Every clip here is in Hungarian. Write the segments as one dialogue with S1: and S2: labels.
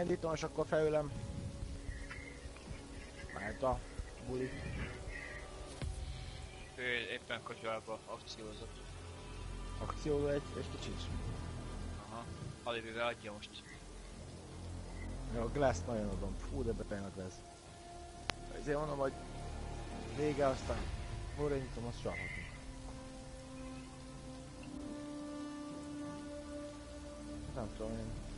S1: beindítom, és akkor felülem. Mehet a buli.
S2: Ő éppen kocsmába akciózott.
S1: Akció egy, és kicsit.
S2: Aha. Alibivel adja most.
S1: Ja, a glass nagyon adom. Fú, de betegen a glass. Ezért mondom, hogy vége, aztán újra nyitom, azt csalhatom. Nem tudom, én...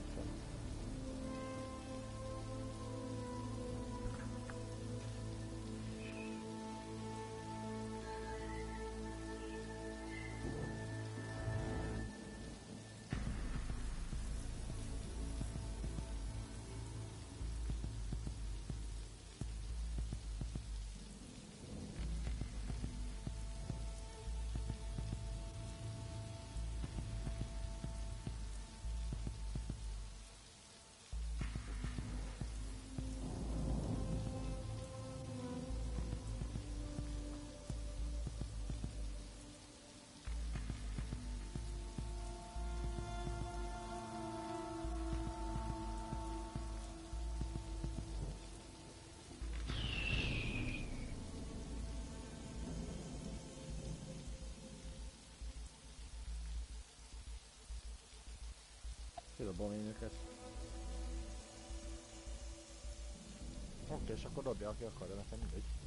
S1: Kidobom én őket. Oké, és akkor dobja, aki akarja, nekem mindegy.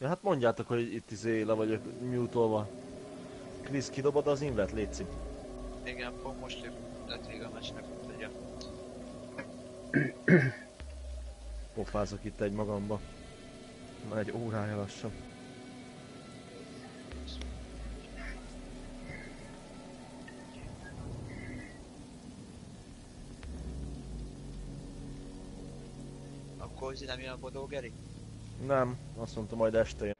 S1: Ja, hát mondjátok, hogy itt izé le vagyok mutolva. Krisz, kidobod az invet, létszik.
S2: Igen, pont most lett vége a meccsnek, ugye.
S1: Pofázok itt egy magamba. Már egy órája lassan.
S2: Akkor nem jön a Bodó Geri?
S1: Nem, azt mondta majd este jön.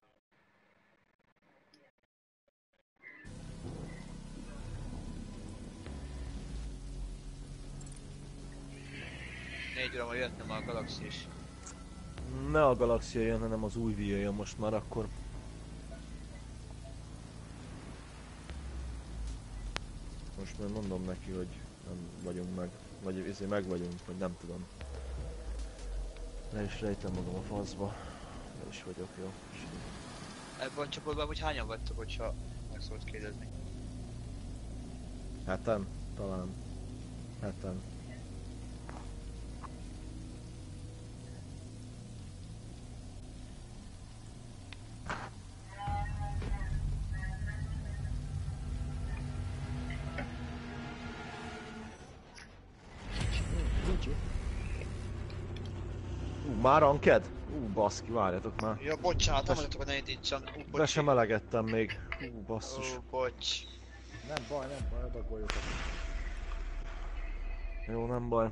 S2: Négy óra majd jöhetne már a Galaxy is.
S1: Ne a Galaxia jön, hanem az új Wii jön most már akkor. Most már mondom neki, hogy nem vagyunk meg. Vagy ezért meg vagyunk, vagy nem tudom. Le is rejtem magam a faszba. Le is vagyok, jó.
S2: Ebben a csoportban hogy hányan vagytok, hogyha meg szólt kérdezni?
S1: Heten? Talán. Heten. Már ranked? Baszki, várjatok már.
S2: Ja, bocsánat, nem hogy ne indítsam. Ú,
S1: Be
S2: bocsi.
S1: sem melegettem még. Ú, basszus.
S2: Ó, bocs.
S1: Nem baj, nem baj, adagoljuk. Jó, nem baj.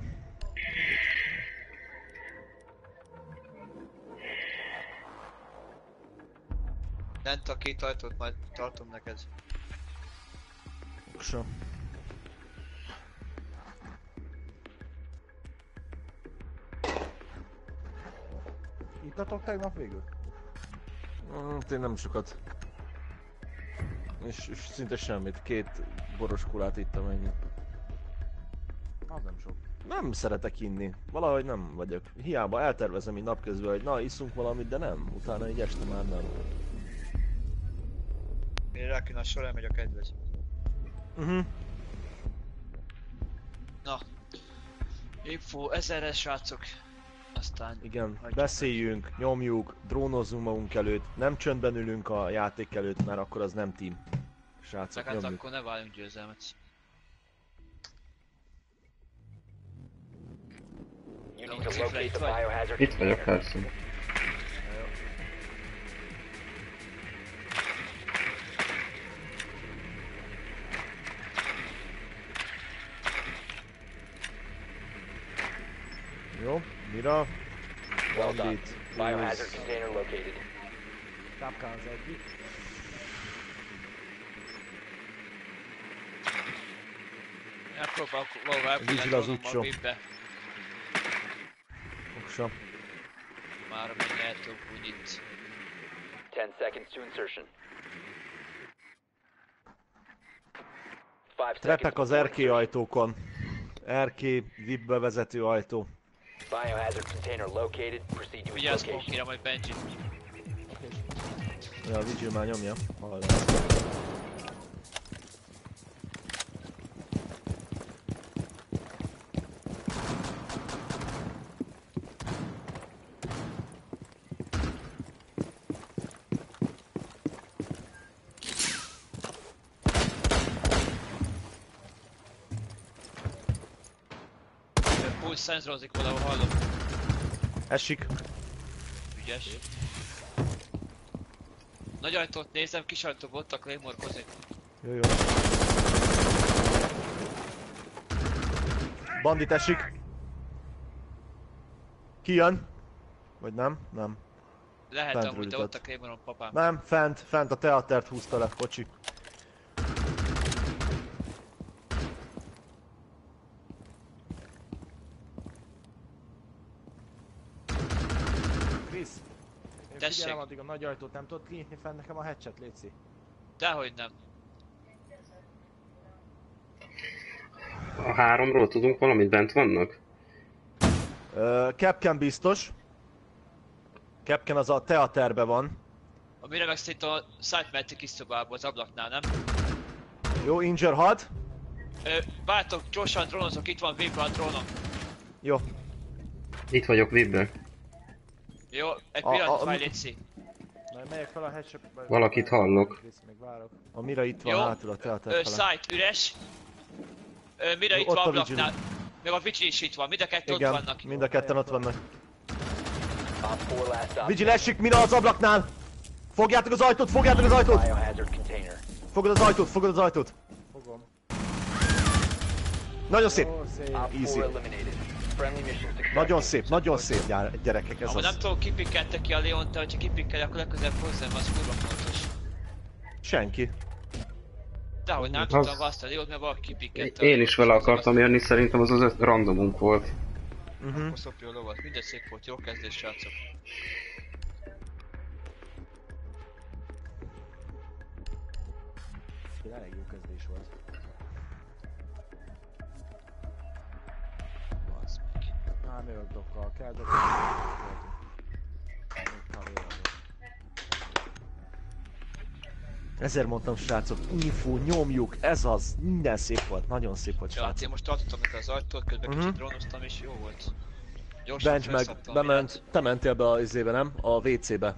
S2: Lent a két ajtót majd tartom neked.
S1: Sem.
S3: Ittatok tegnap végül?
S1: Mm, én nem sokat. És, és szinte semmit. Két boros kulát ittam ennyi.
S3: Az nem sok.
S1: Nem szeretek inni. Valahogy nem vagyok. Hiába eltervezem így napközben, hogy na, iszunk valamit, de nem. Utána így este már nem.
S2: Mire rákön a sor, elmegy a kedves.
S1: Uh-huh.
S2: Na. Info, ezeres srácok. Aztán
S1: Igen,
S2: Hagyjuk
S1: beszéljünk, nyomjuk, drónozzunk magunk előtt, nem csöndben ülünk a játék előtt, mert akkor az nem team. Srácok,
S2: hát
S1: nyomjuk.
S2: akkor ne váljunk győzelmet.
S4: Itt vagyok, persze.
S1: Jó, mira?
S5: Well done. Biohazard container located.
S3: Kapkán az egyik.
S2: Megpróbálok valahol
S1: az
S2: a
S1: utcsó.
S2: bibbe.
S1: Oksa.
S2: Már menjetok úgy itt.
S5: 10 seconds to insertion. 5 seconds
S1: Trepek az erkély ajtókon. Erkély, VIP vezető ajtó.
S5: Biohazard container located. Proceed to its
S2: Vigyázz
S5: location.
S2: Monkira, majd Benji.
S1: Ja, a Vigil már nyomja. Hallom.
S2: Pulsz szenzorozik valahol, hallom.
S1: Esik.
S2: Ügyes. Nagy ajtót nézem, kis ajtó ott a Claymore kozik.
S1: Jó, jó. Bandit esik. Ki jön? Vagy nem? Nem.
S2: Lehet
S1: Fent
S2: amúgy, de ott a Claymore-on papám.
S1: Nem, fent, fent a teatert húzta le, kocsi.
S2: Tessék.
S3: figyelem addig a nagy ajtót, nem tudod kinyitni fel nekem a hatchet, létszi.
S2: Dehogy nem.
S4: A háromról tudunk valamit, bent vannak?
S1: Uh, Capcan biztos. Capcan az a teaterbe van.
S2: Amire meg szerintem a site kis szobában, az ablaknál, nem?
S1: Jó, had.
S2: Ö, vártok, gyorsan drónozok, itt van Vibra a drónom.
S1: Jó.
S4: Itt vagyok, Vibbe.
S2: Jó, egy
S1: A-
S2: pillanat,
S1: a-
S2: fáj
S3: én megyek fel a hatchet.
S4: Valakit hallok.
S3: Krisz, még várok.
S1: A Mira itt van
S2: Jó.
S1: hátul a teater
S2: Ö,
S1: fele.
S2: site üres. Ö, mire
S1: Jó,
S2: itt
S1: ott
S2: van
S1: a
S2: ablaknál. Meg a Vigil is itt van, mind a kettő ott
S1: Igen,
S2: vannak.
S1: mind a ketten ott vannak.
S5: Op 4 last stop.
S1: Vigil esik, Mira az ablaknál! Fogjátok az ajtót, fogjátok az ajtót!
S5: Biohazard container.
S1: Fogod az ajtót, fogod az ajtót!
S3: Fogom.
S1: Nagyon szép!
S3: Ó, szép.
S5: Op 4
S1: Easy.
S5: eliminated.
S1: Nagyon szép, nagyon szép gyerekek ez
S2: nem
S1: az.
S2: tudom, kipikkeltek ki a Leon, de hogyha kipikkelj, akkor legközelebb hozzám, az kurva fontos.
S1: Senki.
S2: Dehogy nem
S4: Az-
S2: tudtam azt a Leon, mert valaki kipikkelte.
S4: Én is vele akartam jönni, szerintem az az öt randomunk volt.
S1: Uh-huh.
S2: Akkor szopja a lovat, minden szép volt, jó kezdés srácok.
S3: Elég jó kezdés Nem jövök dokkal, kell dokkal. Dokkal jövök.
S1: Ezért mondtam srácok, info, nyomjuk, ez az, minden szép volt, nagyon szép volt
S2: Ja, hát én
S1: srácok.
S2: most tartottam meg az ajtót, közben
S1: Mhm.
S2: kicsit drónoztam és jó volt. Gyorsan
S1: Bench meg bement, te mentél be az izébe, nem? A WC-be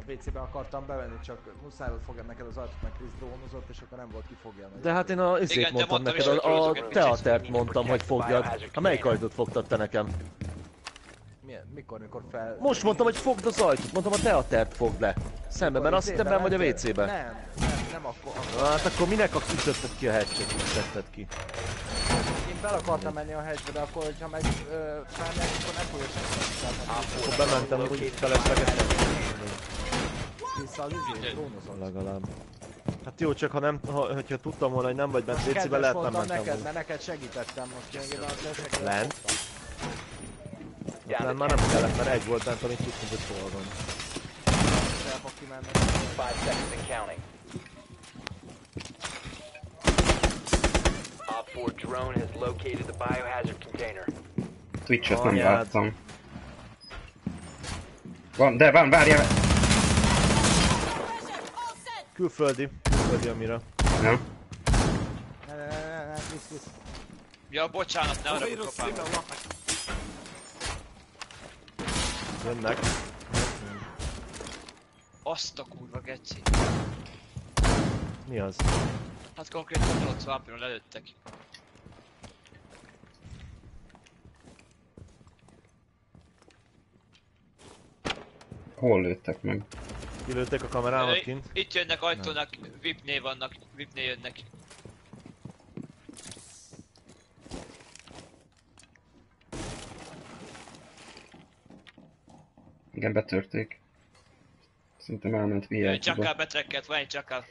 S3: a PC-be akartam bevenni, csak muszáj volt fogjam neked az ajtót, meg Chris drónozott, és akkor nem volt ki fogja.
S1: De hát én a izét mondtam neked, a, a teatert mondtam, hogy fogjad. Ha melyik ajtót fogtad te nekem?
S3: Milyen? Mikor, mikor fel...
S1: Most mondtam, hogy fogd az ajtót, mondtam a teatert fogd le. Szemben, mert azt izé- hittem ben vagy a WC-ben.
S3: Nem, nem, nem akkor, akkor.
S1: Hát akkor minek a ütötted ki a hedget, tetted ki?
S3: Én bel akartam menni a hedge de akkor, hogyha meg felmegy, akkor nem fogja
S5: sem
S1: Akkor bementem, hogy
S3: felesleges. 200 izé, bónuszot.
S1: Legalább. Hát jó, csak ha nem, ha, hogyha tudtam volna, hogy nem vagy bent
S3: Lécibe,
S1: lehet nem mentem
S3: neked,
S1: volna.
S3: mert neked segítettem most lényegében a teseket.
S1: Lent?
S5: Hát
S1: már nem kellett, mert egy volt bent, amit tudtunk, hogy hol van.
S3: Nem fog kimenni.
S5: 5 seconds and counting. Op 4 drone has located the biohazard container.
S4: Twitch-et oh,
S1: nem
S4: láttam. Van, de van, várjál!
S1: Külföldi, külföldi amire.
S4: Nem?
S3: Ne, ne, ne, ne, ne, visz, visz.
S2: Ja, bocsánat, ne arra kopálom.
S1: Jönnek.
S2: Azt a kurva geci.
S1: Mi az?
S2: Hát konkrétan ott swampinról lelőttek.
S4: Hol lőttek meg?
S1: Kilőtték a kamerámat kint.
S2: Itt jönnek ajtónak, VIP-nél vannak, VIP-nél jönnek.
S4: Igen, betörték. Szerintem elment
S2: Jön
S4: VIP-ba.
S2: Jackal betrekkelt, van egy Jackal.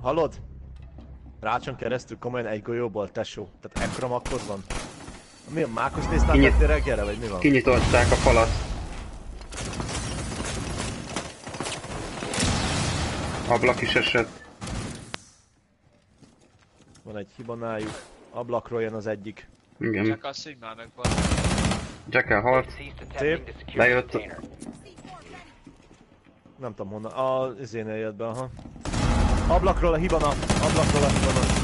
S1: Hallod? Rácson keresztül komolyan egy golyóból, tesó. Tehát ekkora makkod van. Mi a mákos tésztát
S4: Kinyit-
S1: reggelre, vagy mi van?
S4: Kinyitották a falat. Ablak is esett.
S1: Van egy hiba nájuk. Ablakról jön az egyik.
S4: Igen.
S2: Szűny már meg van.
S4: Jackal halt.
S5: Ceased attempting to secure the
S4: Lejött.
S1: Nem tudom honnan. A izénél jött be, aha. Ablakról a hibana. Ablakról a hibana.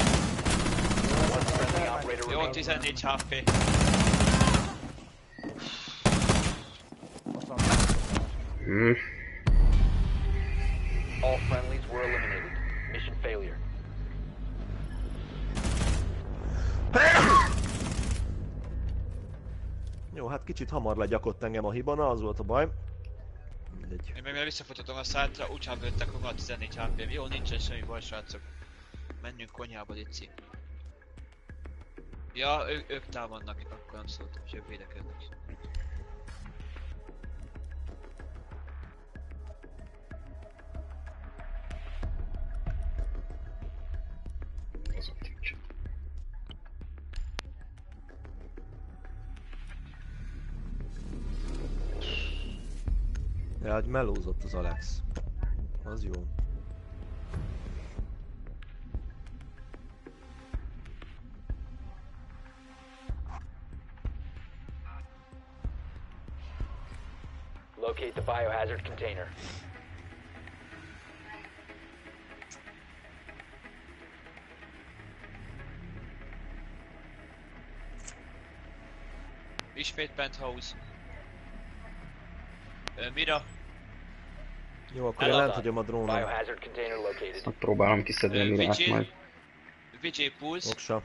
S2: Jó,
S5: remaining.
S2: 14 HP.
S4: Hmm.
S5: All friendlies were eliminated. Mission failure.
S1: Jó, hát kicsit hamar legyakott engem a hibana, az volt a baj. Mindegy.
S2: Én meg visszafutottam a szátra, úgy lőttek róla 14 hp Jó, nincsen semmi baj, srácok. Menjünk konyhába, Lici. Ja, ő, ők támadnak, akkor nem szóltam, és ők védekeznek.
S1: Ja, hogy melózott az Alex. Az jó.
S5: Locate the biohazard container.
S2: Ismét penthouse. Ö, Mira,
S1: Jó, akkor
S2: Hello.
S1: én lent hagyom a
S5: container located.
S4: Megpróbálom kiszedni a mirát majd.
S2: Vigil Pulse.
S1: Oksa.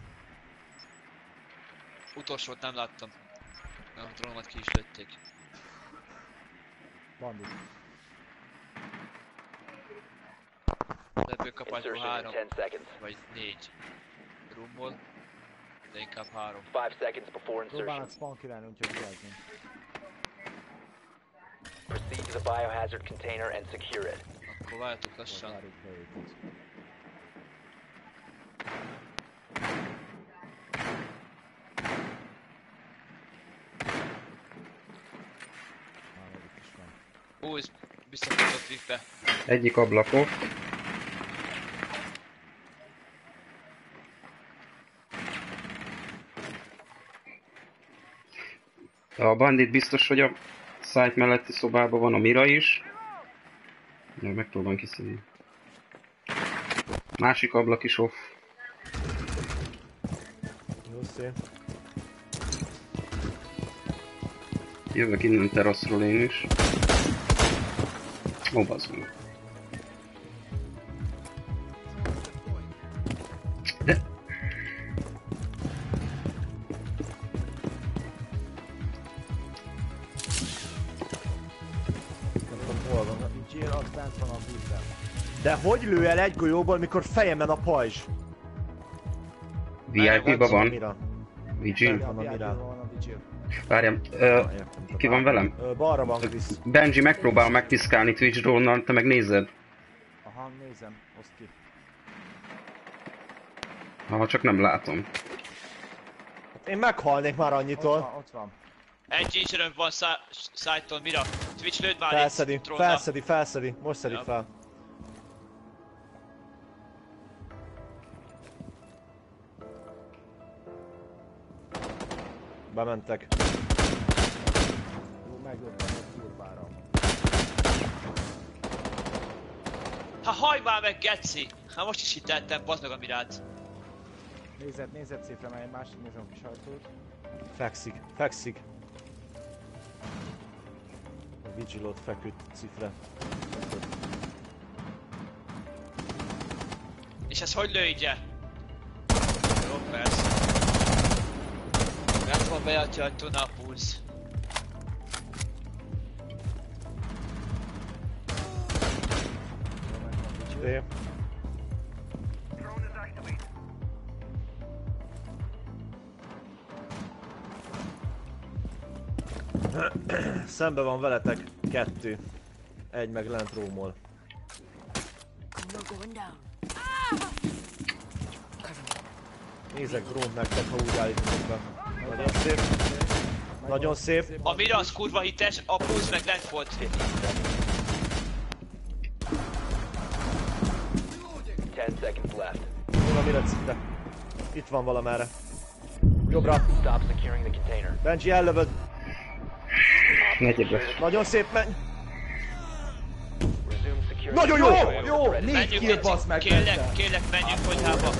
S2: Utolsót nem láttam. A drónomat ki is lőtték.
S3: Bandit.
S2: Ebből kapásból három,
S5: 10 seconds.
S2: vagy négy roomból. De inkább három.
S5: 5 seconds before insertion.
S3: Próbálnak spawn királni, úgyhogy vigyázzunk.
S5: Proceed to the biohazard container and secure it.
S2: Akkor várjatok lassan. VIP-be.
S4: Egyik ablakok. A bandit biztos, hogy a site melletti szobában van a mira is. Ja, megpróbálom kiszedni. Másik ablak is off.
S1: Jó szép.
S4: Jövök innen teraszról én is. Ó, bazd meg.
S1: Hogy lő el egy golyóból, mikor fejemen a pajzs?
S4: VIP-ba van. Vigil. Várjam, ö, ki van velem?
S1: Ö, balra van Chris.
S4: Benji megpróbál megpiszkálni Twitch drone te meg nézed.
S3: Aha, nézem, oszt ki.
S4: Ha csak nem látom.
S1: Hát Én meghalnék már
S3: Ott
S1: annyitól.
S3: van, ott van.
S2: Egy injury van szájtól, mira? Twitch lőd már
S1: Felszedi, felszedi, felszedi. Most szedik fel. Bementek.
S3: Jó, megdobtam a kurvára.
S2: Ha hajj már meg, geci! Hát most is hitteltem, bazd meg a mirát.
S3: Nézed, nézed szépen, mert én másik nézem a kis ajtót.
S1: Fekszik, fekszik. A Vigilot feküdt cifre.
S2: És ez hogy lője? Jó, persze. Van bejátja a pulsz.
S1: D. Szembe van veletek kettő. Egy meg lent rómol. Nézek drónt nektek, ha úgy állítotok be. Nagyon szép. Nagyon szép.
S2: A mira az kurva hites, a pulsz meg lent volt.
S5: 10 seconds left.
S1: Hol a mire cifre? Itt van valamerre. Jobbra.
S5: Stop securing the container.
S1: Benji, ellövöd.
S4: Negyedbe.
S1: Nagyon szép, menj. Nagyon jó!
S5: container.
S3: Jó, négy kill basz meg
S2: kérlek, kérlek, menjünk konyhába.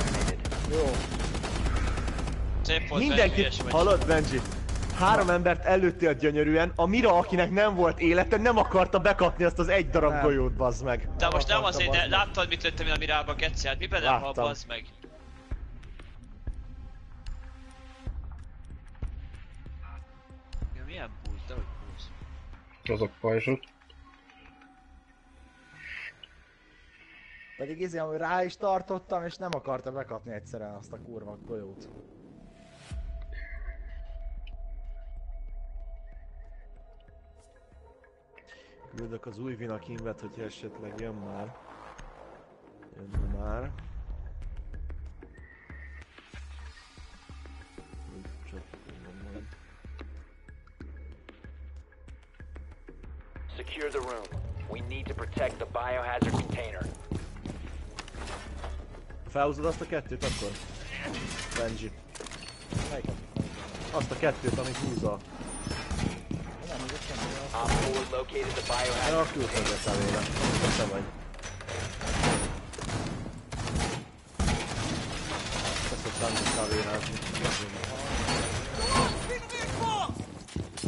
S3: Jó.
S2: Szép volt,
S1: Mindenkit, hallod Benji? Három embert előttél gyönyörűen, a Mira, akinek nem volt élete, nem akarta bekapni azt az egy darab
S3: Nem.
S1: golyót, bazd meg.
S2: De most nem azért, de láttad mit lőttem én a mirába, Geci, hát mi bele
S1: Láttam.
S2: bazd meg. Ja, milyen de hogy pulsz.
S4: Azok pajzsot.
S3: Pedig izé, hogy rá is tartottam, és nem akarta bekapni egyszerűen azt a kurva golyót.
S1: Küldök az új vinak invet, hogy esetleg jön már. Jön már. Csak mondom majd.
S5: Secure the room. We need to protect the biohazard container.
S1: Felhúzod azt a kettőt akkor? Benji.
S3: Melyiket?
S1: Azt a kettőt, amit húzza.
S3: Nem, még semmi.
S5: Op 4 located the
S1: Ja,
S5: biohazard
S1: a külföldre véle. Te vagy. Te szoktál mindig kávérázni.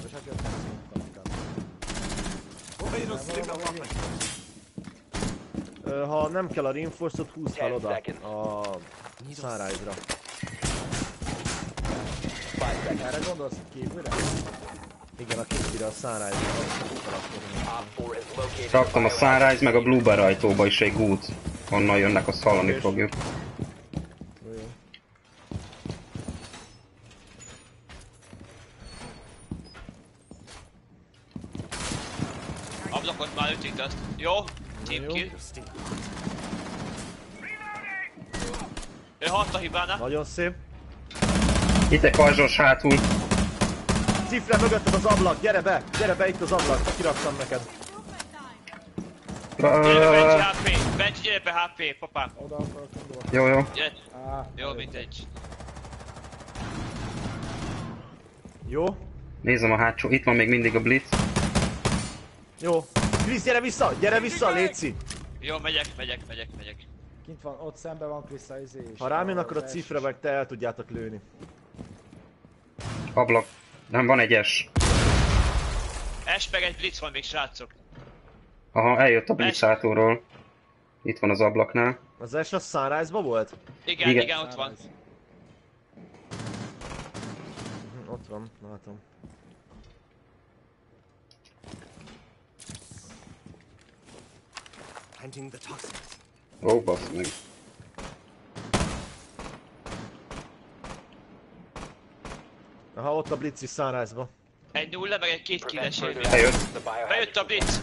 S3: És hát jöttem szintanikat.
S1: Ö, Ha nem kell a reinforced húzz fel oda a Sunrise-ra.
S3: Erre gondolsz kívülre?
S1: Igen, a kicsikire a Sunrise-ra.
S5: Op 4 has located
S4: Raktam a Sunrise meg a Blueber ajtóba is egy gút. Honnan jönnek, azt hallani fogjuk.
S2: Ablakot már ütít azt. Jó, team kill. Ő hat a hibánál.
S1: Nagyon szép.
S4: Itt egy pajzsos hátul.
S1: Cifre mögötted az ablak, gyere be! Gyere be itt az ablak, kiraktam neked.
S4: Ö,
S2: HP, Benji gyere be HP, papám.
S3: Oda indulni.
S4: Jó, jó.
S2: Gyere. Jó, mindegy.
S1: Jó?
S4: Nézem a hátsó. Itt van még mindig a Blitz.
S1: Jó. Krisz, gyere vissza! Gyere vissza, Léci!
S2: Jó, megyek, megyek, megyek, megyek.
S3: Kint van, ott szemben van Krisza izé és
S1: Ha rám jön, akkor a cifre meg te el tudjátok lőni.
S4: Ablak. Nem, van egy S.
S2: S meg egy blitz van még, srácok.
S4: Aha, eljött a Blitz hátulról. Itt van az ablaknál.
S1: Az S a Sunrise-ba volt?
S2: Igen,
S4: Igen.
S2: igen, ott van.
S1: Mhm, Ott van, látom.
S4: Ó, bassz meg.
S1: Aha, ott a Blitz is Sunrise-ba.
S2: Egy nulla, meg egy két érvény.
S4: Bejött.
S2: Bejött a blitz.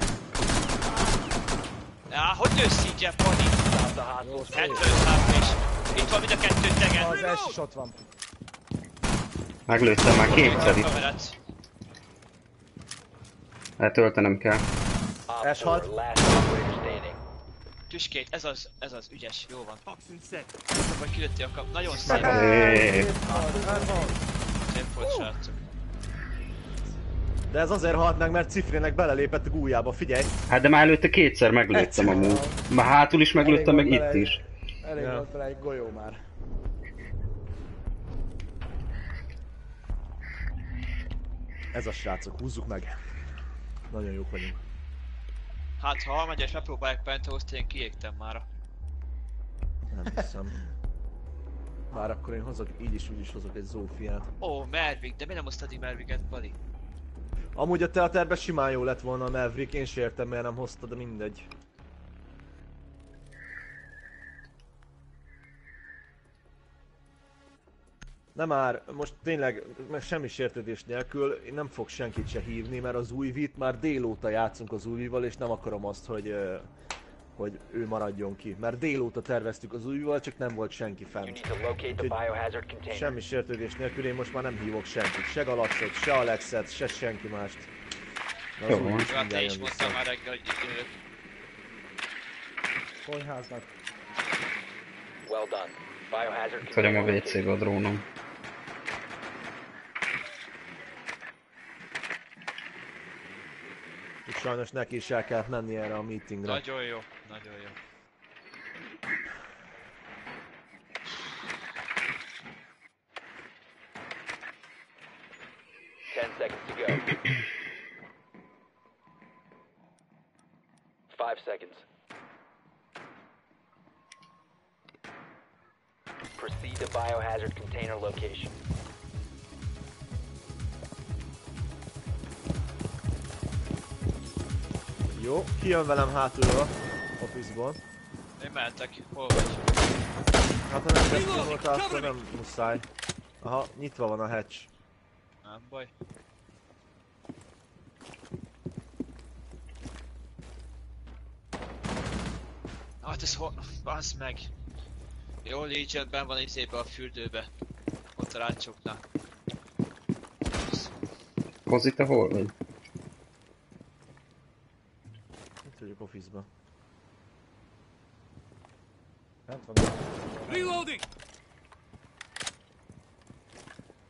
S2: Á, hogy lősz így,
S5: hostiles.
S2: 75 hp Itt van mind a kettő tegen.
S3: Az S is ott van.
S4: Meglőttem már kétszer itt.
S2: Kamerát.
S4: Letöltenem kell.
S5: Op
S3: Ash halt.
S5: 4, last operator standing.
S2: Tüskét, ez az, ez az, ügyes, jó van. Vagy kilőtti a kap. Nagyon szép. Szép volt, srácok.
S1: De ez azért halt meg, mert Cifrének belelépett a gújába, figyelj!
S4: Hát de már előtte kétszer meglőttem amúgy. Már hátul is meglőttem, meg itt
S3: bele
S4: is.
S3: Elég
S1: Ja.
S3: volt bele egy golyó már.
S1: Ez a srácok, húzzuk meg. Nagyon jók vagyunk.
S2: Hát ha almegy és megpróbálják penthouse én kiégtem már.
S1: Nem hiszem. Már akkor én hozok, így is úgy is hozok egy Zófiát.
S2: Ó, Mervik, de mi nem hoztad így Merviket, Bali?
S1: Amúgy a te a tervben simán jó lett volna a Maverick, én sem értem miért nem hoztad, de mindegy. Nem már, most tényleg meg semmi sértődés nélkül, én nem fog senkit se hívni, mert az új vit már délóta játszunk az újvival, és nem akarom azt, hogy, hogy ő maradjon ki. Mert délóta terveztük az újvival, csak nem volt senki fent. Úgyhogy. Semmi sértődés nélkül én most már nem hívok senkit. Se Galaxot, se Alexet, se senki mást. Na,
S4: Jó van.
S2: Hát te is
S1: vissza.
S2: már reggel, hogy
S3: Konyháznak.
S5: Well done. Biohazard
S4: Itt a WC-be a drónom.
S1: És sajnos neki is el kellett menni erre a meetingre.
S2: nagyon jó, nagyon jó.
S5: Ten seconds to go. Five seconds. Proceed to biohazard container location.
S1: Jó, ki jön velem hátulról, office-ból.
S2: Én mehetek, hol vagy?
S1: Hát ha nem volna, akkor nem muszáj. Aha, nyitva van a hatch.
S2: Nem baj. Hát ez hol... Bassz meg! Jó, Legion ben van izébe a fürdőbe. Ott a rácsoknál.
S4: Kozi, te hol vagy?
S1: Itt vagyok office-ba.
S3: Bent van.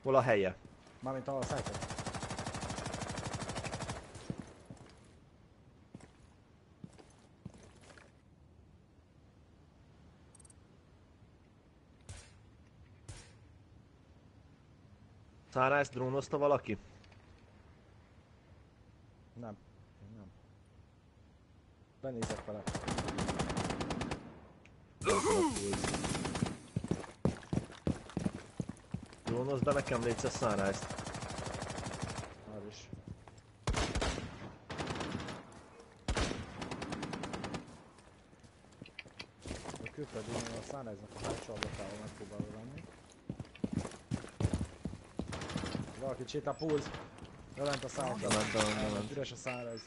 S1: Hol a helye?
S3: Mármint a szájtok.
S1: Szára ezt drónozta valaki?
S3: Nem. Nem. Benézek vele.
S1: Drónozd be nekem, légy szára ezt.
S3: Már is. A külföldi a Sunrise-nak a hátsó ablakával megpróbálom venni. Valaki csét a pulz. Lement a Sunrise.
S1: Bement, bement, bement.
S3: Üres a Sunrise.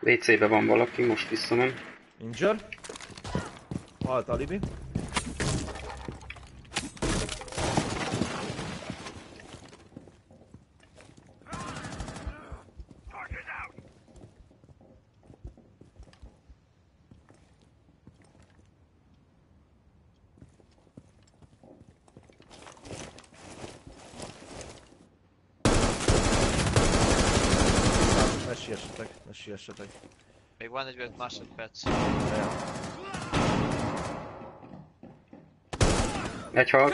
S4: WC-be van valaki, most visszamen.
S1: Injure. Halt alibi. Ne siessetek, ne siessetek.
S2: Még van 45 másodperc.
S1: Ja.
S4: Egy halt.
S5: Hostile activity.
S3: Van.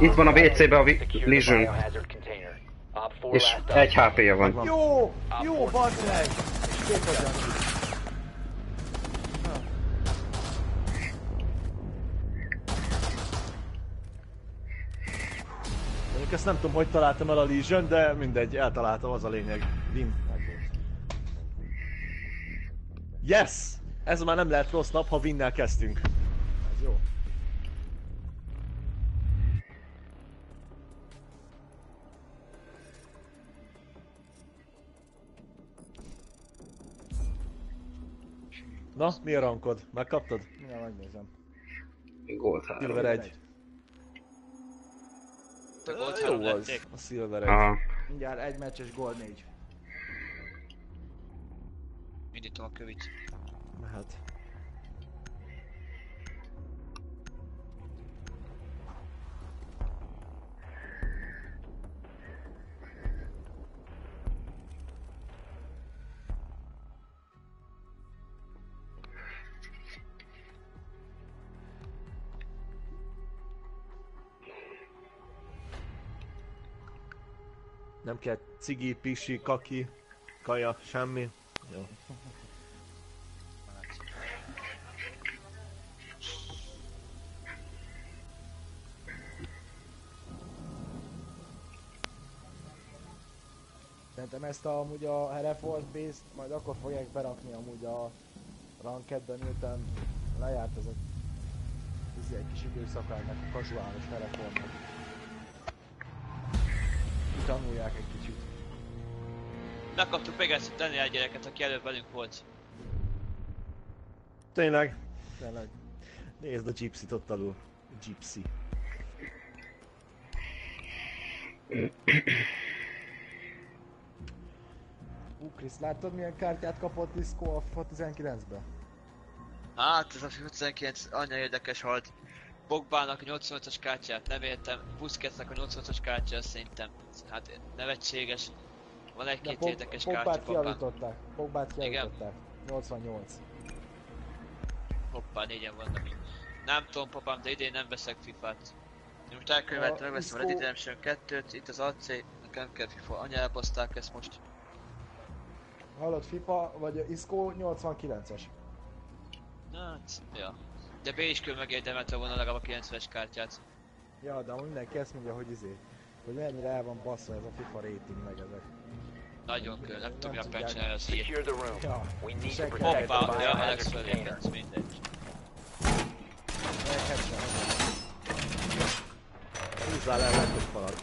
S4: Itt van a WC-be a vi-
S5: Secure the
S4: Legion.
S5: biohazard container. Op 4
S4: És egy. HP-ja van.
S3: Jó! Jó, bazd meg!
S1: Mondjuk ezt nem tudom, hogy találtam el a Legion, de mindegy, eltaláltam, az a lényeg. Win. Yes! Ez már nem lehet rossz nap, ha vinnel kezdtünk.
S3: Ez jó.
S1: Na, mi a rankod? Megkaptad?
S3: Ja, megnézem.
S4: Gold 3.
S1: Silver
S2: 1. Gold
S1: 3
S2: Jó
S1: az, a Silver
S4: 1.
S3: Mindjárt egy meccs Gold 4.
S2: Indítom a kövit.
S1: Mehet. Nem kell cigi, pisi, kaki, kaja, semmi. Jó.
S3: Szerintem ezt a, amúgy a Hereford base majd akkor fogják berakni amúgy a rankedben, miután lejárt ez a ez egy kis időszaka ennek a casuális Herefordnak. Tanulják egy.
S2: Megkaptuk még ezt a Daniel gyereket, aki előbb velünk volt.
S1: Tényleg,
S3: Tényleg.
S1: nézd a Gypsy-t ott alul. Gypsy.
S3: Ú, Krisz, láttad milyen kártyát kapott Disco a FIFA 19-be?
S2: Hát ez a 59 anya érdekes halt. Pogbának a 85-as kártyát nem értem, Busquetsnek a 85-as kártya szerintem hát nevetséges. Van egy-két
S3: Pog-
S2: érdekes kártya
S3: Pogbát kiavították. Pogbát kiavították. 88.
S2: Hoppá, négyen vannak. Nem tudom papám, de idén nem veszek FIFA-t. Én most elkönyveltem,
S3: A
S2: megveszem a Red Redemption 2-t, itt az AC, nekem kell FIFA, anya elbaszták ezt most.
S3: Hallott FIFA, vagy a Isco 89-es.
S2: Na, hát, ja. De B is kell megérdemelte volna legalább a 90-es kártyát.
S3: Ja, de mindenki ezt mondja, hogy izé. Hogy mennyire el van basszva ez a FIFA rating meg ezek.
S2: Nagyon kő, nem tudom, mi a
S3: tudják.
S2: patch az ír.
S5: Secure the room.
S3: Ja.
S5: We need to
S3: Check.
S5: protect the
S2: Hoppá, ja,
S5: biohazard
S2: Alex
S5: container.
S2: felépett, mindegy.
S3: Headshot.
S1: Húzzál el lent egy falat.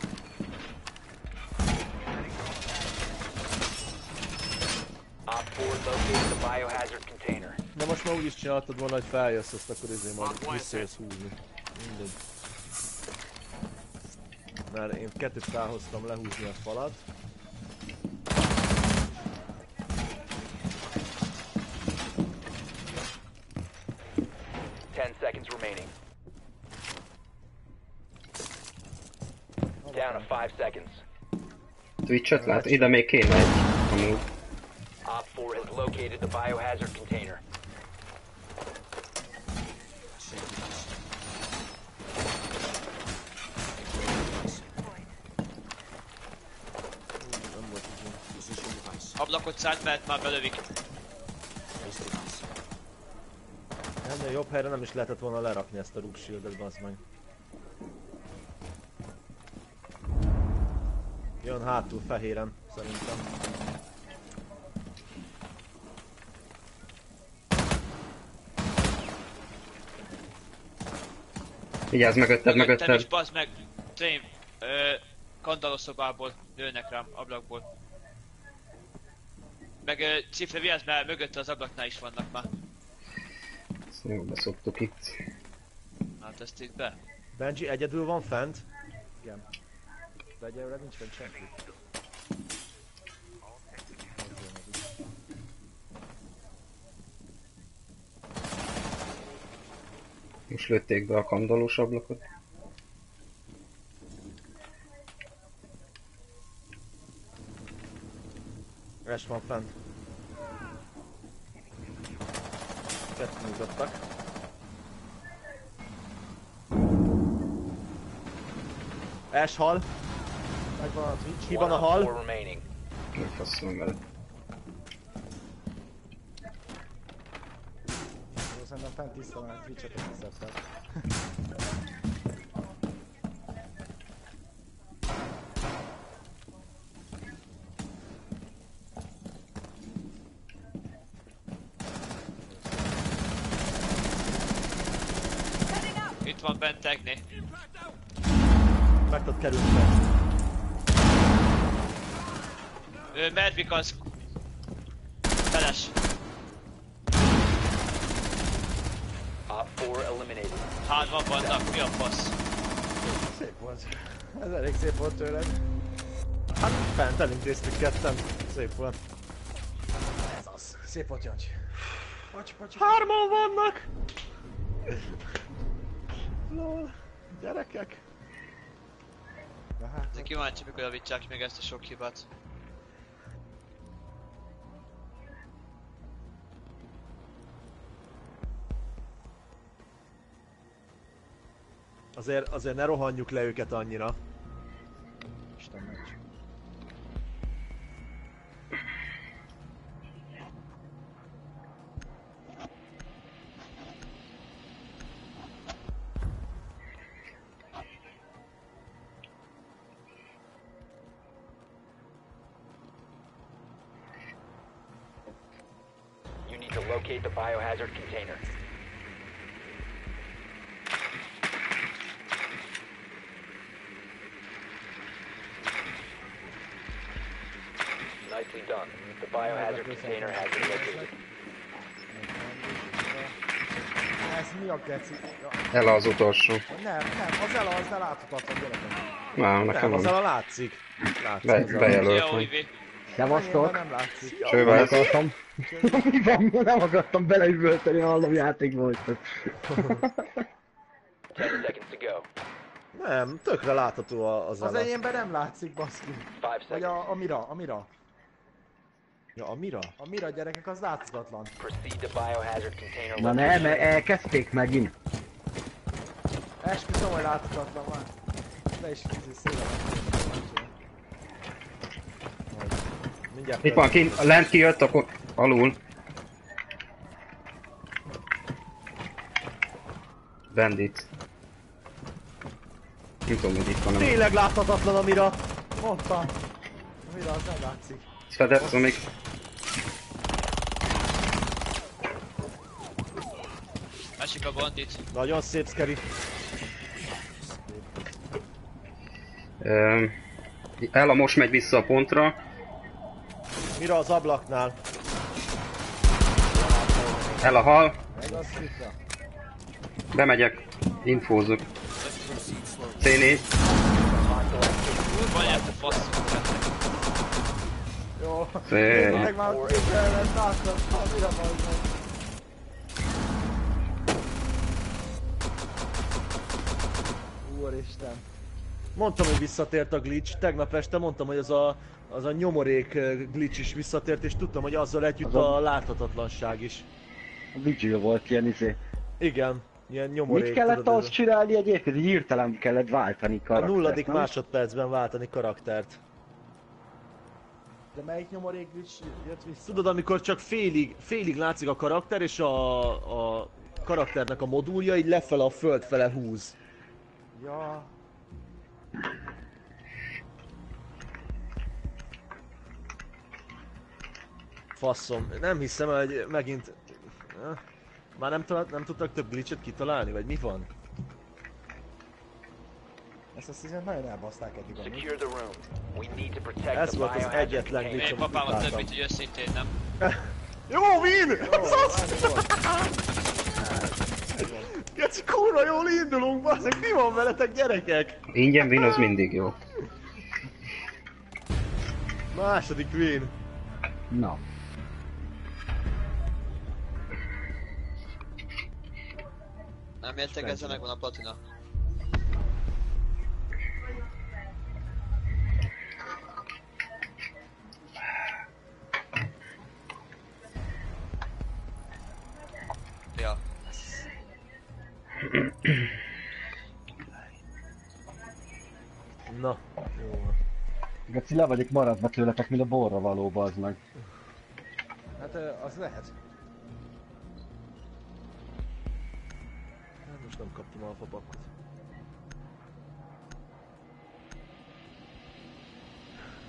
S5: Op 4 located the biohazard container.
S1: De most már úgy is csináltad volna, hogy feljössz, azt akkor izé majd visszajössz húzni. Mindegy. Mert én kettőt felhoztam lehúzni a falat.
S5: Ten seconds remaining. Down to five seconds.
S4: Twitch-et lát? Ide még kéne egy. Amúgy.
S5: Op 4 has located the biohazard container.
S1: Nem volt izé.
S2: Ablakot szállt, mert már belövik.
S1: Ennél jobb helyre nem is lehetett volna lerakni ezt a Rook Shield-et, bazd meg. Jön hátul fehéren, szerintem.
S4: Vigyázz mögötted,
S2: Mögöttem is,
S4: mögötted.
S2: bazd meg. Tém, ö, kandallószobából lőnek rám, ablakból. Meg ö, cifre vigyázz, mert mögötte az ablaknál is vannak már.
S4: Jó, beszoktuk itt.
S2: Hát ezt itt be.
S1: Benji egyedül van fent?
S3: Igen. De egyelőre nincs fent senki.
S4: Most lőtték be a kandallós ablakot.
S1: Es van fent. Kettő nyugodtak. Es hal.
S3: Megvan a Twitch.
S1: Ki van a hal?
S4: Megfaszom vele.
S3: Szerintem fent tiszta van a Twitch-et, ezt szedtek.
S2: Itt van bent Tegné.
S1: Tudod kerülni be.
S2: Ő Medvik az... Feles.
S5: Op 4 eliminated.
S2: Hárman vannak, mi a fasz?
S3: Szép volt. Ez elég szép volt tőled.
S1: Hát fent elintéztük ketten. Szép volt.
S3: Ez az. Szép volt, Jancsi. Pacsi, pacsi.
S1: Hárman vannak! Lol. Gyerekek.
S3: De hát,
S2: De kíváncsi, mikor javítsák meg ezt a sok hibát.
S1: Azért, azért ne rohanjuk le őket annyira.
S3: Ja,
S4: El az utolsó.
S3: nem, nem, az el az, de láthatatlan gyerekek.
S4: Nem, nekem
S1: Nem, az
S4: van.
S1: a látszik. Látszik.
S4: Be, bejelöltem.
S6: Szevasztok!
S3: Nem látszik.
S4: Csővel.
S6: Mi van? Nem akartam beleüvölteni, hallom játék volt. ez.
S5: 10 seconds to go.
S1: Nem, tökre látható a- az
S3: Az enyémben nem látszik, baszki.
S5: 5
S3: Vagy a, a mira, a mira.
S1: Ja, a mira?
S3: A mira gyerekek az
S5: container
S6: Na nem, elkezdték megint.
S3: Esküszöm, hogy láthatatlan már. Le is kicsi széle.
S1: Mindjárt
S4: Itt van, kint, lent kijött, akkor alul. Bandit. Nem tudom, hogy itt van.
S1: Tényleg láthatatlan a mira.
S3: Mondtam. A mira az nem látszik.
S4: Fedett, még
S2: Esik a bandit.
S1: Nagyon szép Scary.
S4: Öm, Ella most megy vissza a pontra.
S1: Mira az ablaknál.
S4: Ella hal. Bemegyek. Infózok. C4.
S2: Kurva nyert a fasz.
S3: Jó. Meg már láttam. Úristen.
S1: Mondtam, hogy visszatért a glitch. Tegnap este mondtam, hogy az a, az a nyomorék eh, glitch is visszatért, és tudtam, hogy azzal együtt
S6: Az a-
S1: a láthatatlanság is.
S6: A Vigil volt ilyen izé.
S1: Igen, ilyen nyomorék.
S6: Mit kellett
S1: tudod, ez
S6: ahhoz csinálni egyébként? Hogy hirtelen kellett váltani
S1: a, a
S6: karaktert,
S1: nulladik
S6: nem?
S1: másodpercben váltani karaktert.
S3: De melyik nyomorék glitch jött vissza?
S1: Tudod, amikor csak félig, félig látszik a karakter, és a, a karakternek a modulja így lefele a föld fele húz.
S3: Ja.
S1: Faszom. Nem hiszem, hogy megint... Eh, Már nem, talált, nem tudtak több glitchet kitalálni, vagy mi van?
S3: Ezt a season nagyon elbaszták eddig amúgy.
S1: Ez volt az egyetlen glitch, amit
S2: papámat
S1: utáltam.
S2: többit, hogy őszintén nem.
S1: Jó, win! Geci, kurva jól indulunk, bazzeg, mi van veletek gyerekek?
S4: Ingyen win az mindig jó.
S1: Második win.
S6: Na.
S2: Nem értek, ezzel megvan a platina.
S1: Na, jó van.
S6: Geci, le vagyok maradva tőletek, mint a borra való, bazd meg.
S3: Hát az lehet.
S1: Hát most nem kaptam alfa pakkot.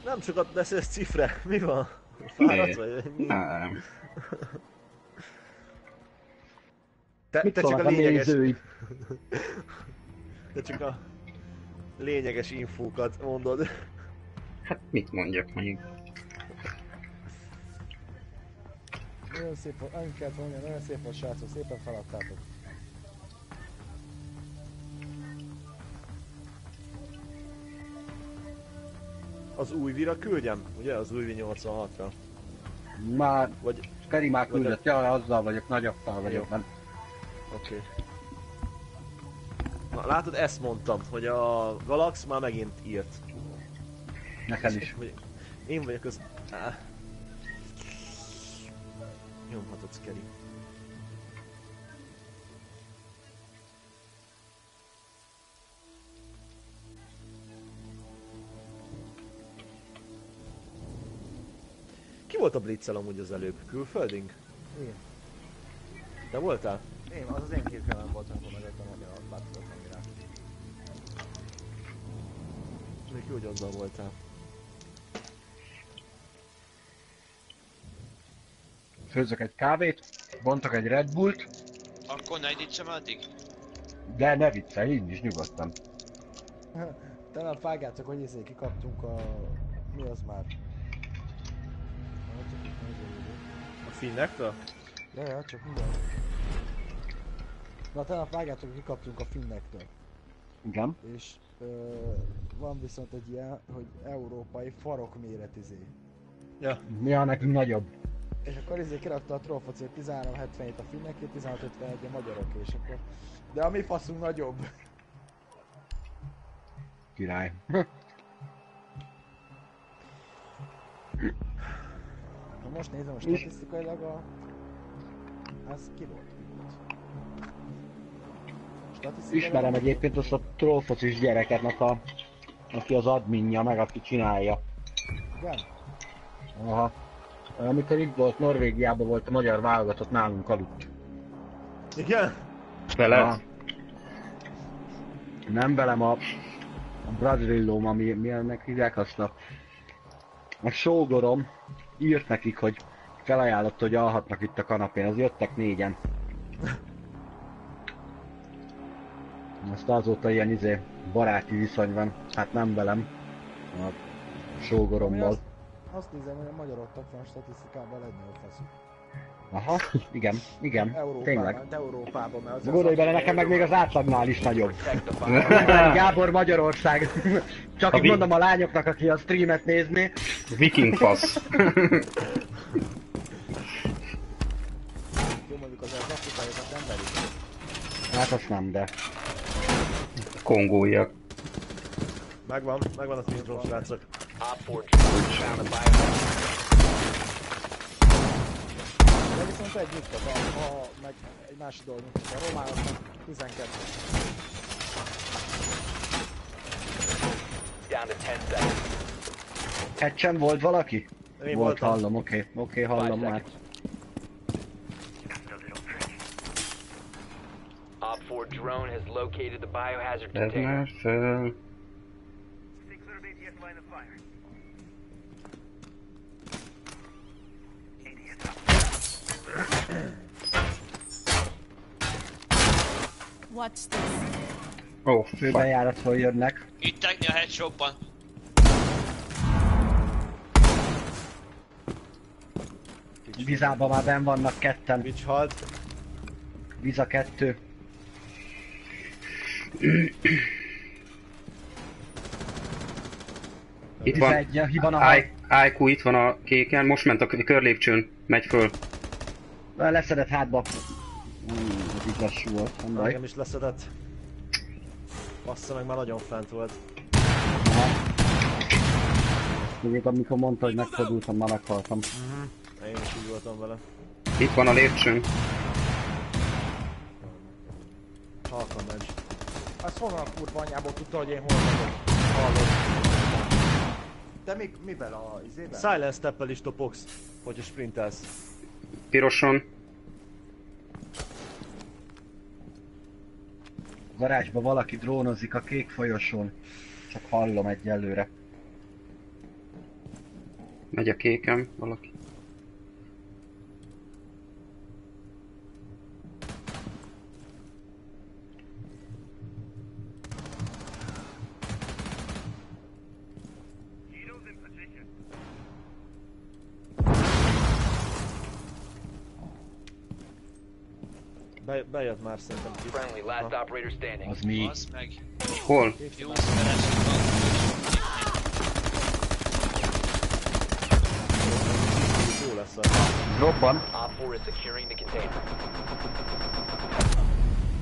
S1: Nem sokat beszélsz cifre, mi van? Fáradt vagy?
S4: Nem.
S1: Te,
S6: Mit
S1: te csak a lényeges...
S6: A
S1: te csak a lényeges infókat mondod.
S4: Hát mit mondjak még?
S3: Nagyon szép volt, annyit kellett mondani, nagyon szép volt srácok, szépen feladtátok.
S1: Az új vira küldjem? Ugye az új 86-ra?
S6: Már
S1: Vagy... Karimák
S6: küldött, a... ja, azzal vagyok, nagyaptal vagyok,
S1: Jó.
S6: nem
S1: Oké. Okay. Na látod, ezt mondtam, hogy a Galax már megint írt.
S6: Nekem is.
S1: Én vagyok az... Áh. Nyomhatod, Skeri. Ki volt a blitzel amúgy az előbb? Külfölding?
S3: Én.
S1: Te voltál?
S3: Én, az az én két kellem volt, amikor megettem a látszott amire.
S1: Még jó, hogy azzal voltál.
S6: Főzök egy kávét, bontok egy Red Bullt,
S2: Akkor ne indítsam addig?
S6: de ne viccelj, így is nyugodtan.
S3: Talán vágjátok, hogy izé kikaptunk a... Mi az már?
S1: A finnektől?
S3: Ja, ja, csak minden. Na, talán vágjátok, hogy kikaptunk a finnektől.
S6: Igen.
S3: És ö, van viszont egy ilyen, hogy európai farokméret izé.
S1: Ja.
S6: Mi a nekünk nagyobb?
S3: És akkor izé kirakta a trófoci, hogy 1377 a finneké, 1651 a magyarok, és akkor... De a mi faszunk nagyobb.
S6: Király.
S3: Na most nézem, a statisztikailag a... Ez ki volt?
S6: Ismerem egyébként azt a trollfocis gyereketnek a... Aki az adminja, meg aki csinálja.
S3: Igen?
S6: Aha. Amikor itt volt, Norvégiában volt a magyar válogatott nálunk aludt.
S1: Igen?
S4: Veled?
S6: Aha. Nem velem a, a Brazillóm, ami mi ennek hívják azt a... A sógorom írt nekik, hogy felajánlott, hogy alhatnak itt a kanapén, az jöttek négyen. Azt azóta ilyen izé baráti viszony van, hát nem velem, a sógorommal.
S3: azt, azt nézem, hogy a magyarok van statisztikában legnagyobb faszuk.
S6: Aha, igen, igen,
S3: Európában,
S6: tényleg.
S3: Európában, mert az
S6: Gondolj bele, nekem meg még az átlagnál is nagyobb. Gábor Magyarország. Csak így
S4: vi-
S6: mondom a lányoknak, aki a streamet nézni.
S4: Viking fasz.
S3: Jó, mondjuk az az afrikaiakat nem verik.
S6: Hát azt nem, de...
S4: Kongóiak.
S1: Megvan, megvan a tintrom, srácok.
S5: Op 4 drone found a biohazard.
S3: De viszont egy nyugtat, a, a, meg egy másik dolog nyugtat, a románoknak 12.
S5: Down to 10 seconds.
S6: Hatchen volt valaki?
S1: Én
S6: volt,
S1: voltam.
S6: hallom, oké, oké, hallom
S5: Five
S6: már.
S5: Op 4 drone has located the biohazard
S4: Ez
S5: container.
S4: már föl.
S7: Watch this.
S4: Ó, oh, fuck.
S6: Főbejáratról jönnek.
S2: Itt tegni a headshopban.
S6: Vizában már benn vannak ketten.
S1: Twitch halt.
S6: Viza kettő.
S4: Itt van.
S6: egy, hiban a
S4: I- IQ itt van a kéken, most ment a körlépcsőn, megy föl.
S6: Leszedett hátba. Ú, ez így lassú volt, nem baj.
S1: Is leszedett. Bassza meg már nagyon fent volt.
S6: Még amikor mondta, hogy megfordultam, már meghaltam.
S1: Én is úgy voltam vele.
S4: Itt van a lépcsőn.
S1: Halkan menj.
S3: Az honnan a kurva anyából tudta, hogy én hol vagyok?
S1: Hallod.
S3: Te még mivel a izében?
S1: Silence steppel is topogsz, hogyha sprintelsz.
S4: Piroson.
S6: Garázsba valaki drónozik a kék folyosón. Csak hallom egyelőre.
S4: Megy a kékem, valaki.
S1: inkább már szerintem.
S5: Friendly, last operator standing.
S6: Az mi?
S2: Az meg.
S4: Hol?
S2: Jó, lesz
S1: a...
S6: Robban.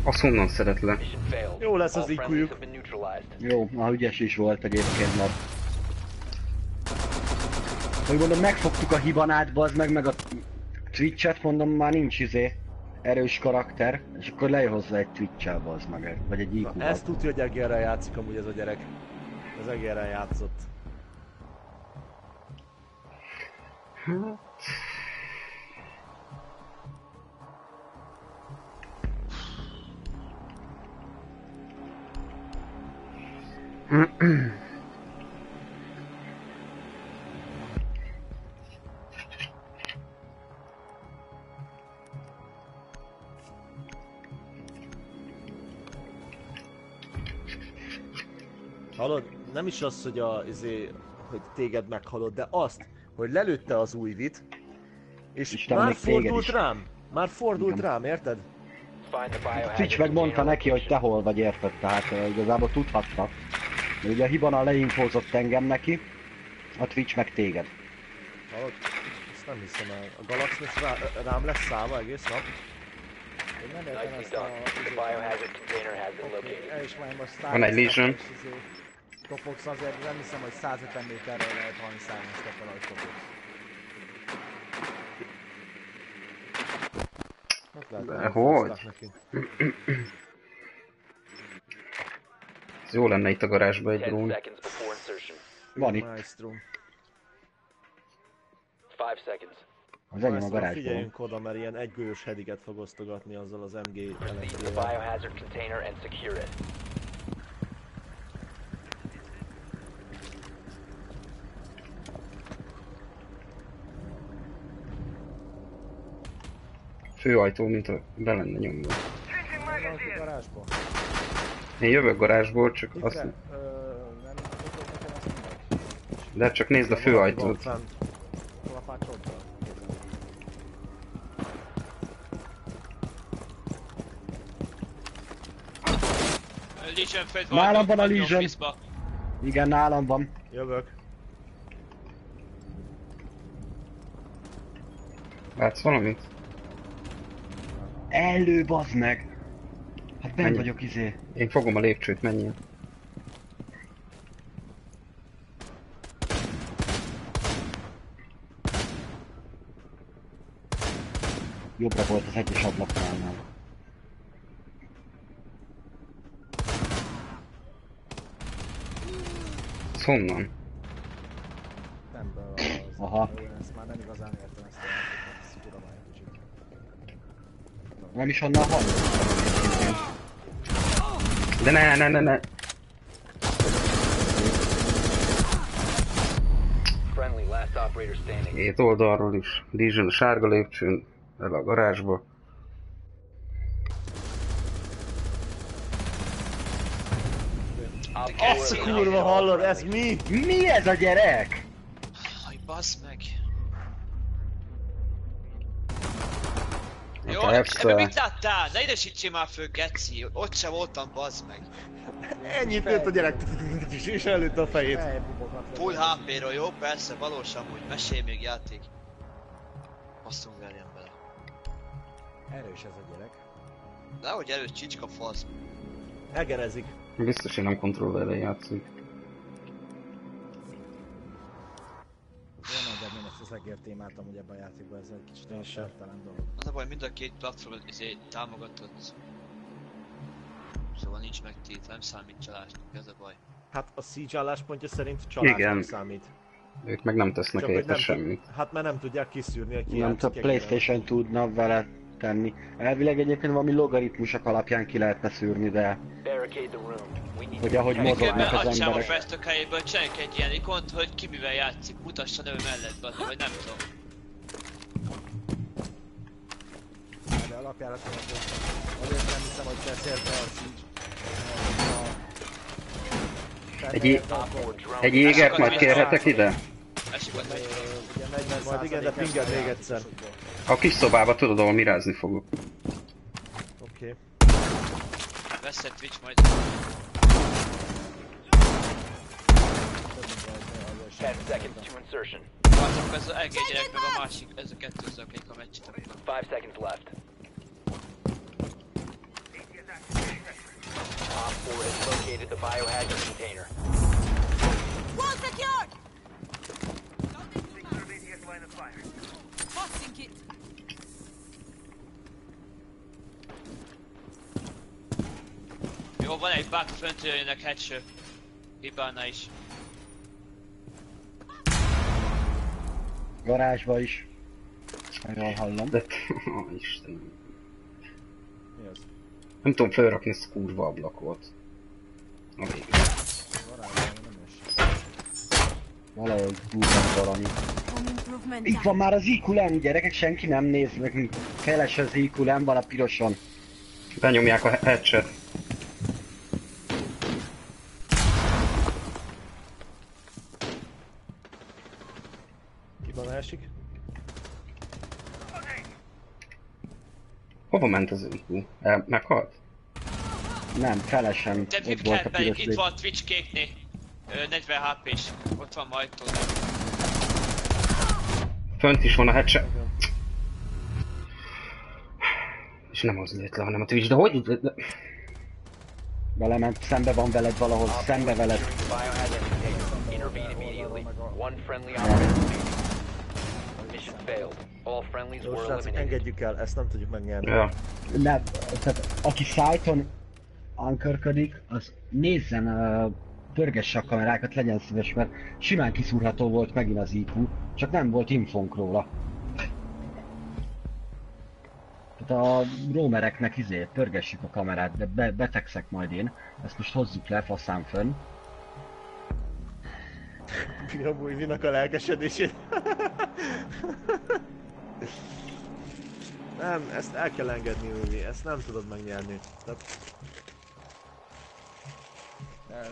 S4: Azt honnan
S5: szeretle?
S1: Jó lesz az
S5: iq
S6: Jó, a ügyes is volt egyébként Hogy Megmondom, megfogtuk a hibanát, bazd meg, meg a Twitch-et, mondom, már nincs izé erős karakter, és akkor lejj hozzá egy Twitch-el, bazd meg, vagy egy iq
S1: ezt tudja, hogy egérrel játszik amúgy ez a gyerek. Az egérrel játszott. Hallod? Nem is az, hogy a, izé, hogy téged meghalod, de azt, hogy lelőtte az új vit, és
S6: Isten,
S1: már fordult rám. Már fordult
S6: Igen.
S1: rám, érted?
S6: Twitch megmondta neki, hogy te hol vagy, érted? Tehát uh, igazából tudhatta. De ugye a hibana leinfózott engem neki, a Twitch meg téged.
S1: Hallod? Ezt nem hiszem el. A Galax most rá, rám lesz szállva egész nap?
S3: Én nem értem ezt a...
S4: Van egy Legion.
S3: Kopogsz azért, nem hiszem, hogy 150 méterről lehet halni szárnyaztattal, ahogy kopogsz.
S1: Hát lehet,
S4: De
S1: hogy neki.
S4: Ez jó lenne itt a garázsba egy
S5: 10
S4: drón.
S6: Van itt.
S5: 5 seconds.
S6: az enyém a garázsban.
S1: figyeljünk oda, mert ilyen egygolyós hediget fog osztogatni azzal az MG
S5: Proceed to the
S1: LMG-vel.
S5: biohazard container and secure it.
S4: Főajtó, mint a be lenne nyomva. Én jövök garázsból, csak azt...
S3: Tikre, ö, nem tudod nekem azt?
S4: De csak nézd a főajtót.
S2: Legion föld
S6: Nálam van a Legion. Igen, nálam van.
S1: Jövök.
S4: Látsz valamit?
S6: Elő, bazd meg! Hát ben
S4: Menj.
S6: vagyok izé.
S4: Én fogom a lépcsőt, menjél.
S6: Jobbra volt az egyes ablaknál.
S4: Ez honnan?
S6: Aha.
S3: Nem
S6: is onnan hallottam.
S4: De ne, ne, ne, ne! Két oldalról is. Legion a sárga lépcsőn, el a garázsba.
S1: Ez
S5: four
S1: kurva hallod, ez mi?
S6: Mi ez a gyerek?
S2: Aj, bassz meg. Jó,
S4: persze.
S2: ebben mit láttál? Ne idesítsél már föl, geci. Ott se voltam, bazd meg.
S1: Ennyit jött a gyerek, és előtte a fejét.
S2: Full HP-ról, jó? Persze, valósan, hogy mesélj még játék. Basszunk verjen bele.
S3: Erős ez a gyerek.
S2: De hogy előtt csicska fasz.
S1: Egerezik.
S4: Biztos, hogy nem kontrollerre játszik.
S3: Engedném ezt az egér témát amúgy ebben a játékban, ez egy kicsit
S1: Én sem.
S3: dolog.
S2: Az a baj, mind a két platformot izé támogatott. Szóval nincs megtiltva, nem számít csalásnak, ez a baj.
S1: Hát a Siege álláspontja szerint csalásnak
S4: Igen.
S1: számít.
S4: Ők meg nem tesznek
S1: Csak hogy
S4: érte
S1: nem
S4: semmit.
S1: Hát mert nem tudják kiszűrni, hogy ki
S6: Nem
S1: egérrel.
S6: Playstation tudna vele tenni. Elvileg egyébként valami logaritmusok alapján ki lehetne szűrni, de Hogy ahogy mozognak az
S2: adjam a
S6: emberek.
S2: festok helyéből, csináljuk egy ilyen ikont, hogy ki mivel játszik, mutassa nő mellett, bazd, vagy nem tudom.
S3: De alapjára tudom, hogy azért nem hiszem, hogy beszélte a.
S4: Egy. Egy égert majd kérhetek ide?
S2: Esik ott egy
S3: Ugye 40
S1: Majd igen, de pinged még egyszer.
S4: A kis szobába tudod, ahol mirázni fogok.
S1: Oké.
S2: veszett Twitch majd.
S5: 10 seconds to insertion.
S2: Azok az engedjenek meg a másik, ez a kettő az, akik a meccset.
S5: 5 seconds left. Op 4 has located the biohazard container.
S7: Wall secured! Tossing it.
S2: Jó, van egy bug, föntről jönnek headshot. Hibána is.
S6: Garázsba is. Jól hallom.
S4: De, oh, Istenem.
S3: Mi az?
S4: Nem tudom felrakni ezt a kurva ablakot. A végén.
S6: Valahogy húzom valami. Itt van már az IQLM, gyerekek, senki nem néz meg. Feles az IQLM, van a piroson.
S4: Benyomják a headset.
S1: Ki van esik?
S4: Hova ment az IQ? El, meghalt?
S6: Nem, felesen.
S2: Te
S6: Ott volt a piros
S2: itt van Twitch kéknél. Ö, 40 HP-s. Ott van majd tudod.
S4: Fönt is van a headset. És nem az lőtt le, hanem a Twitch, de hogy? De, de...
S6: Belement, szembe van veled valahol, szembe
S5: 4
S6: veled.
S5: One friendly operator
S1: Jó,
S5: were
S1: srácok,
S5: eliminated.
S1: engedjük el, ezt nem tudjuk megnyerni.
S4: Ja.
S6: Nem, tehát aki szájton ankörködik, az nézzen uh, pörgesse a kamerákat, legyen szíves, mert simán kiszúrható volt megint az IQ, csak nem volt infónk róla. Tehát a roamereknek izé, pörgessük a kamerát, de be, betegszek majd én. Ezt most hozzuk le, faszán fönn.
S1: Bírom újvinak a lelkesedését. nem, ezt el kell engedni újvi, ezt nem tudod megnyerni. Tehát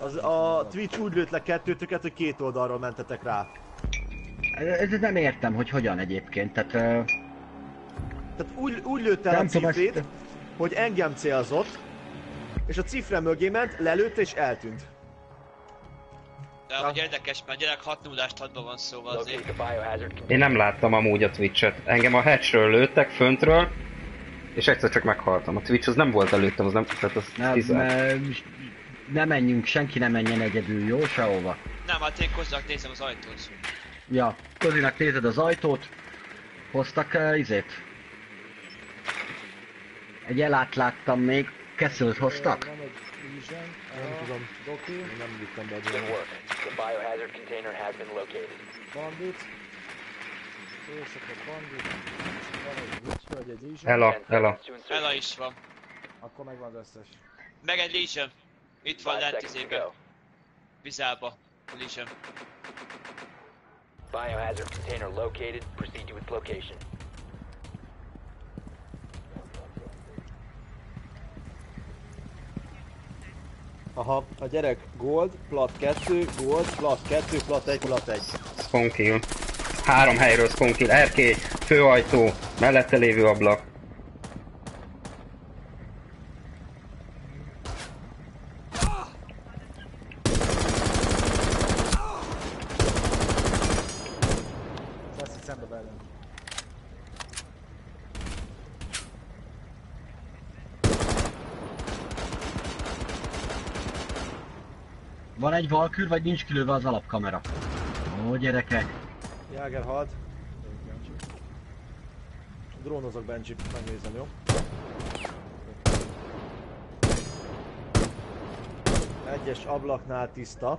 S1: az, a Twitch úgy lőtt le kettőtöket, hogy két oldalról mentetek rá.
S6: Ez nem értem, hogy hogyan egyébként, tehát... Uh,
S1: Tehát úgy, úgy lőtte el a
S6: ezt-
S1: cifrét, hogy engem célzott, és a cifre mögé ment, lelőtte és eltűnt.
S2: De hogy érdekes, mert gyerek 6 0 hadban van szóval azért.
S4: Én nem láttam amúgy a Twitch-et. Engem a hatchről lőttek, föntről, és egyszer csak meghaltam. A Twitch az nem volt előttem, az nem, tehát az
S6: nem,
S4: kizárt.
S6: ne, ne menjünk, senki ne menjen egyedül, jó? Sehova.
S2: Nem, hát én kozzak nézem az ajtót.
S6: Ja, Kozinak nézed az ajtót. Hoztak uh, izét? Egy elát láttam még. Keszőt hoztak?
S3: Van egy
S1: Nem tudom.
S3: Doki,
S1: Én nem vittem be
S5: Good work. The biohazard container has been located.
S3: Bandit, és akkor Bandit, és van egy Witch, vagy egy Legion,
S4: Ela,
S5: 10
S4: Ela.
S2: Ela is van.
S3: akkor megvan az összes.
S2: Meg egy Legion. Itt van lent
S5: seconds to
S2: izébe.
S5: go.
S2: Vizába. A Legion.
S5: Biohazard container located. Proceed to its location.
S1: Aha, a gyerek gold, plat 2, gold, plat 2, plat 1, plat 1.
S4: Spawn. Három helyről spawn kill. Főajtó, mellette lévő ablak.
S3: Lesz itt szembe velem.
S6: Van egy valkür, vagy nincs kilőve az alapkamera? Ó, gyerekek.
S1: Jáger halt. Drónozok Benji, megnézem, jó? Egyes ablaknál tiszta.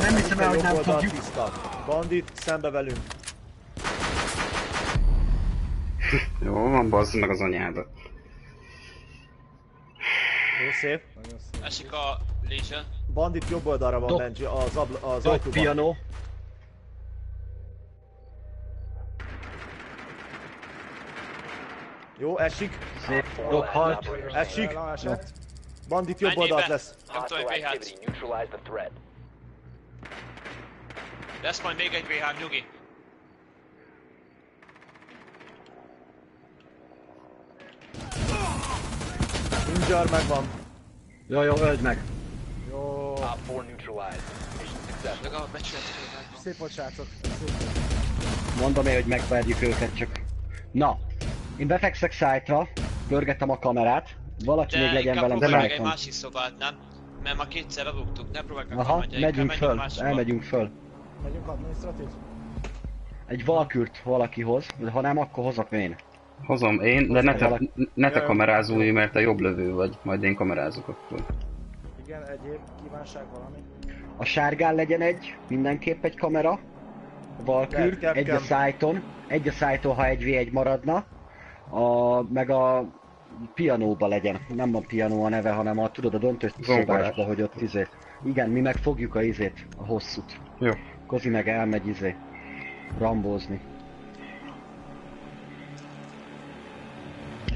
S6: Nem hiszem el, hogy nem fogjuk.
S1: tiszta. Bandit, szembe velünk.
S4: Jó van, bazd meg az anyádat.
S1: Jó, szép.
S3: Nagyon szép.
S2: Esik a Legion.
S1: Bandit jobb oldalra van
S6: Dok-
S1: Benji, az, abla, az
S6: Dog
S1: ajtóban.
S6: piano.
S1: Jó, esik.
S6: Szép.
S5: Four
S6: Dog
S5: last
S6: halt.
S5: operators
S1: Esik.
S3: Ela esett.
S1: Bandit jobb
S2: Menjél
S1: oldalt
S2: be.
S1: lesz.
S2: Nem tudom,
S5: Hostile
S2: hogy
S5: activity.
S2: VH-t.
S5: Neutralize the threat.
S2: Lesz majd még egy VH nyugi.
S1: Ninjar megvan.
S6: Jó, jó, öld meg.
S3: Jó,
S5: Op 4 neutralized. Mission successful.
S2: Legalább meg.
S3: szép volt srácok.
S6: Mondom én, hogy megverjük őket csak. Na, én befekszek szájtra, pörgetem a kamerát, valaki még
S2: De
S6: legyen
S2: inkább
S6: velem
S2: próbálj meg egy másik szobát, nem? Mert ma kétszer elrúgtuk, ne próbálj meg
S6: Aha, megyünk föl, elmegyünk föl.
S3: Megyünk administratív?
S6: Egy valkürt valaki hoz, de ha nem, akkor hozok én.
S4: Hozom én, de ne te, ne te kamerázulj, mert te jobb lövő vagy. Majd én kamerázok akkor.
S3: Igen, egyéb kívánság valami.
S6: A sárgán legyen egy, mindenképp egy kamera. Valkür, egy a szájton, egy a szájton, ha egy v egy maradna. A, meg a pianóba legyen. Nem a pianó a neve, hanem a, tudod, a döntő
S4: Zongorás.
S6: szobásba, hogy ott izé. Igen, mi meg fogjuk a izét, a hosszút.
S4: Jó.
S6: Kozi meg elmegy izé, rambózni.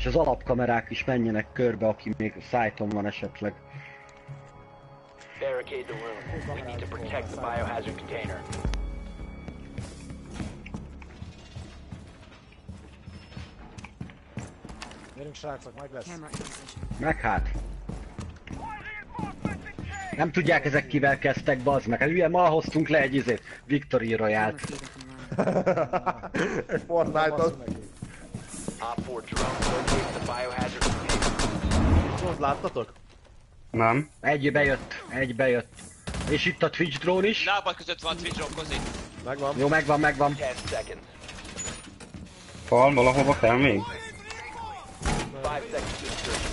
S6: És az alapkamerák is menjenek körbe, aki még szájton van esetleg.
S5: Barricade the room. We need to protect the biohazard container.
S3: Gyerünk srácok, meg lesz.
S6: Meg hát. Nem tudják ezek kivel kezdtek, bazd meg. Hát Hülye, ma hoztunk le egy izét. Victory Royale-t.
S1: Fortnite-ot. Most láttatok?
S4: Nem?
S6: Egy bejött, egy bejött. És itt a Twitch drone is.
S2: Lábad között van Twitch Kozi.
S1: Megvan.
S6: Jó, megvan, megvan.
S5: 10 seconds.
S4: Fal valahova kell még?
S5: 5 seconds to insertion.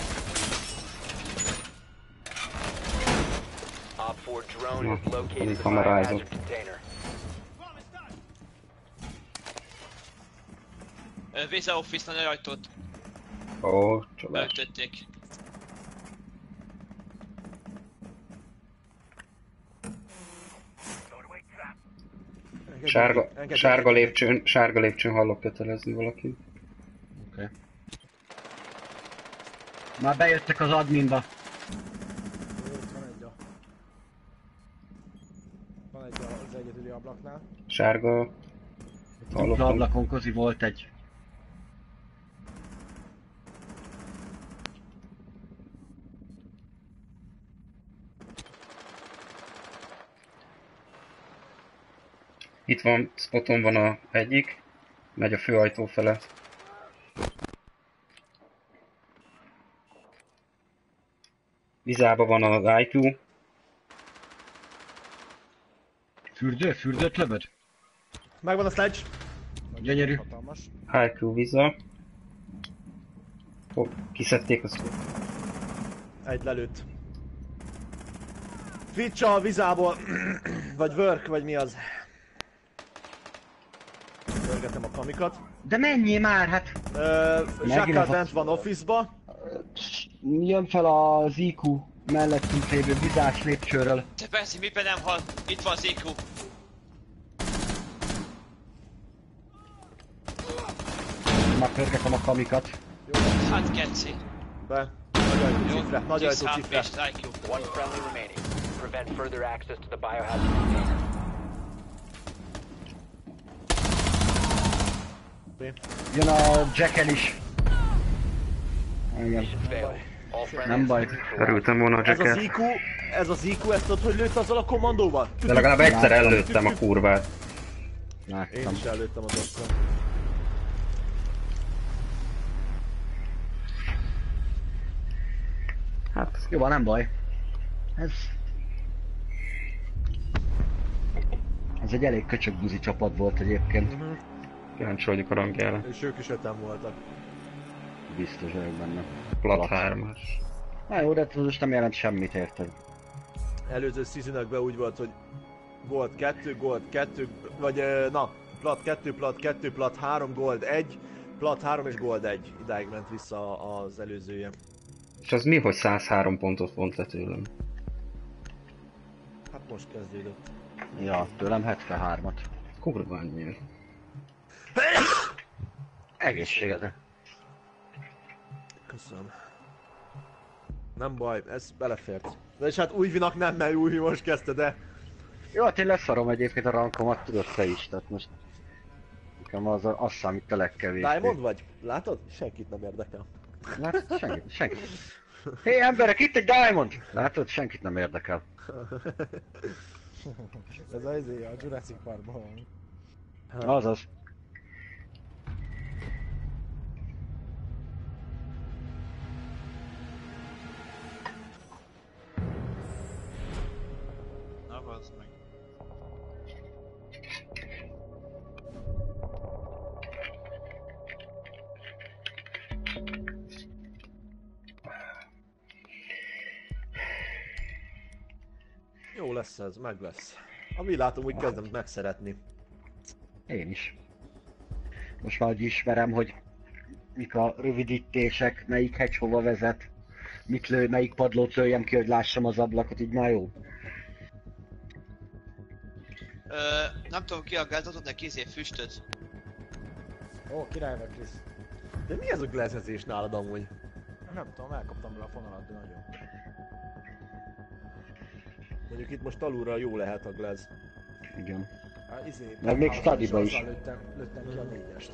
S5: Op 4 drone
S4: Na,
S5: has located the biohazard container.
S2: Visa Office nagy ajtót
S4: Ó, csodás.
S2: beütötték.
S4: Sárga, sárga lépcsőn, sárga lépcsőn hallok kötelezni valaki.
S6: Oké. Már bejöttek az adminba.
S3: Van egy a... Van egy a- az egyedüli ablaknál.
S4: Sárga,
S6: Az
S4: hallottam.
S6: ablakon kozi volt egy.
S4: Itt van, spoton van a egyik. Megy a főajtó fele. Vizába van az IQ.
S6: Fürdő? Fürdőt lövöd?
S1: Megvan a sledge.
S6: Gyönyörű.
S3: Hatalmas.
S4: IQ viza. Ó, kiszedték azt.
S1: Egy lelőtt. Twitch a vizából. vagy work, vagy mi az. Kamikat.
S6: De menjél már, hát! Megint
S1: Zsákkal bent van office-ba.
S6: Jön fel az IQ mellettünk lévő vizás lépcsőről.
S2: Te persze, miben nem hal? Itt van az IQ.
S6: Már pörgetem a kamikat.
S2: Hát keci.
S1: Be. Nagy ajtó cifre, nagy
S2: 10
S1: ajtó cifre.
S5: One friendly remaining. Prevent further access to the biohazard container.
S6: Jön a Jackal is. Igen. Nem baj.
S4: Örültem volna a
S1: Ez az. IQ, ez az IQ, ezt tudod, hogy lőtt azzal a kommandóval?
S4: De legalább egyszer ellőttem a kurvát.
S1: Én
S6: Láttam.
S1: is előttem az asszal.
S6: Hát, jó van, nem baj. Ez... Ez egy elég köcsög buzi csapat volt egyébként.
S4: Kíváncsi vagyok a rangjára.
S1: És ők is öten voltak.
S6: Biztos vagyok benne.
S4: Plat 3-as.
S6: Na jó, de ez most nem jelent semmit, érted?
S1: Előző seasonokban úgy volt, hogy Gold 2, Gold 2, vagy na, Plat 2, Plat 2, Plat 3, Gold 1, Plat 3 és Gold 1. Idáig ment vissza az előzője.
S4: És az mi, hogy 103 pontot vont le tőlem?
S1: Hát most kezdődött.
S6: Ja, tőlem 73-at.
S4: Kurva annyi.
S6: Egészségedre.
S1: Köszönöm. Nem baj, ez belefért. De és hát újvinak nem, mert újvi most kezdte, de...
S6: Jó, hát én leszarom egyébként a rankomat, tudod te is, tehát most... Nekem az, az számít a legkevésbé.
S1: Diamond vagy? Látod? Senkit nem érdekel.
S6: Hát, senki, senki. Hé hey, emberek, itt egy diamond! Látod, senkit nem érdekel.
S3: Ez az izé, a Jurassic Parkban van.
S6: Azaz.
S1: Lesz ez, meg lesz. Ami látom, úgy kezdem megszeretni.
S6: Én is. Most már ismerem, hogy mik a rövidítések, melyik hegy hova vezet, mit lő, melyik padlót lőjem ki, hogy lássam az ablakot, így már jó.
S2: Ö, nem tudom ki a gáz, adott neki izé füstöt.
S3: Ó, király vagy Krisz.
S1: De mi ez a glezezés nálad amúgy?
S3: Nem tudom, elkaptam vele a fonalat, de nagyon.
S1: Mondjuk itt most alulra jó lehet a glez.
S6: Igen.
S3: Hát izé,
S6: Meg még studyba is.
S3: Lőttem, lőttem ki a négyest.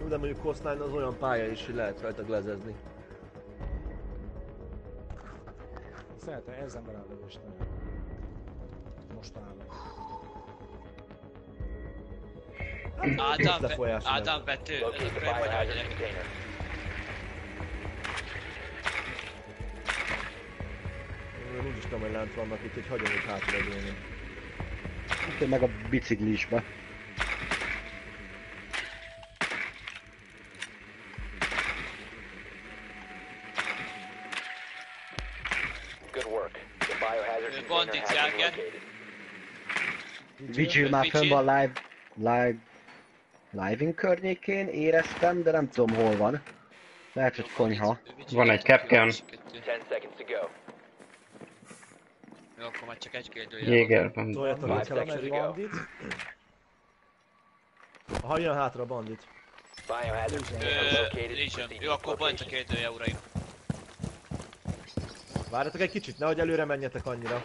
S1: Jó, de mondjuk Costline az olyan pálya is, hogy lehet rajta glezezni.
S3: Szeretem, érzem vele a lövést nagyon. Mostanában.
S2: Ádám. Ádám betű,
S5: Locate the
S2: ezekre magyar
S1: Én úgyis tudom, hogy lent vannak itt, hogy hagyom itt hátra dőlni.
S6: Én meg a biciklisbe.
S2: Bandit.
S6: Vigil már fönn van live, live, living környékén, éreztem, de nem tudom hol van. Lehet, hogy konyha.
S4: Van egy Capcan.
S5: 10 seconds to go.
S2: Jó, akkor már csak egy kérdője.
S4: Jégerben.
S1: Toljatok
S5: Five
S1: itt kell
S5: seconds
S3: Van
S5: to
S3: egy bandit.
S1: Ha jön hátra a bandit.
S5: Biohazard.
S2: Legion. Jó, akkor bant a kérdője, uraim.
S1: Várjatok egy kicsit, nehogy előre menjetek annyira.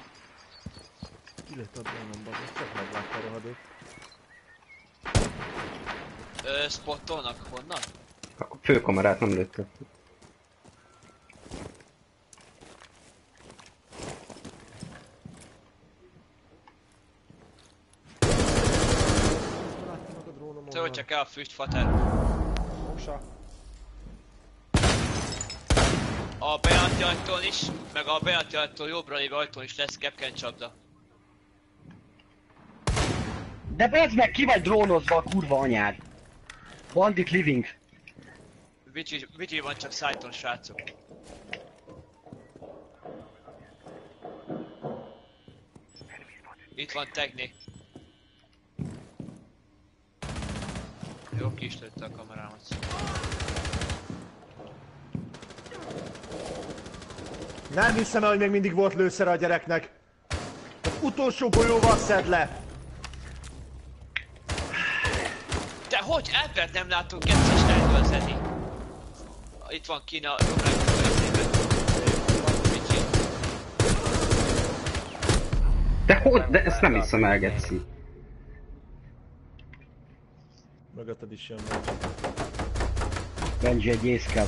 S1: Kilőtt a bannamba, csak meglátta a rohadék.
S2: Ö, spottolnak honnan?
S4: A főkamerát nem lőttek.
S1: Láttam a
S2: csak el a füst, fater.
S3: Oksa.
S2: A bejárati ajtón is, meg a bejárati ajtón jobbra lévő ajtón is lesz Capcan csapda.
S6: De bezd meg, ki vagy drónozva a kurva anyád! Bandit living.
S2: Vigil, Vigil van csak szájton, srácok. Itt van Tegni. Jó, ki is lőtte a kamerámat.
S1: Nem hiszem el, hogy még mindig volt lőszer a gyereknek. Az utolsó golyóval szed le.
S2: De hogy embert nem látunk egyszer elgőzeni? Itt van Kína, jobbra lévő Vigil.
S4: De hogy? De ezt nem hiszem el, Geci.
S1: Mögötted is jön meg.
S6: Benji egy észkel.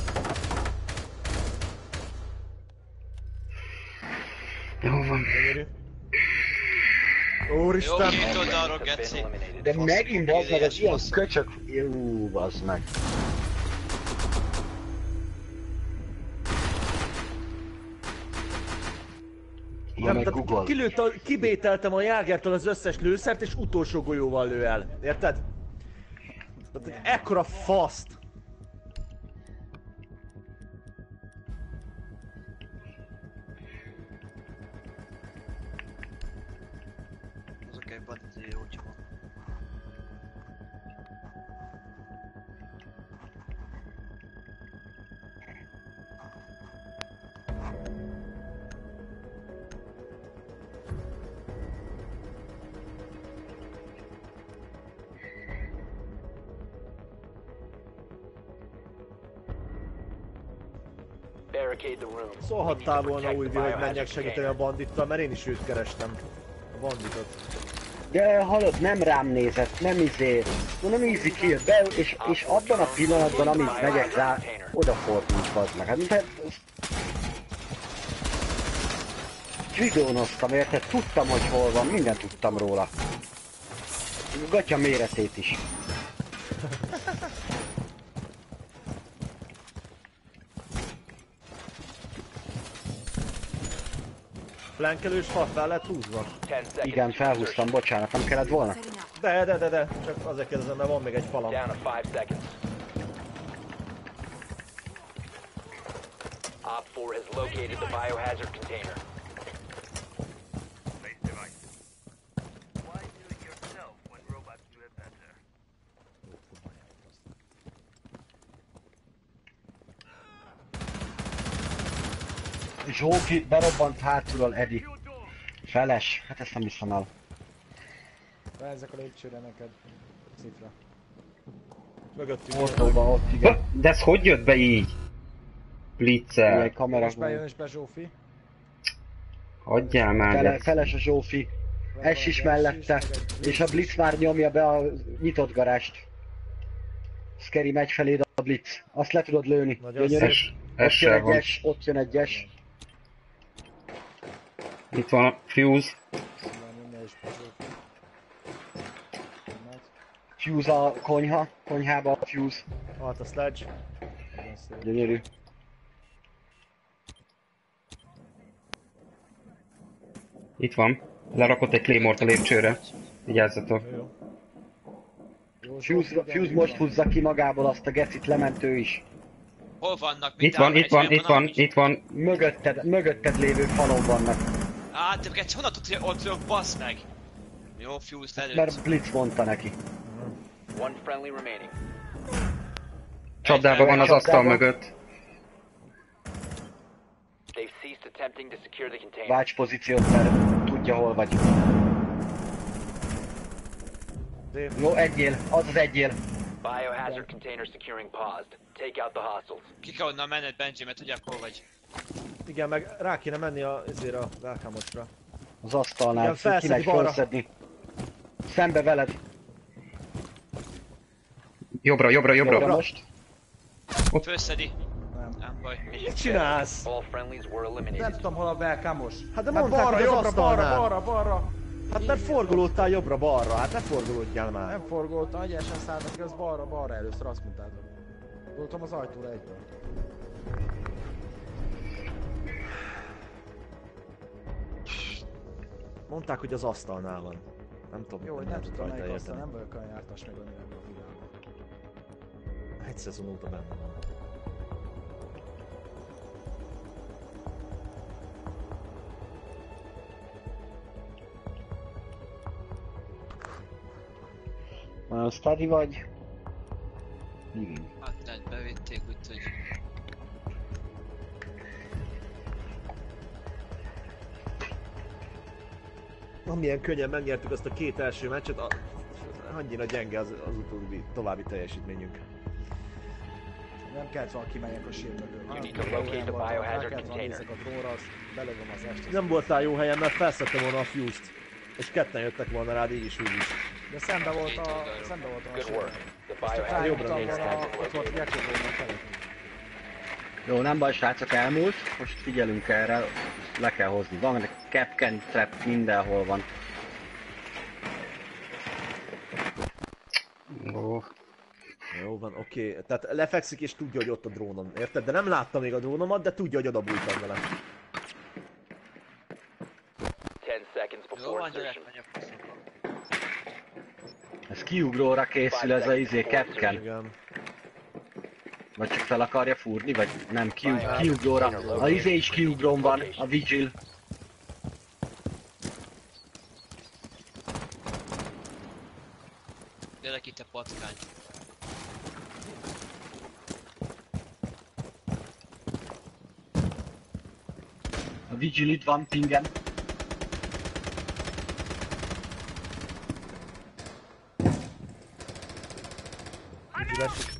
S4: Jó van.
S1: Gyönyörű.
S2: Jó,
S1: Úristen!
S2: ki tudod arról,
S5: Has been
S2: Geci?
S6: De megint bazd meg az ilyen köcsök... Jú, bazd meg. Ja,
S1: Nem, tehát kilőtt a, kibételtem a jágertől az összes lőszert, és utolsó golyóval lő el. Érted? Tehát Szólhattál volna
S5: the
S1: hogy menjek segíteni a bandittal, mert én is őt kerestem. A banditot.
S6: De hallod, nem rám nézett, nem izé. Mondom easy kill, be, és, és abban a pillanatban, amit megyek rá, odafordult, bazd meg. Hát hát... Videónoztam, érted? Tudtam, hogy hol van, mindent tudtam róla. Gatya méretét is.
S1: Flankelős fa fel lett húzva.
S5: 10 seconds.
S6: Igen, felhúztam, bocsánat, nem kellett volna?
S1: De, de, de, de, csak azért kérdezem, mert van még egy falam.
S5: Down to 5 seconds. Op 4 has located the biohazard container.
S6: Zsófi berobbant hátulról Edi. Feles, hát ezt nem hiszem el.
S3: Ezek a lépcsőre neked. Cifra.
S1: Mögöttünk.
S6: Ortóban ott, igen.
S4: De ez hogy jött be így?
S6: Ilyen
S4: Blitzel.
S6: kamera.
S3: Most bejön és be Zsófi.
S4: Hagyjál már.
S6: Fele, feles a Zsófi. Es is mellette. És a Blitz már nyomja be a nyitott garást. Scary megy feléd a Blitz. Azt le tudod lőni.
S1: Nagyon
S6: Gyönyörű.
S4: Es,
S6: Ott jön
S4: essel
S6: egy
S4: van.
S6: es, ott jön egy es.
S4: Itt van a fuse.
S6: Fuse a konyha. Konyhába a Fuse.
S1: Alt a sledge.
S6: Gyönyörű.
S4: Itt van. Lerakott egy Claymore-t a lépcsőre. Vigyázzatok.
S6: Fuse, Fuse most húzza ki magából azt a gecit, lement ő is.
S2: Hol vannak?
S4: Itt van, itt van, itt van, itt van.
S6: Mögötted, mögötted lévő falon vannak.
S2: Á, te meg honnan tudod, hogy ott vagyok, basz meg? Jó, fuse lelőtt.
S6: Mert Blitz mondta neki.
S5: One friendly remaining.
S4: Csapdában van az asztal mögött.
S5: They've ceased attempting to secure the container.
S6: Válts pozíciót, mert tudja hol vagy. Jó, egyél, az az egyél.
S5: Biohazard container securing paused. Take out the hostiles.
S2: Ki kell onnan menned, Benji, mert tudják hol vagy.
S1: Igen, meg rá kéne menni a, ezért a welcome-osra.
S6: Az asztalnál,
S1: Igen,
S6: kimegy
S1: balra.
S6: felszedni. Szembe veled.
S4: Jobbra, jobbra,
S6: Jobbra
S4: jobbra.
S6: most.
S2: Fölszedi.
S3: Nem.
S2: Nem baj.
S1: Mit csinálsz?
S3: Nem tudom hol a welcome-os.
S1: Hát de
S3: Hát
S1: mondták,
S3: balra, jobbra, balra, balra, balra.
S1: Hát mert forgolódtál jobbra-balra, hát ne forgolódjál már.
S3: Nem forgott, agyásan szállt neki, az balra, balra először azt mondtátok. Voltam az ajtóra egyből.
S1: Mondták, hogy az asztalnál van. Nem tudom,
S3: Jó, hogy nem tudom
S1: rajta
S3: melyik
S1: érteni.
S3: nem vagyok olyan jártas meg annyira ebben a világban.
S1: Egy szezon óta benne van.
S6: Már study vagy? Igen.
S2: Hát nem, bevitték, úgyhogy...
S1: Na, milyen könnyen megnyertük azt a két első meccset, a... annyira gyenge az, az utóbbi további teljesítményünk.
S3: Nem kellett volna kimenjek a sír mögül.
S5: You need to locate the biohazard container.
S3: a dróra, azt belövöm az est.
S1: Nem voltál jó helyen, mert felszettem volna a fuse-t. És ketten jöttek volna rád így is úgy is.
S3: De szembe volt a... szembe volt a
S5: biohazard
S1: jobbra
S5: been
S3: ott volt. Jakobónak felett.
S6: Jó, nem baj, srácok, elmúlt. Most figyelünk erre, le kell hozni. Van egy capcan trap, mindenhol van.
S4: Ó,
S1: Jó van, oké. Tehát lefekszik és tudja, hogy ott a drónom. Érted? De nem látta még a drónomat, de tudja, hogy oda bújtam vele.
S5: 10 seconds
S2: Jó van, gyerek.
S6: Ez kiugróra készül ez a izé capcan.
S1: Igen.
S6: Vagy csak fel akarja fúrni, vagy nem, kiug, kiugróra. A izé is kiugrón van, a vigil.
S2: Gyerek itt a patkány.
S6: A vigil itt van, pingen.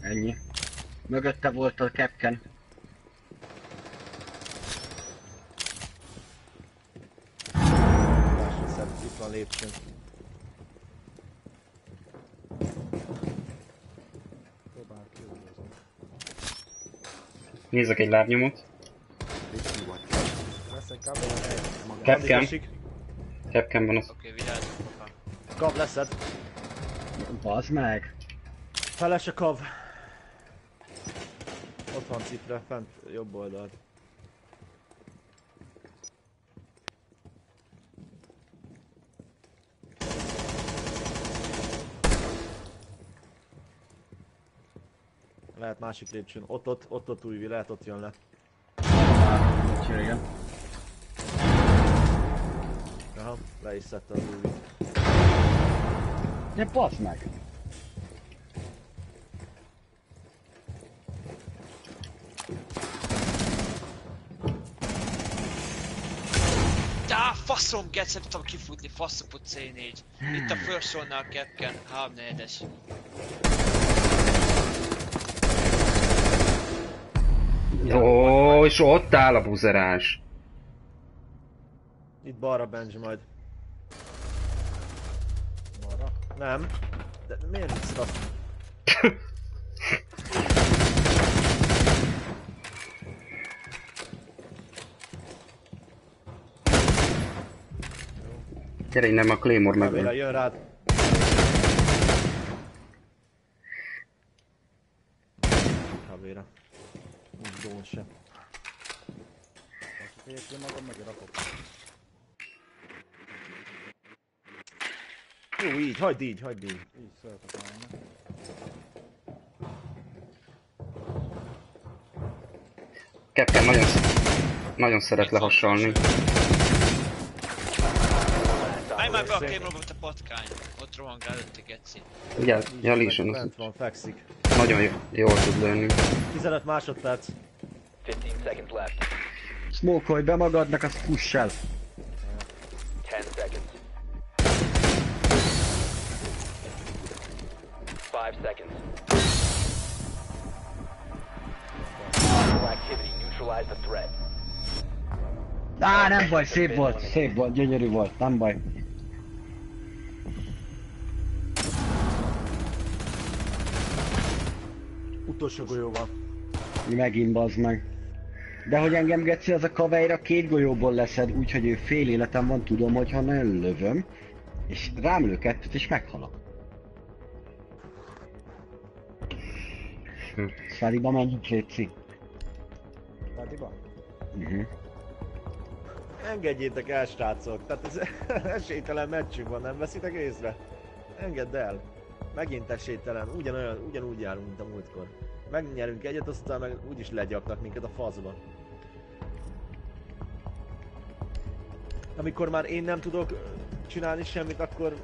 S6: Ennyi. Mögötte volt a.
S1: Másodszor itt van lépcsőn.
S4: Nézek egy lábnyomot.
S1: Esik.
S4: Capcom van az.
S2: Oké, vigyázz, papa.
S1: Kav leszed.
S6: Bazd meg!
S1: Feles a kav. Ott van cipre, fent jobb oldalt. Lehet másik lépcsőn. Ott, ott, ott, ott újvi, lehet ott jön le.
S6: Igen.
S1: Aha, le is szedte az újvi.
S6: De bazd meg!
S2: Á, faszom, gec, nem tudom kifutni, faszopott C4. Itt a felsónál Kepken, 3 4 es
S4: Ó, és ott áll a buzerás.
S1: Itt balra Benji majd.
S3: Balra.
S1: Nem. De miért nincs
S4: Gyere innen, a Claymore megvan.
S1: jön rád. Kavéra. Nincs drón se.
S3: Egyébként magam megrakok.
S1: Jó, így, hagyd így, hagyd így.
S3: Így szeretek állni.
S4: Capcom nagyon, nagyon szeret lehasalni.
S2: Állj már be a kémlóba, te patkány. Ott rohangál előtti geci.
S4: Ugye, ja, Legion
S1: Bent van, fekszik.
S4: nagyon jó, jól tud lőni.
S1: 15 másodperc.
S5: 15 seconds left.
S6: Smokolj be magadnak, az push el.
S5: 10 seconds. 5 seconds. Hostile activity. Neutralize the threat.
S6: Á, nem baj, szép volt, szép volt, gyönyörű volt, nem baj.
S1: Utolsó golyóval.
S6: Megint bazd meg. De hogy engem geci, az a kavejra két golyóból leszed, úgyhogy ő fél életem van, tudom, hogy ha nem lövöm, és rám lő kettőt, és meghalok.
S4: Hm.
S6: Szádiba menjünk, Léci.
S3: Pátiba?
S6: Uh-huh.
S1: Engedjétek el, srácok. Tehát ez esélytelen meccsünk van, nem veszitek észre? Engedd el. Megint esélytelen. Ugyanolyan, ugyanúgy járunk, mint a múltkor. Megnyerünk egyet, aztán meg úgyis legyaknak minket a faszba. Amikor már én nem tudok csinálni semmit, akkor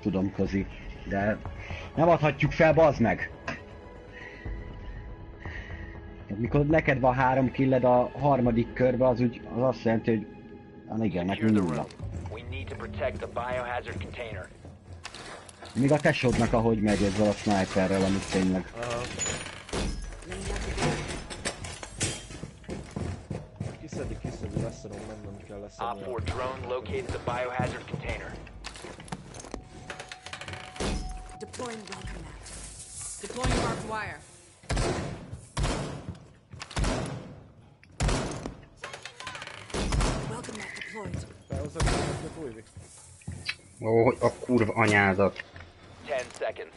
S6: Tudom, Kozi. De nem adhatjuk fel, bazd meg! Mikor neked van három killed a harmadik körbe, az úgy az azt jelenti, hogy ah, igen, nekünk nulla.
S5: We need to protect the biohazard container.
S6: Míg a tesódnak ahogy megy ezzel a sniperrel, amit tényleg.
S1: Aha. Kiszedi, kiszedi, leszarom, mennem kell
S5: Op
S1: leszedni.
S5: 4 drone located the biohazard container.
S7: Deploying welcome mat. Deploying barbed wire. Welcome mat deployed.
S3: Felhozod a
S4: hogy kurva anyádat.
S5: 10 seconds.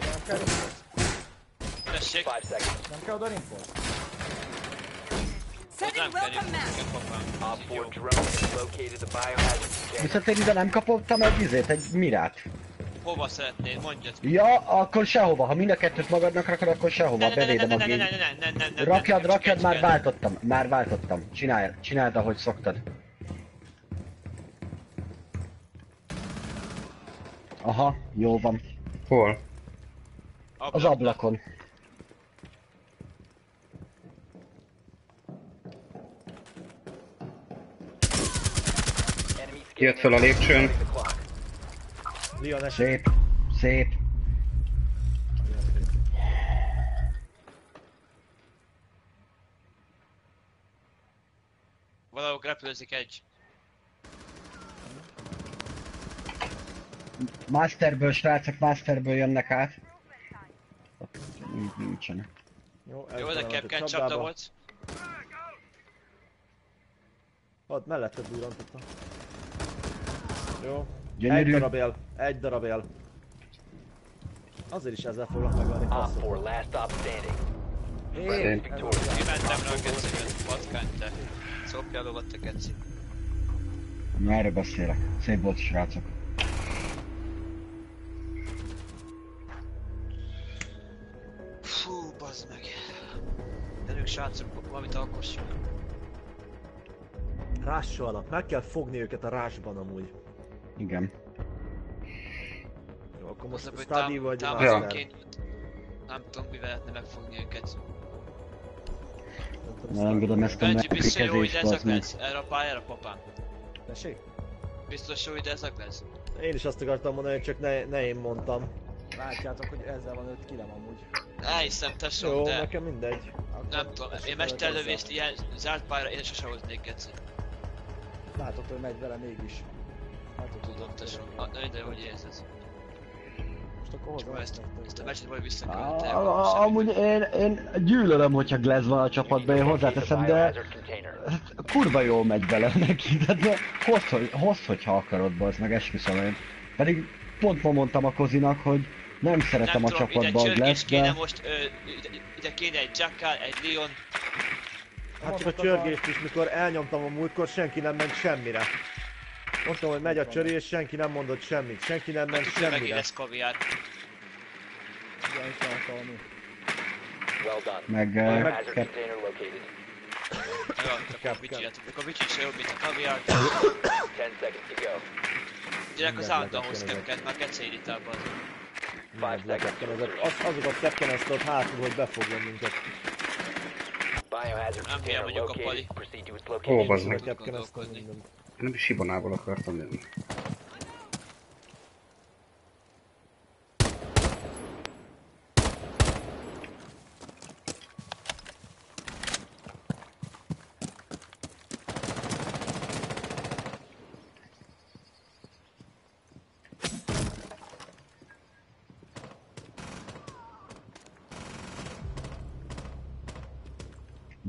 S3: Nem kell?
S2: Tessék,
S5: 5 seconds.
S3: Nem kell oda
S7: Sending
S2: nem kell.
S5: Op 4 drone has located the biohazard container.
S6: Viszont én ide nem kapottam egy izét, egy mirát.
S2: Hova szeretnéd, mondjad.
S6: Ja, akkor sehova. Ha mind a kettőt magadnak rakod, akkor sehova. Bevédem a gép. Rakjad, rakjad, már váltottam. Már váltottam. Csinálj, csináld, ahogy szoktad. Aha, jó van.
S4: Hol?
S6: Az ablakon.
S4: Jött fel a lépcsőn.
S1: Leon esik.
S6: Szép, szép.
S2: Valahol repülőzik egy.
S6: Masterből, srácok, Masterből jönnek át. Így nincsen.
S1: Jó,
S2: Jó, de kepp csapda volt.
S1: Ott melletted durrantottam. Jó. Egy
S6: Gyönyörű.
S1: darab él. Egy darab él. Azért is ezzel foglak megölni.
S5: Op
S1: faszom.
S5: 4, last stop standing.
S1: Én.
S2: Kimentem rá a gecimet, patkány te. Szopja a lovat a geci.
S6: Na erről beszélek. Szép volt srácok.
S1: Rássolnak. Meg kell fogni őket a rásban amúgy.
S6: Igen.
S1: Jó, akkor
S2: Most hogy
S1: study
S2: tám-
S1: vagy
S2: én. Nem tudom mivel lehetne megfogni őket.
S1: Szerintem
S6: Elengedem ezt a
S2: biztos jó, hogy lesz? Erre a pályára, papám?
S1: Tessék?
S2: Biztos jó, hogy ez a lesz?
S1: Én is azt akartam mondani, csak ne, ne én mondtam.
S3: Látjátok, hogy ezzel van 5 kilem amúgy.
S2: Elhiszem, tesó,
S1: Jó,
S2: de...
S1: nekem mindegy.
S3: Akkor
S2: Nem tudom, én mesterlövést ilyen zárt pályára én sose hoznék geci.
S3: Látod, hogy megy vele mégis. Látod, hogy
S2: Tudom, tesó.
S3: vele.
S2: Ah, de hogy érzed?
S3: Most akkor hozzá
S2: ezt, ezt a meccset vagy vissza kell
S6: Amúgy én, én gyűlölöm, hogyha Glez van a csapatban, én hozzáteszem, de kurva jól megy bele neki, de hozz, hogy, hozz, hogyha akarod, bazd meg, esküszöm én. Pedig pont ma mondtam a Kozinak, hogy nem szeretem
S2: Nem
S6: a
S2: tudom, ide
S6: csapatban Glez,
S2: kéne
S6: de
S2: most, ö, ide, ide kéne egy Jackal, egy Leon.
S1: Hát csak a csörgést is, mikor elnyomtam a múltkor, senki nem ment semmire. Mondtam, hogy megy a csörés, senki nem mondott semmit, senki nem ment semmire.
S2: lesz kaviár.
S3: Itt
S6: meg...
S2: Akkor Vichy se jobb, mint a kaviár.
S5: 10 seconds to go.
S2: Gyerek az
S1: Mindent
S2: állandóan hoz
S1: lekekenezek.
S2: kepket, már
S5: seconds.
S1: Lekepkenezett. Az, azokat kepkenezted hátul, hogy befogjon minket.
S5: Biohazard
S2: Nem
S5: container
S2: vagyok a pali.
S5: located. Proceed to its
S4: Ó,
S5: location.
S4: bazd meg. Nem is hibanából akartam jönni.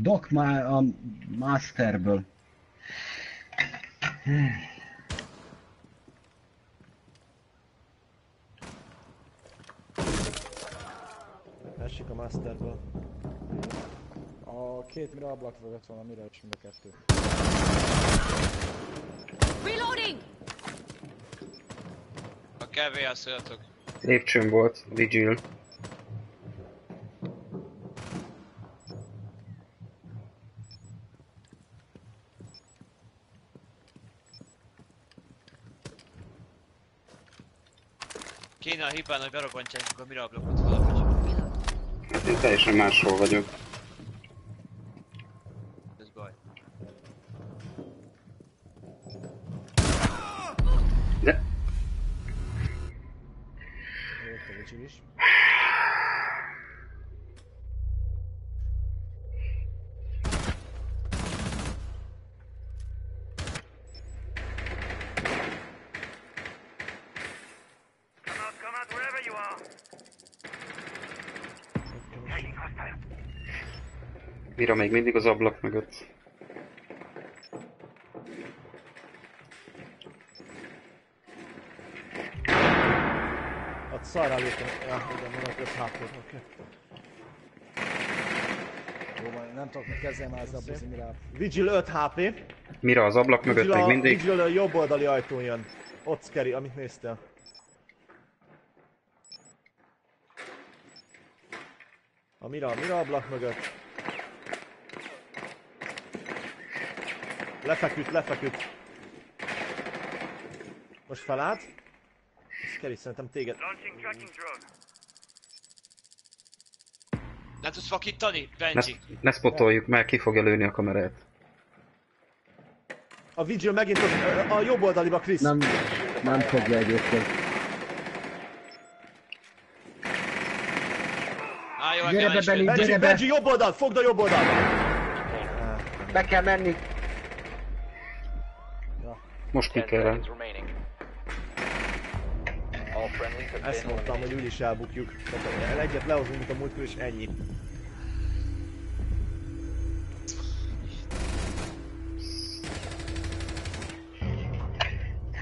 S6: Doc már a Masterből.
S1: Esik a masterből.
S3: A két mire ablak mögött van, a mire is mind a kettő.
S7: Reloading!
S2: Ha kell véjelszoljatok.
S4: Lépcsőn volt, Vigil.
S2: Kéne a hibán, hogy berobbantják a mire ablakot valahogy.
S4: Én teljesen máshol vagyok.
S2: Ez baj.
S4: De
S3: Jött a vicsil is.
S4: Mira még mindig az ablak mögött.
S1: Ott szarrá léptem. Ja, igen, ott 5 HP. Oké.
S3: Jó van, nem tudok meg kezdeni már ezzel a buzi mire.
S1: Vigil 5 HP.
S4: Mira az ablak mögött
S1: Vigil
S4: még
S1: a,
S4: mindig.
S1: Vigil a jobb oldali ajtón jön. Ott Scary, amit néztél. A Mira, a Mira ablak mögött. Lefeküdt, lefeküdt. Most felállt. Scary, szerintem téged.
S2: Nem tudsz vakítani?
S4: Ne,
S2: Benji.
S4: ne spotoljuk meg, ki fogja lőni a kamerát.
S1: A Vigil megint az, a jobb oldaliba Chris.
S6: Nem, nem fogja egyébként.
S2: Álljon,
S6: Gyere
S2: engem
S6: be.
S1: Benji,
S6: gyere be!
S1: Benji, jobb oldal, fogd a jobb oldal!
S6: Be kell menni.
S4: Most
S5: 10
S4: pikerel.
S5: seconds remaining. All Friendlies have
S1: Ezt mondtam, hogy úgyis elbukjuk. Tehát egyet lehozunk, mint a múltkor, és ennyi.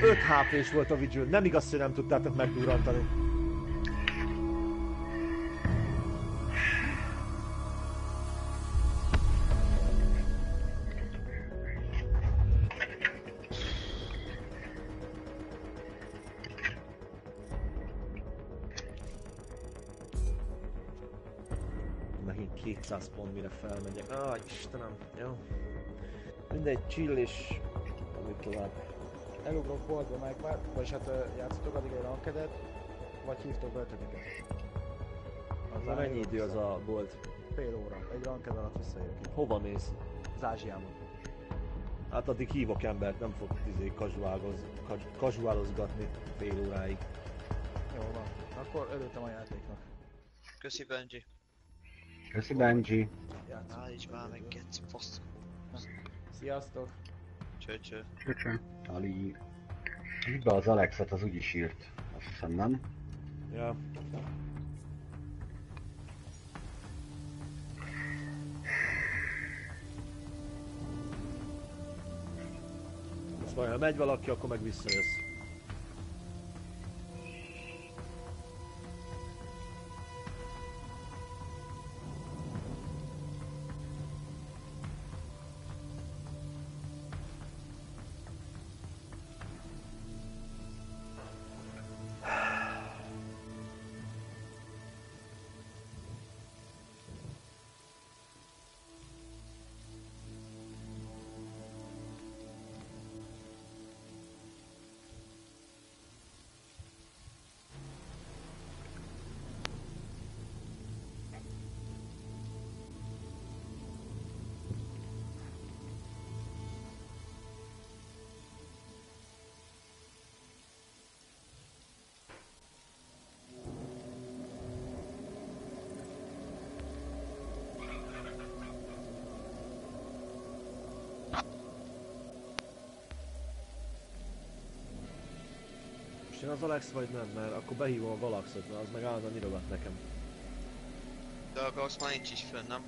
S1: Öt hp volt a Vigil, nem igaz, hogy nem tudtátok megdurrantani. 200 pont, mire felmegyek. Áj, Istenem, jó. Mindegy, chill és... Úgy tovább.
S3: Elugrok boltba meg már, vagyis hát játszotok addig egy rankedet, vagy hívtok be ötödiket. Az
S1: Na mennyi idő az a bolt?
S3: Fél óra. Egy ranked alatt visszajövök itt.
S1: Hova mész?
S3: Az Ázsiában.
S1: Hát addig hívok embert, nem fog izé casualoz, ka- casualozgatni fél óráig.
S3: Jó van. Akkor örültem a játéknak.
S2: Köszi Benji.
S6: Köszi Benji.
S2: Állíts már meg, geci, fasz.
S3: Sziasztok!
S2: Cső, cső.
S4: Csöcsö.
S6: Ali. Hívd be az Alexet, az úgyis írt. Azt hiszem nem?
S1: Ja. Most majd, ha megy valaki, akkor meg visszajössz. Én az Alex vagy nem, mert akkor behívom a Galaxot, mert az meg állandóan írogat nekem.
S2: De a Gauss már nincs is fönn, nem?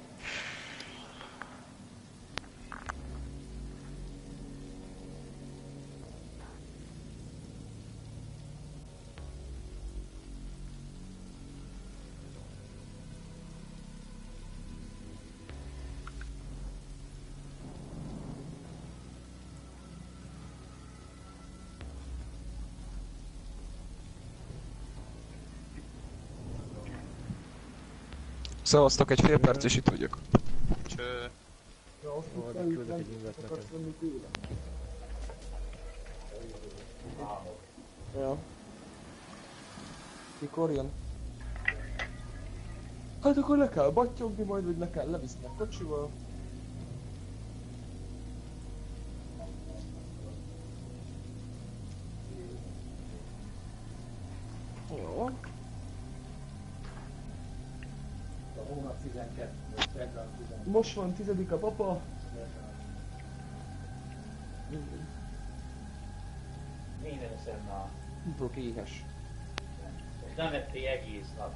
S8: Szavaztak egy fél perc és itt vagyok.
S2: Cső.
S8: Ja. Mikor jön? Hát akkor le kell battyogni majd, vagy le kell levisznek kocsival. Jó. Most van tizedik a papa.
S9: Minden szemmel.
S8: Tudok éhes.
S9: Nem ettél egész nap.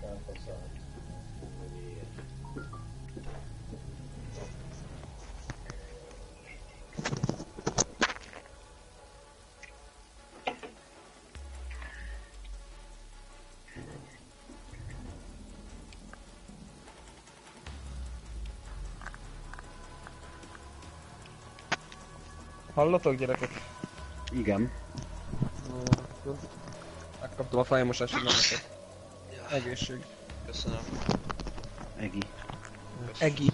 S9: Nem faszal.
S8: Hallatok gyerekek?
S6: Igen.
S8: Megkaptam a fejmosási meneket. Egészség.
S2: Köszönöm.
S6: Egi.
S8: Egi.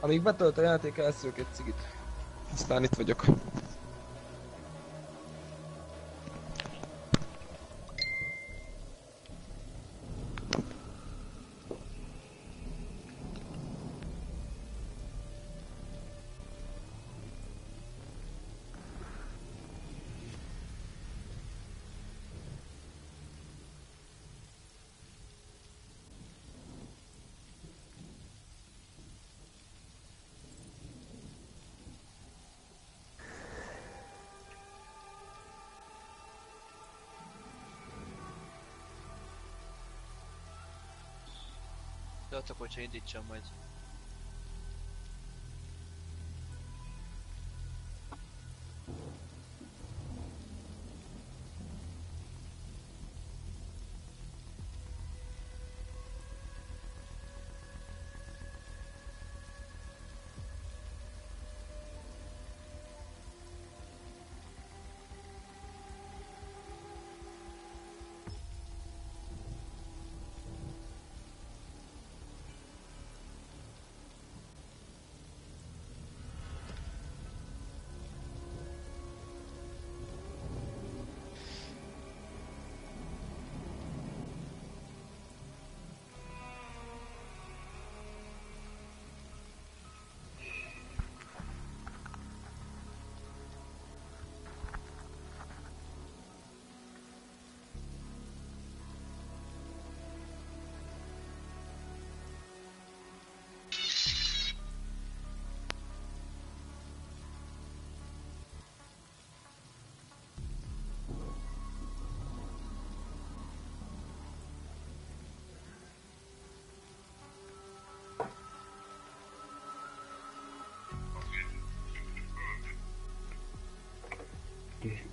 S8: Amíg betölt a játék, elszők egy cigit. Aztán itt vagyok. tartok, hogyha indítsam majd.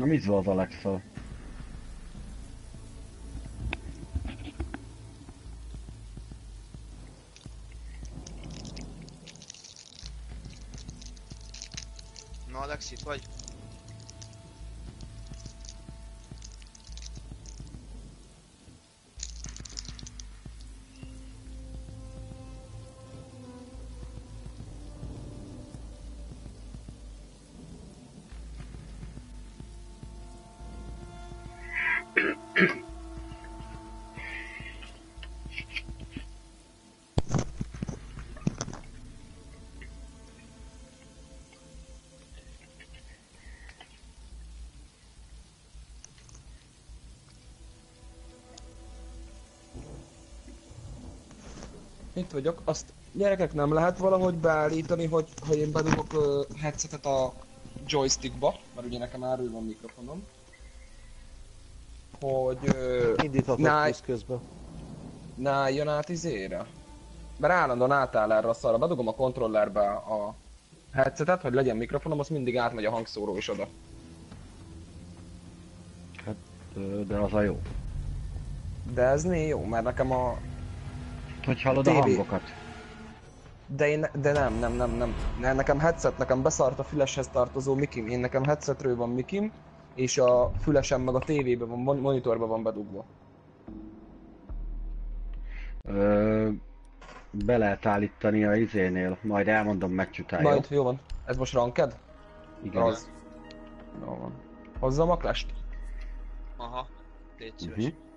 S6: Na mit az Alexa?
S2: Na Alex, itt vagy?
S8: Itt vagyok. Azt gyerekek nem lehet valahogy beállítani, hogy, hogy én bedugok uh, headsetet a joystickba, mert ugye nekem erről van mikrofonom. Hogy uh,
S1: Indíthatod
S8: Náj-
S1: közben.
S8: ne álljon át izére. Mert állandóan átáll erre a szarra. Bedugom a kontrollerbe a headsetet, hogy legyen mikrofonom, az mindig átmegy a hangszóró is oda.
S6: Ö, De az a jó.
S8: De ez né jó, mert nekem a...
S6: Hogy hallod a
S8: TV.
S6: hangokat?
S8: De én, de nem, nem, nem, nem. Ne, nekem headset, nekem beszart a füleshez tartozó mikim. Én nekem headsetről van mikim, és a fülesem meg a tévében van, mon- monitorban van bedugva.
S6: Ö, be lehet állítani a izénél, majd elmondom megcsutálja.
S8: Majd, jó van. Ez most ranked?
S6: Igen.
S8: Az. Jó van. Hozzá a maklest?
S2: Aha. Légy szíves.
S6: Uh-huh.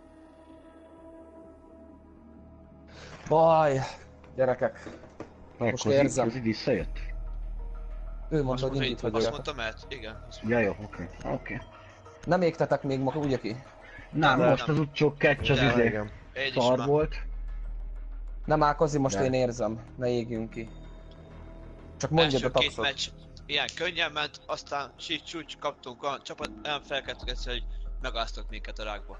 S8: Baj! Gyerekek,
S6: Most
S8: érzem.
S6: Ez így visszajött?
S8: ő mondta, hogy indít
S2: hogy
S8: vagyok.
S2: azt mondta, mert igen.
S6: Ja jó, oké. Oké.
S8: Nem égtetek még ma, ugye ki?
S6: Nem,
S2: Nem,
S6: most
S2: nem.
S6: az utcsó catch az
S2: Nem,
S6: izé szar volt.
S8: Nem Ákozi, most
S6: De.
S8: én érzem. Ne égjünk ki. Csak mondjad a
S2: két
S8: taxot.
S2: meccs ilyen könnyen ment, aztán sícs csúcs kaptunk olyan csapat, olyan felkeltük ezt, hogy megállasztott minket a rákba.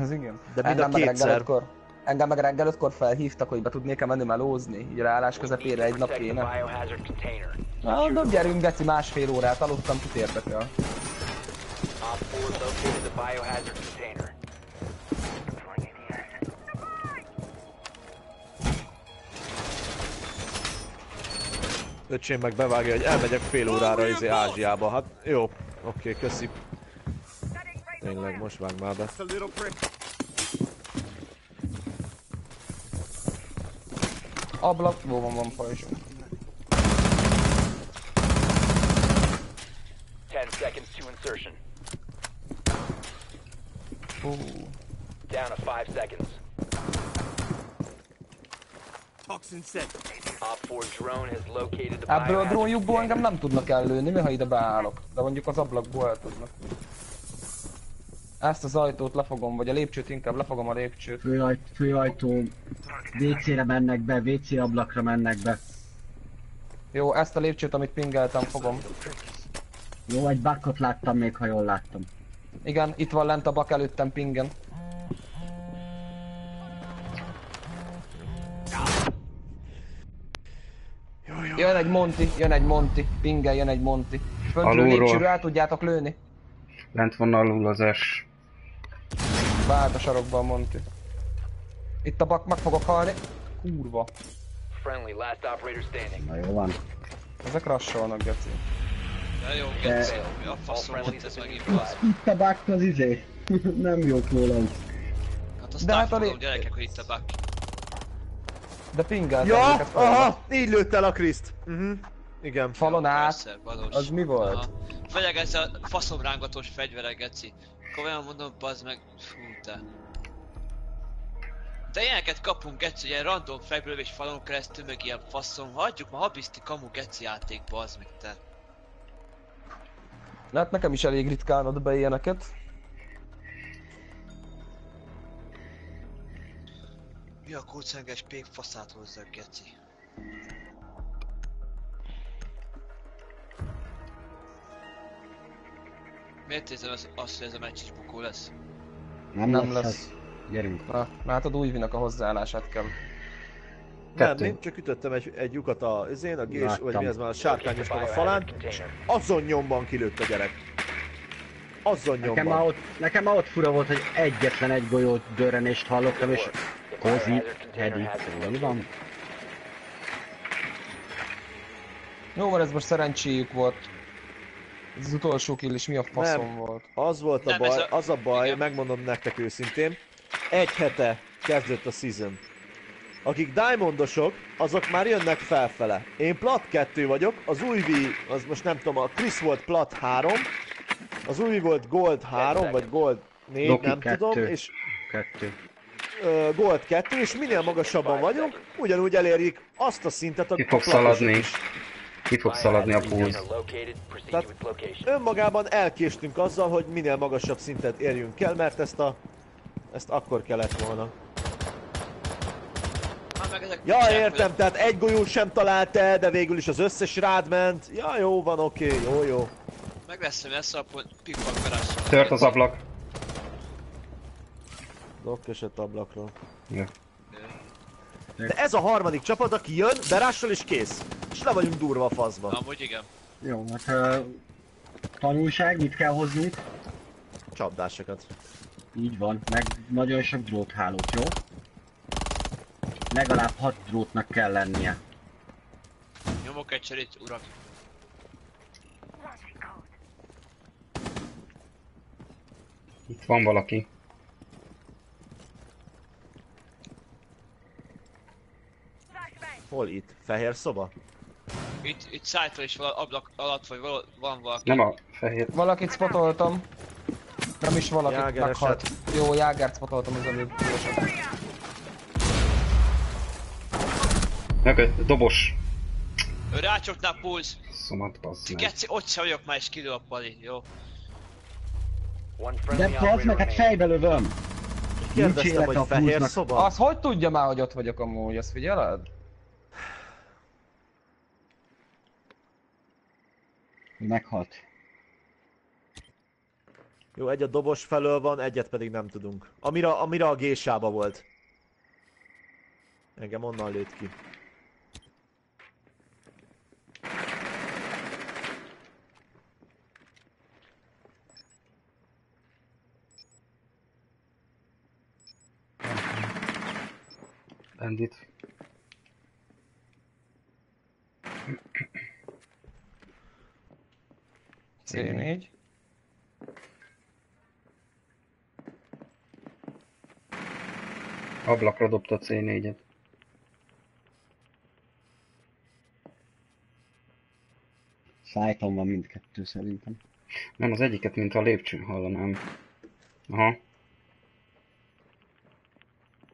S8: Ez igen.
S1: De mind a kétszer.
S8: ötkor, engem meg reggel ötkor felhívtak, hogy be tudnék-e menni melózni, így ráállás közepére egy nap kéne. Na, mondom, gyerünk, geci, másfél órát aludtam, kit érdekel.
S5: Op 4 located the biohazard container.
S1: Öcsém meg bevágja, hogy elmegyek fél órára izé Ázsiába. Hát jó, oké, köszi. Tényleg, most vág már be.
S8: Ablak, van, van pajzsom.
S5: 10 seconds to insertion.
S8: Hú.
S5: Down to 5 seconds. Op 4 drone has located the
S8: Ebből a drónjukból engem nem tudnak ellőni, mi ha ide beállok. De mondjuk az ablakból el tudnak. Ezt az ajtót lefogom, vagy a lépcsőt inkább lefogom a lépcsőt.
S6: Főajt, főajtó, WC-re mennek be, WC ablakra mennek be.
S8: Jó, ezt a lépcsőt, amit pingeltem, fogom.
S6: Jó, egy bakkot láttam még, ha jól láttam.
S8: Igen, itt van lent a bak előttem pingen. Jön egy Monty, jön egy Monty, pingel jön egy Monty. Föntről
S4: Alulról.
S8: lépcsőről el tudjátok lőni?
S4: Lent van alul az S.
S8: Vált a sarokba a Monty. Itt a bak, meg fogok halni. Kurva.
S5: Friendly, last operator standing.
S6: Na jó van.
S8: Ezek rassolnak, geci.
S2: De jó, geci, mi a faszom volt ez megint?
S6: Itt a bakk az izé. nem jó róla.
S2: Hát azt
S8: De hát a
S2: gyerekek, hogy itt a bak.
S8: De pingeltem
S1: Ja, aha, így lőtt el a Kriszt. Uh-huh. Igen.
S8: Falon át.
S2: Persze, valós.
S8: Az mi volt?
S2: Aha. Főleg ez a faszomrángatós fegyverek, geci. Komolyan mondom, bazd meg, fú te. De ilyeneket kapunk, geci, ilyen random fegyverlövés falon keresztül, meg ilyen faszom. Hagyjuk ma habiszti kamu geci játék, bazd meg te.
S8: Hát nekem is elég ritkán ad be ilyeneket.
S2: Mi a kócenges pék faszát hozzak, geci? Miért érzem az- azt, hogy ez a meccs is bukó lesz?
S6: Nem,
S8: Nem
S6: lesz.
S8: lesz.
S6: az. Gyerünk.
S8: Na, látod, újvinak a hozzáállását kell.
S1: Nem,
S4: Kettő.
S1: én csak ütöttem egy, egy lyukat a izén, a gés, vagy
S6: Láttam.
S1: mi ez már a sárkányosnak a falán. Azon nyomban kilőtt a gyerek. Azon
S6: Nekem már,
S1: nyomban.
S6: ott, nekem már ott fura volt, hogy egyetlen egy golyót dörrenést hallottam, és Kozi, Edi, mi van?
S8: Jó, mert ez most szerencséjük volt. Ez az utolsó kill is mi a faszom
S1: Nem.
S8: volt.
S1: Az volt a
S2: Nem,
S1: baj,
S2: a-
S1: az a baj,
S2: igen.
S1: megmondom nektek őszintén. Egy hete kezdődött a season. Akik diamondosok, azok már jönnek felfele. Én plat 2 vagyok, az új V, az most nem tudom, a Chris volt plat 3, az új volt gold 3, vagy gold 4,
S6: Loki
S1: nem tudom,
S6: kettő.
S1: és
S6: Kettő.
S1: ö, gold 2, és minél magasabban vagyunk, ugyanúgy elérjük azt a szintet a
S4: Ki fog szaladni.
S1: is.
S4: Ki fog szaladni a pulz.
S1: Tehát-. Önmagában elkéstünk azzal, hogy minél magasabb szintet érjünk el, mert ezt a... Ezt akkor kellett volna.
S2: Hát
S1: Ja, értem, tehát egy golyót sem talált el, de végül is az összes rád ment. Ja, jó van, oké, jó, jó.
S2: hogy Meg lesz, hogy lesz, akkor pikpak.
S4: Tört az ablak.
S1: Dock esett ablakról.
S4: Ja.
S1: De ez a harmadik csapat, aki jön, berással és kész. És le vagyunk durva a faszba.
S2: Amúgy igen.
S6: Jó, hát uh, tanulság, mit kell hoznunk?
S1: Csapdásokat.
S6: Így van, meg nagyon sok dróthálót, jó? Legalább 6 drótnak kell lennie.
S2: Nyomok egy cserét, urak.
S4: Itt van valaki.
S1: Hol itt? Fehér szoba?
S2: Itt, itt szájtól is vala, ablak alatt, vagy vala, van valaki.
S4: Nem a fehér.
S8: Valakit spotoltam. Nem is valakit
S1: Jáger
S8: meghalt.
S1: eset.
S8: Jó, Jágert spotoltam az előbb.
S4: Meg dobos.
S2: Rácsoknál pulsz.
S4: Szomat bassz meg.
S2: Geci, ott se vagyok már, és kilő a pali, jó?
S5: One
S6: De bazd meg, hát fejbe lövöm!
S1: Kérdeztem, hogy
S6: a
S1: fehér szoba?
S8: Az hogy tudja már, hogy ott vagyok amúgy, azt figyeled?
S6: Meghalt.
S1: Jó, egy a dobos felől van, egyet pedig nem tudunk. Amire, amire a gésába volt. Engem onnan lőtt ki.
S4: Bandit.
S8: C4.
S4: Ablakra dobta a C4-et.
S6: Szájton van mindkettő szerintem.
S4: Nem, az egyiket, mint a lépcsőn hallanám. Aha.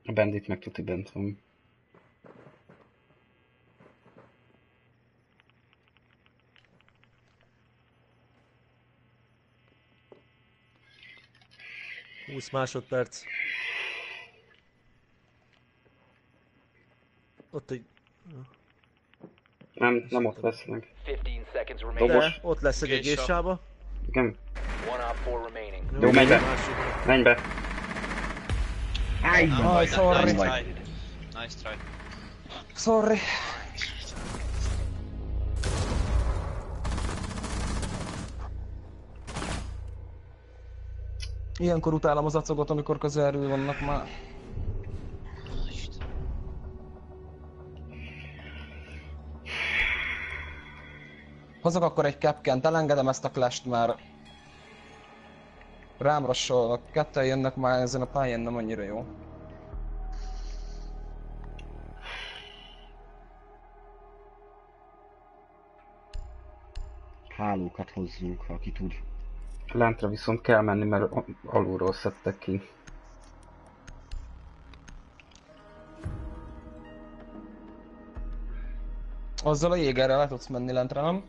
S4: A bandit meg tuti bent van.
S1: Húsz másodperc. Ott egy...
S4: Nem, nem ott lesz meg.
S5: 15 seconds remaining.
S4: Dobos.
S1: De, ott lesz egy
S2: Gésa.
S1: gésába.
S4: Igen. Jó, menj be. Menj be.
S6: Áj,
S8: sorry.
S2: Nice try.
S8: Sorry. Ilyenkor utálom az acogot, amikor közelről vannak már. Hozok akkor egy capkent, elengedem ezt a clash már. Rám rassolnak, ketten jönnek már ezen a pályán, nem annyira jó.
S6: Hálókat hozzunk, ha ki tud.
S4: Lentre viszont kell menni, mert alulról szedtek ki.
S8: Azzal a jégerrel le tudsz menni lentre, nem?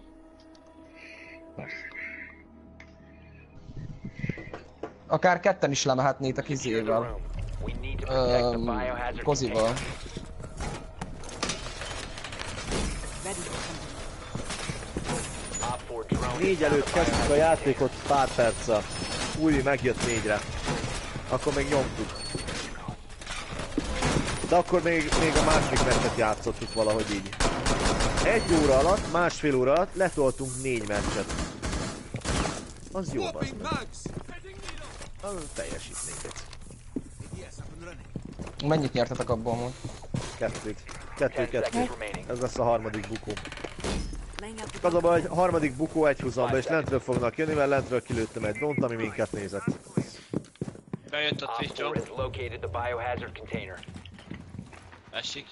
S8: Akár ketten is lemehetnétek izével. Öm, kozival.
S5: container.
S7: Ready for something.
S5: Op four drone
S1: Négy előtt kezdtük a játékot pár perccel. Új megjött négyre. Akkor még nyomtuk. De akkor még, még a második meccset játszottuk valahogy így. Egy óra alatt, másfél óra alatt letoltunk négy meccset. Az jó az. Az teljesítményt.
S8: Mennyit nyertetek abból amúgy?
S1: Kettőt.
S5: Seconds remaining.
S1: Ez lesz a harmadik bukó. Az a baj, hogy harmadik bukó egy húzamba, és lentről fognak jönni, mert lentről kilőttem egy drónt, ami minket nézett.
S2: Bejött a
S5: Op
S2: Twitch
S5: four
S2: John.
S5: has located the biohazard container.
S2: Esik.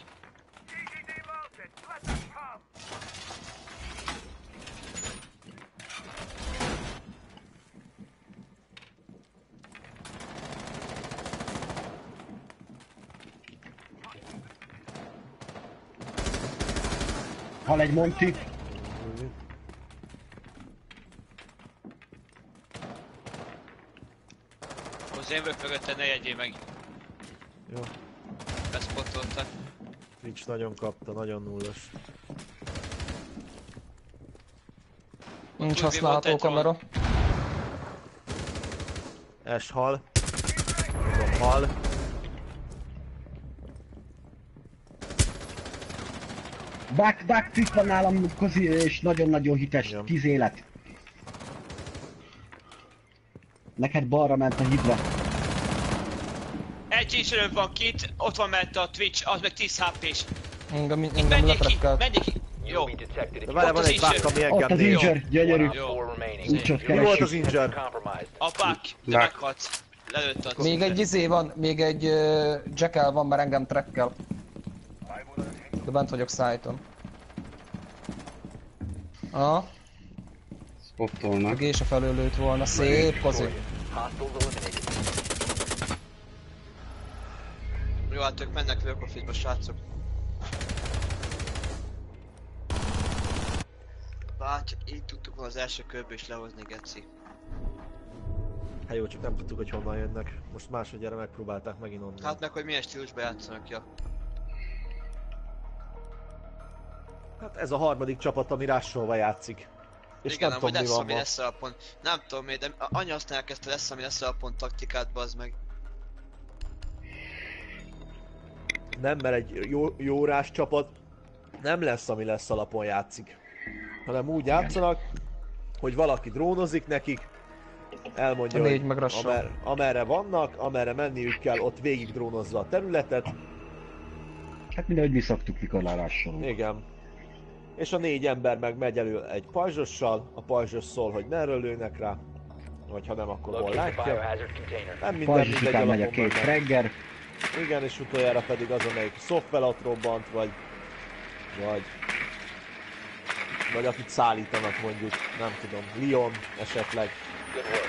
S6: Hal egy Monty.
S2: Az én vagyok mögötte, ne jegyél meg.
S1: Jó.
S2: Beszpottoltak.
S1: Twitch nagyon kapta, nagyon nullos.
S8: Nincs használható kamera.
S1: S hal. Mondom, hal.
S6: Back, back trip van nálam kozi, és nagyon-nagyon hites,
S1: Igen.
S6: 10 élet. Neked balra ment a hidra.
S2: Előbb van kint, ott van mellette a Twitch, az meg 10 HP-s.
S8: Engem, engem leprekkel.
S2: menjél ki. Jó.
S1: De várjál,
S2: Ott
S1: van
S2: az
S1: egy bug, ami
S6: Ott
S1: engem
S6: az
S1: néz.
S6: Injure, gyönyörű.
S5: One
S2: Jó.
S5: op four remaining.
S6: Úgy csak
S1: Mi volt az?
S5: Compromised.
S2: A bug, te
S4: Bug.
S2: meghalsz. Lelőtt a
S8: Még egy izé van, még egy uh, jackal van, mert engem trekkel. De bent vagyok szájton. Aha, a
S4: Spottolnak.
S8: gése felől lőtt volna, szép kozi.
S5: Hostiles eliminated.
S2: Jó, hát ők mennek work office-ba, srácok. Csak így tudtuk volna az első körből is lehozni, Geci.
S1: Hát jó, csak nem tudtuk, hogy honnan jönnek. Most másodjára megpróbálták megint onnan.
S2: Hát meg, hogy milyen stílusba játszanak, ja.
S1: Hát ez a harmadik csapat, ami rásolva játszik. És
S2: Igen,
S1: nem tudom mi
S2: lesz,
S1: van
S2: ami lesz alapon. Nem tudom de annyi használják ezt a lesz, ami lesz alapon taktikát, bazd meg.
S1: Nem, mert egy jó, jó órás csapat nem lesz, ami lesz alapon játszik. Hanem úgy játszanak, hogy valaki drónozik nekik, elmondja,
S8: A négy
S1: hogy amer, amerre vannak, amerre menniük kell, ott végig drónozza a területet.
S6: Hát mindegy, mi szoktuk, mikor lerássolunk.
S1: Igen. És a négy ember meg megy elő egy pajzsossal, a pajzsos szól, hogy merről lőnek rá, vagy ha nem, akkor hol látja. Nem minden, mindegy
S6: után megy a
S1: alapon
S6: két
S1: mennek. Igen, és utoljára pedig az, amelyik szoftvelat robbant, vagy... Vagy... Vagy akit szállítanak mondjuk, nem tudom, Leon esetleg.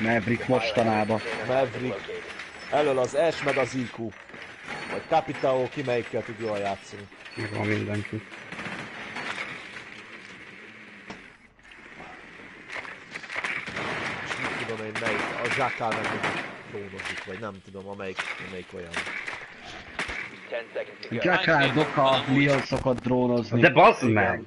S6: Maverick mostanában.
S1: Maverick. Elől az S, meg az IQ. Vagy Capitao, ki melyikkel tud jól játszani.
S4: Meg van mindenki.
S1: És mit tudom én melyik, a Zsákál mondjuk drónozik, vagy nem tudom, amelyik, amelyik olyan.
S5: 10 seconds to go.
S6: Jackal, Doka, Leon szokott drónozni.
S4: De bazd meg!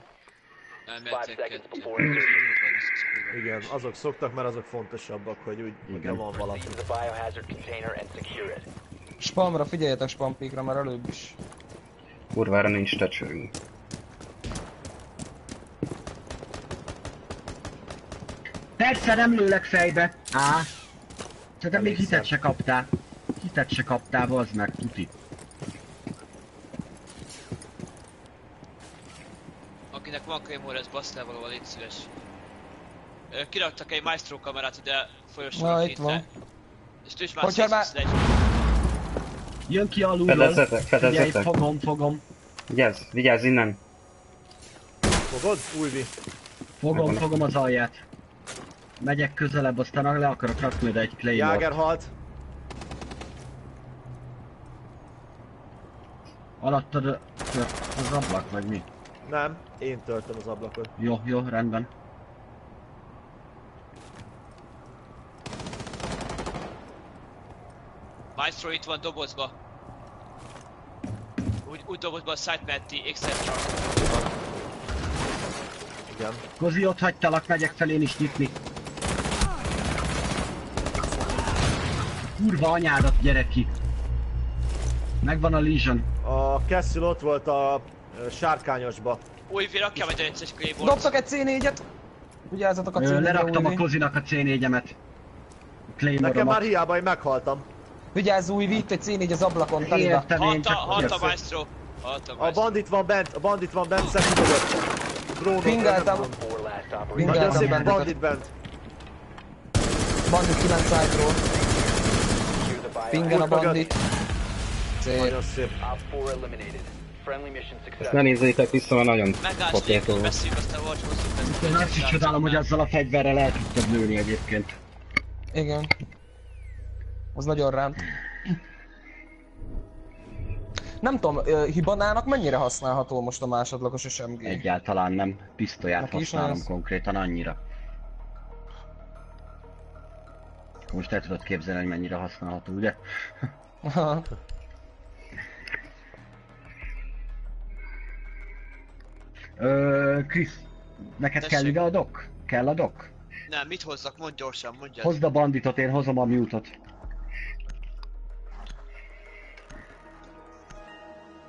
S1: Igen, azok szoktak, mert azok fontosabbak, hogy úgy,
S6: Igen.
S1: van valaki.
S8: Spamra figyeljetek spampikra, mert előbb is.
S4: Kurvára nincs tecsőrünk.
S6: Persze nem lőlek fejbe. Á. Csak te még hitet se kaptál. Hitet se kaptál, bazd meg, tuti.
S2: Akinek van Claymore, ez basz le valóban, légy szíves. Kiraktak egy Maestro kamerát ide folyosóra
S8: Na, itt van.
S2: És is már
S8: Hogyha már-.
S6: Jön ki alulról.
S4: Fedezzetek,
S6: Figyelj,
S4: fedezzetek.
S6: fogom, fogom.
S4: Vigyázz, vigyázz innen.
S1: Fogod? Újvi.
S6: Fogom,
S4: Megvan.
S6: fogom az alját. Megyek közelebb, aztán le akarok rakni oda egy claymore
S1: Jáger halt.
S6: Alattad az ablak, vagy mi?
S1: Nem, én törtem az ablakot.
S6: Jó, jó, rendben.
S2: Maestro itt van dobozba. Úgy, úgy dobozba a site melletti csak.
S1: Igen.
S6: Kozi, ott hagytalak, megyek felé is nyitni. Kurva anyádat, gyere ki! Megvan a Legion.
S1: A Castle ott volt a sárkányosba.
S2: Új, rakja majd egy egyszer Claymore.
S8: Dobtak egy C4-et! Vigyázzatok a
S6: Ö,
S8: C4-re,
S6: leraktam a
S8: Újvi.
S6: Kozinak a C4-emet.
S1: Nekem már hiába, én meghaltam.
S8: Vigyázz Újvi, itt egy C4 az ablakon, telibe.
S6: Értem én,
S2: Halta,
S6: csak
S2: halta
S1: persze.
S2: Maestro. Halta
S1: A bandit van bent, a bandit van bent, szekund mögött. Drónok,
S8: Pingeltem.
S1: Nagyon szép
S8: Pingeltem.
S1: bandit bent.
S8: Bandit 9 side-ról. Pingen a bandit. Szép.
S1: Nagyon szép.
S5: Op 4 eliminated. Friendly mission
S4: Ezt ne nézzétek vissza, mert nagyon
S2: aztán volt
S6: Én azt is csodálom, hogy azzal a fegyverrel el tudtad lőni egyébként.
S8: Igen. Az nagyon rám. Nem tudom, hibanának mennyire használható most a másodlagos SMG?
S6: Egyáltalán nem. Pisztolyát
S8: Neki
S6: használom konkrétan annyira. Most el tudod képzelni, hogy mennyire használható, ugye? Ö, Krisz, neked
S2: Tessék.
S6: kell ide a dok? Kell a dok?
S2: Nem, mit hozzak? Mondd gyorsan, mondjad.
S6: Hozd a banditot, én hozom a mute-ot.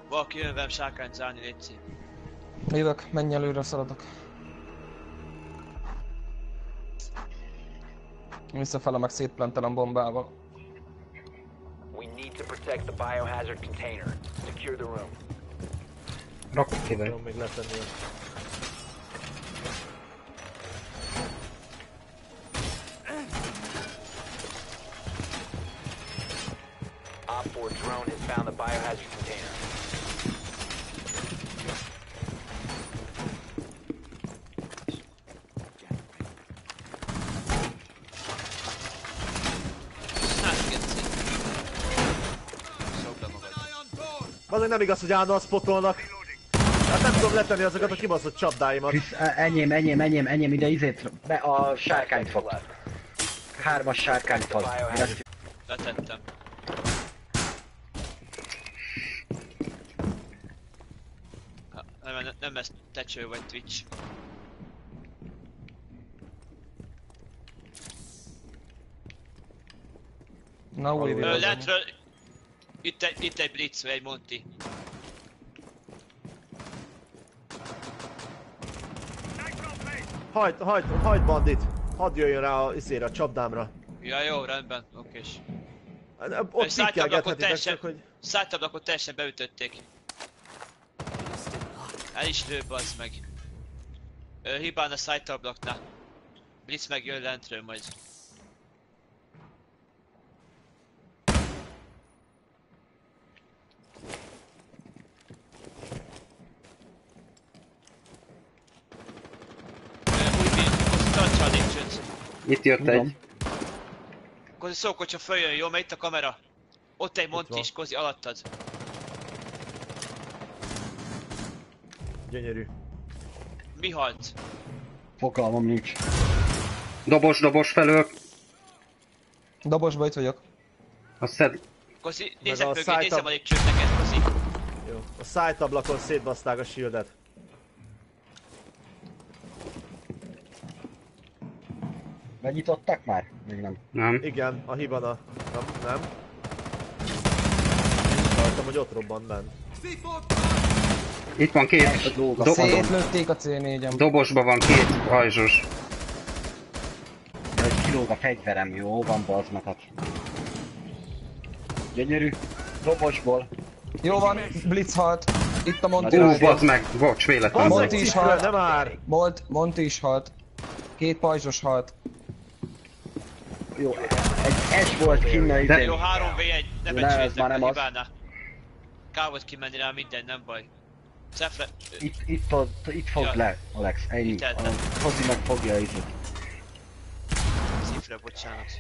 S2: Valaki jön velem sárkányt zárni, légy.
S8: Jövök, menj előre, szaladok. Visszafele meg szétplantelem bombával.
S5: We need to protect the biohazard container. Secure the room.
S4: Rakok ide.
S1: Tudom még letenni.
S5: Op 4 drone has found the biohazard container.
S2: Hát, geci. Szokd le magad.
S1: Azért nem igaz, hogy állandóan spotolnak. Hát nem tudom letenni azokat a kibaszott csapdáimat.
S6: Krisz, e, enyém, enyém, enyém, enyém, ide izét, be a sárkányt
S5: fogad.
S6: Hármas sárkányt fog.
S2: Letettem. Nem, nem ez tecső vagy Twitch.
S8: Na újra.
S2: Letről... Itt egy, itt egy blitz, egy Monti.
S1: Hagyd, hagyd, hagyd bandit! Hadd jöjjön rá a, izére, a csapdámra.
S2: Ja jó, rendben, okés.
S1: Ott
S2: cikkelgethetitek
S1: csak, hogy...
S2: Szálltam, akkor teljesen beütötték. El is lő, bazd meg. Ö, hibán a side. Blitz meg jön lentről majd.
S4: Itt jött
S6: Tudom.
S4: egy.
S2: Kozi, szókocs, ha följön, jó? Mert itt a kamera. Ott egy
S1: Monti
S2: is, Kozi, alattad.
S1: Gyönyörű.
S2: Mi halt?
S6: Fogalmam nincs.
S4: Dobos, dobos felől.
S8: Dobosba itt vagyok.
S4: A szed...
S2: Kozi, nézek mögé, nézem a lépcsőt neked, Kozi.
S1: Jó. A szájtablakon szétbaszták a shieldet.
S6: Megnyitották már? Még nem.
S4: Nem.
S1: Igen, a hibana. Nem, nem. Tartam, hogy ott robban bent.
S4: Itt van két...
S6: A
S8: Szétlőtték a c 4
S4: Dobosban van két
S6: hajzsos. Kilóg a fegyverem, jó? Van bazmatak. Hát. Gyönyörű. Dobosból.
S8: Jó van, Blitz halt. Itt a Monti.
S4: Ú, bazd meg, bocs, véletlen.
S8: Monti is halt.
S1: Nem már.
S8: Monti is halt. Két pajzsos halt.
S6: Jó, egy S volt kinn a izé.
S2: Jó, 3v1, ne becsüljétek,
S6: már nem az.
S2: Kimenni rá minden, nem baj. Cefle...
S6: Itt, itt, ad, itt fog
S2: ja.
S6: le, Alex, ennyi.
S2: Itt
S6: a, Hozi meg fogja a izét.
S2: Cifre, bocsánat.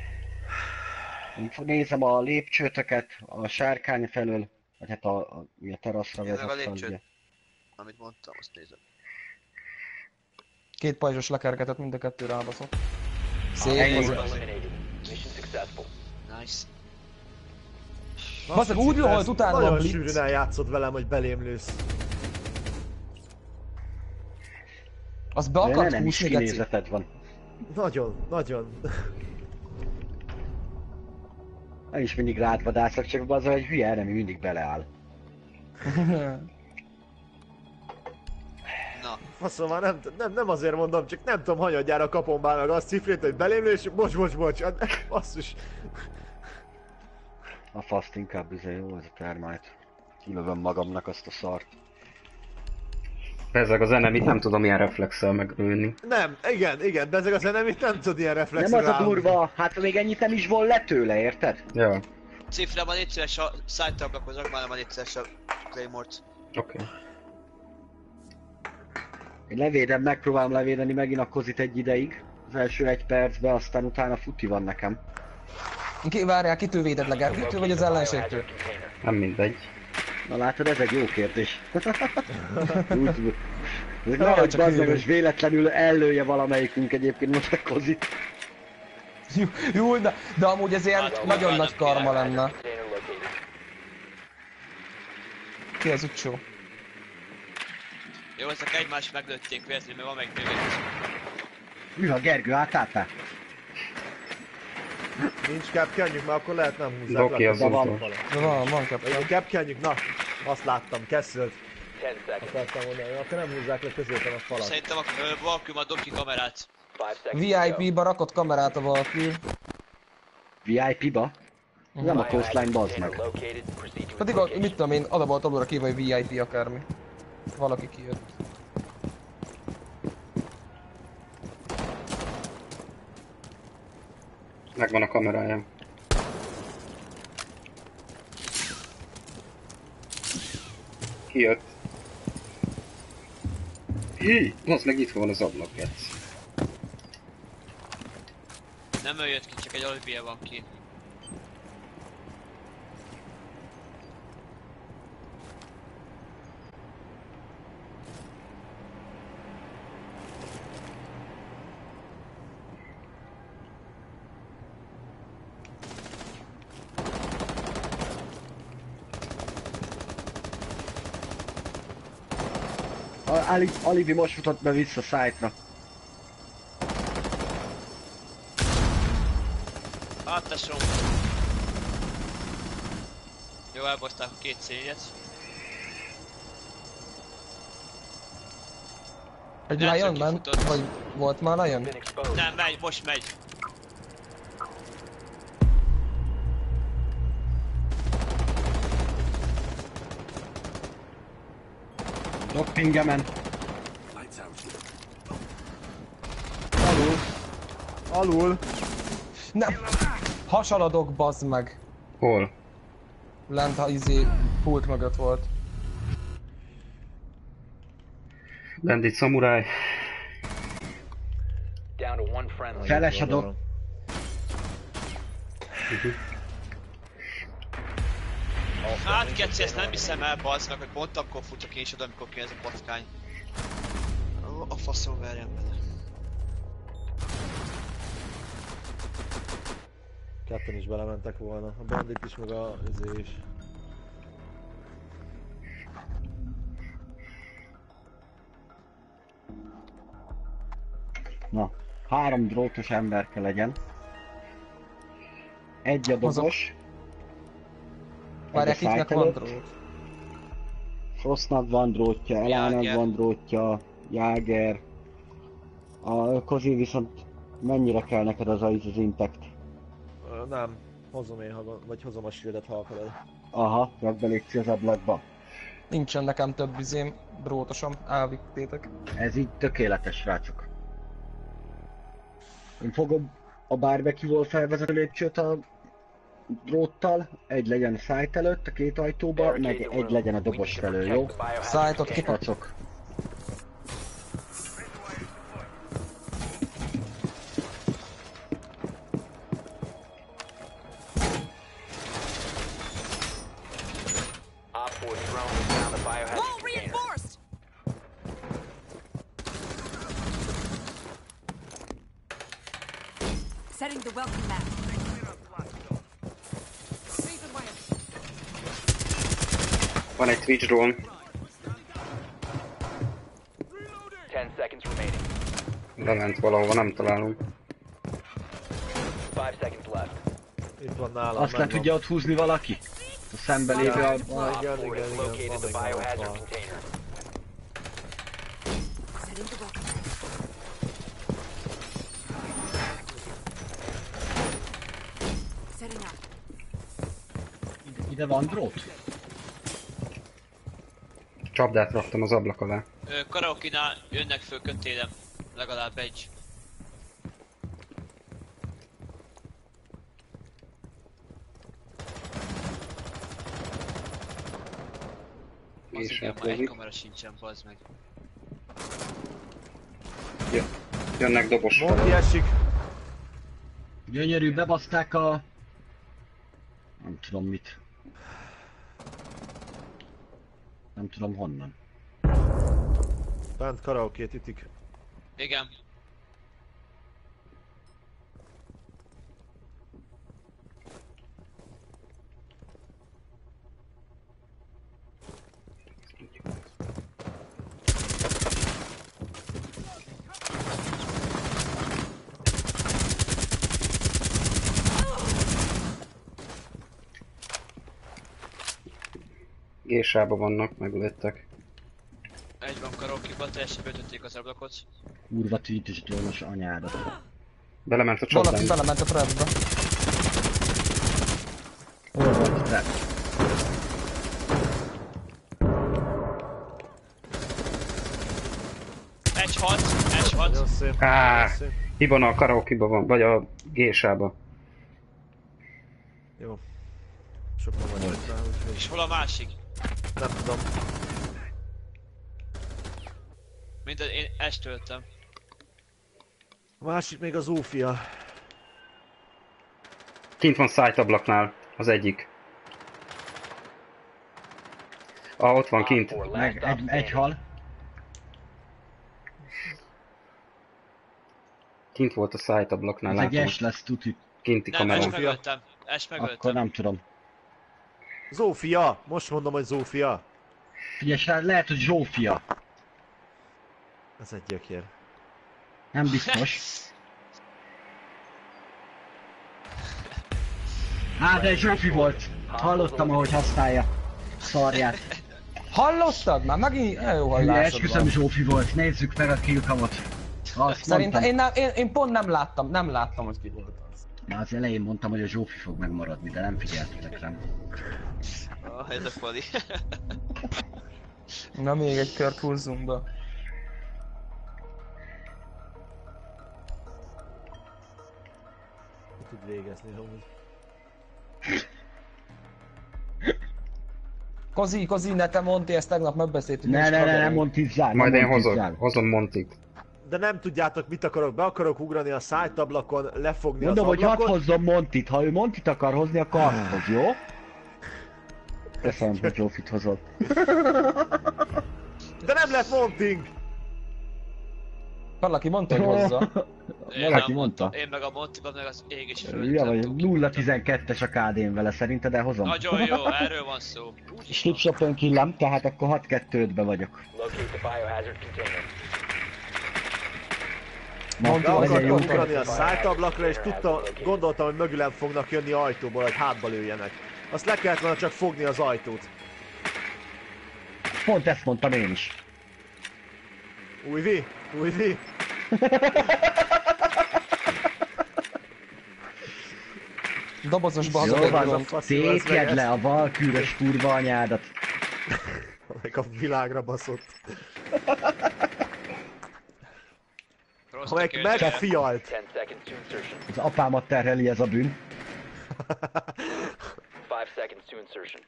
S6: Nézem a lépcsőtöket a sárkány felől, vagy hát a, a, a teraszra vezet. a
S2: lépcsőt,
S6: ugye.
S2: amit mondtam, azt nézem.
S8: Két pajzsos lekergetett mind a kettőre
S6: álbaszott.
S8: Szép,
S5: ah, Mission successful.
S2: Nice.
S8: Baszeg úgy loholt utána a blitz.
S1: sűrűn eljátszott velem, hogy belém lősz.
S8: Az be akart
S6: nem,
S8: húsni,
S6: kinézeted van.
S1: Nagyon, nagyon.
S6: Nem is mindig rád vadászok, csak az, hogy hülye erre mi mindig beleáll.
S2: Na.
S1: Faszom, már nem, nem, nem azért mondom, csak nem tudom, hagyadjára kapom már meg azt cifrét, hogy belém lő, és bocs, bocs, bocs, hát basszus.
S6: A faszt inkább izé jó, ez a termite. Kilövöm magamnak azt a szart.
S4: Ezek az enemit nem tudom ilyen reflexel meglőni.
S1: Nem, igen, igen, de ezek az enemit nem tud ilyen
S6: reflexel
S1: Nem
S6: az a durva, hát még ennyit nem is von le tőle, érted?
S4: Ja.
S2: Cifra van egyszeres a side ablakhoz, már nem van egyszeres a claymore
S4: Oké. Okay.
S6: Én levédem, megpróbálom levédeni megint a kozit egy ideig. Az első egy percben, aztán utána futi van nekem.
S8: Ki, várjál, kitől véded legalább? Kitől vagy az ellenségtől?
S4: Nem mindegy.
S6: Na látod, ez egy jó kérdés. Úgy, Na, hogy
S8: bazdmeg,
S6: most véletlenül ellője valamelyikünk egyébként most a kozit.
S8: Jó, jó de, de amúgy ez ilyen nagyon nagy karma lenne. Ki az utcsó?
S2: Jó, ezek egymást meglőtték véletlenül, mert van meg
S6: Mi van, Gergő, átálltál?
S1: Nincs kepkenyük, mert akkor lehet nem húzzák
S4: Doki
S1: le.
S4: az
S6: De van,
S4: úton.
S8: De van, van
S1: kepkenyük. Kepkenyük, na, azt láttam,
S5: keszült.
S1: Akartam mondani, akkor nem húzzák le középen a falat.
S2: Szerintem a Valkyr már dob ki kamerát.
S8: VIP-ba rakott kamerát a Valkyr.
S6: VIP-ba? Nem a coastline, bazd meg.
S8: Pedig a, mit tudom én, adabolt alulra ki vagy VIP akármi. Valaki kijött.
S4: Megvan a kamerája. Kijött. Hí, az meg nyitva van az ablak,
S2: Nem ő jött ki, csak egy alibia van ki.
S6: Ali, Alibi most futott be vissza szájtra.
S2: Hát tesó. Jó, elbaszták a két céget.
S8: Egy Lion ment? Vagy volt már Lion?
S2: Nem, megy, most megy.
S6: Doppingemen.
S3: Alul. Alul.
S8: Nem! Hasaladok, bazd meg!
S4: Hol?
S8: Lent ha izé pult mögött volt.
S4: Bandit Samurai.
S5: Down to one friendly.
S6: Feles a dok...
S2: Hát keci, ezt nem hiszem el, bazd meg, hogy pont akkor futok én is oda, amikor ki ez a patkány. Ó, A faszom verjem bele.
S1: Ketten is belementek volna. A bandit is, meg a izé is.
S6: Na, három drótos ember kell legyen. Egy a dobos.
S8: Várják, kiknek van drót?
S6: Frostnak van drótja, Elának
S2: Jáger.
S6: van drótja, Jáger. A Kozi viszont mennyire kell neked az az, az Intact?
S1: Ö, Nem, hozom én, ha, vagy hozom a shieldet, ha akarod.
S6: Aha, rak belépci az ablakba.
S8: Nincsen nekem több izém, drótosom, elvittétek.
S6: Ez így tökéletes, srácok. Én fogom a barbecue-val felvezető lépcsőt a dróttal, egy legyen szájt előtt, a két ajtóba, meg egy legyen a dobos felől, jó?
S8: Szájtot ki
S4: Van Twitch drone.
S5: 10 seconds remaining.
S4: Bement valahova, nem találom.
S5: 5 seconds left.
S1: Itt van nálam,
S6: Azt le tudja ott húzni valaki? A szembe lévő a...
S1: Igen,
S5: 4
S1: igen, igen,
S5: located
S1: van
S5: the
S1: még nálam
S5: biohazard
S1: fal.
S5: container.
S7: Setting the welcome mat. Setting up.
S6: Ide van drót?
S4: Csapdát raktam az ablak alá.
S2: Ö, Karaoke-nál jönnek föl kötélem. Legalább egy. Az igen, már egy kamera sincsen, bazd meg.
S4: Jönnek dobos
S1: Monti esik.
S6: Gyönyörű, bebaszták a... Nem tudom mit. Nem tudom honnan.
S1: Bent karaokét ütik.
S2: Igen.
S4: Gésába vannak, meglőttek.
S2: Egy van karaoke-ba, teljesen beütötték az ablakot.
S6: Kurva tweetes drónos anyádat.
S4: Belement a
S8: Valaki
S4: csapdába.
S8: belement a prepbe.
S6: Hol volt te?
S2: Egy hat, egy hat.
S1: Nagyon szép.
S4: Á,
S1: nagyon szép.
S4: Ibana a karaoke van, vagy a gésába.
S1: Jó. Sokan vagyok rá, úgyhogy
S2: És hol a másik?
S1: Nem tudom.
S2: Minden, én ezt töltem.
S1: A másik még az Zófia.
S4: Kint van site ablaknál, az egyik. Ah, ott van kint.
S5: 4 last
S6: Meg egy, egy hal.
S4: Kint volt a site ablaknál,
S6: Ez egy
S4: látom.
S6: es lesz tuti.
S4: Kinti
S2: Nem,
S4: kamera.
S2: ezt megöltem. Ezt
S6: Akkor
S2: megöltem.
S6: nem tudom.
S1: Zófia! Most mondom, hogy Zófia.
S6: Figyelj, srác, lehet, hogy Zsófia.
S1: Ez egy gyökér.
S6: Nem biztos. Á, de Zsófi volt. Hallottam, ahogy használja szarját.
S8: Hallottad? Már megint olyan jó hallásod
S6: esküszöm. Zsófi volt, nézzük meg a killkamot. Azt
S8: Szerintem én, nem, én, én, pont nem láttam, nem láttam, hogy ki volt.
S6: Már az elején mondtam, hogy a Zsófi fog megmaradni, de nem figyeltetek rám.
S2: Ah, ez a fali.
S8: Na még egy kört húzzunk be.
S1: Ki tud végezni, amúgy.
S8: Kozi, Kozi, ne te Monti, ezt tegnap megbeszéltük.
S6: Ne, ne, ne, nem montizzál,
S4: Majd én hozok,
S6: montizzál.
S4: hozom Montit.
S1: De nem tudjátok mit akarok, be akarok ugrani a szájtablakon, lefogni
S6: Mondom,
S1: az
S6: hogy hadd
S1: ablakot.
S6: hozzon Montit, ha ő Montit akar hozni, akkor azt hoz, jó? Köszönöm, hogy Zsófit hozott.
S1: De nem lett Monting!
S8: Valaki mondta, hogy hozza.
S2: Én
S6: Valaki mondta.
S2: Én meg a Montiban, meg az ég és föld.
S6: Hülye
S2: nem
S6: vagy,
S2: tudom, ki mondta.
S6: 0-12-es a KD-n vele szerinted elhozom?
S2: Nagyon jó, erről van szó. Úgyis
S6: Slipshopon tehát akkor 6-2-5-be vagyok.
S5: Locate the biohazard container.
S1: Akartam
S6: jó.
S1: ugrani a szájtablakra, és tudta, gondoltam, hogy mögülem fognak jönni ajtóból, hogy hátba lőjenek. Azt le kellett volna csak fogni az ajtót.
S6: Pont ezt mondtam én is.
S1: Új vi? Új vi?
S8: Dobozosba
S6: tékjed
S1: meg
S6: le a valkűrös kurva anyádat.
S1: Amelyik a világra baszott.
S2: Rossz
S1: Amelyik
S2: kérdés.
S1: megfialt.
S5: 10 seconds to insertion.
S6: Az apámat terheli ez a bűn.
S5: 5 seconds to insertion.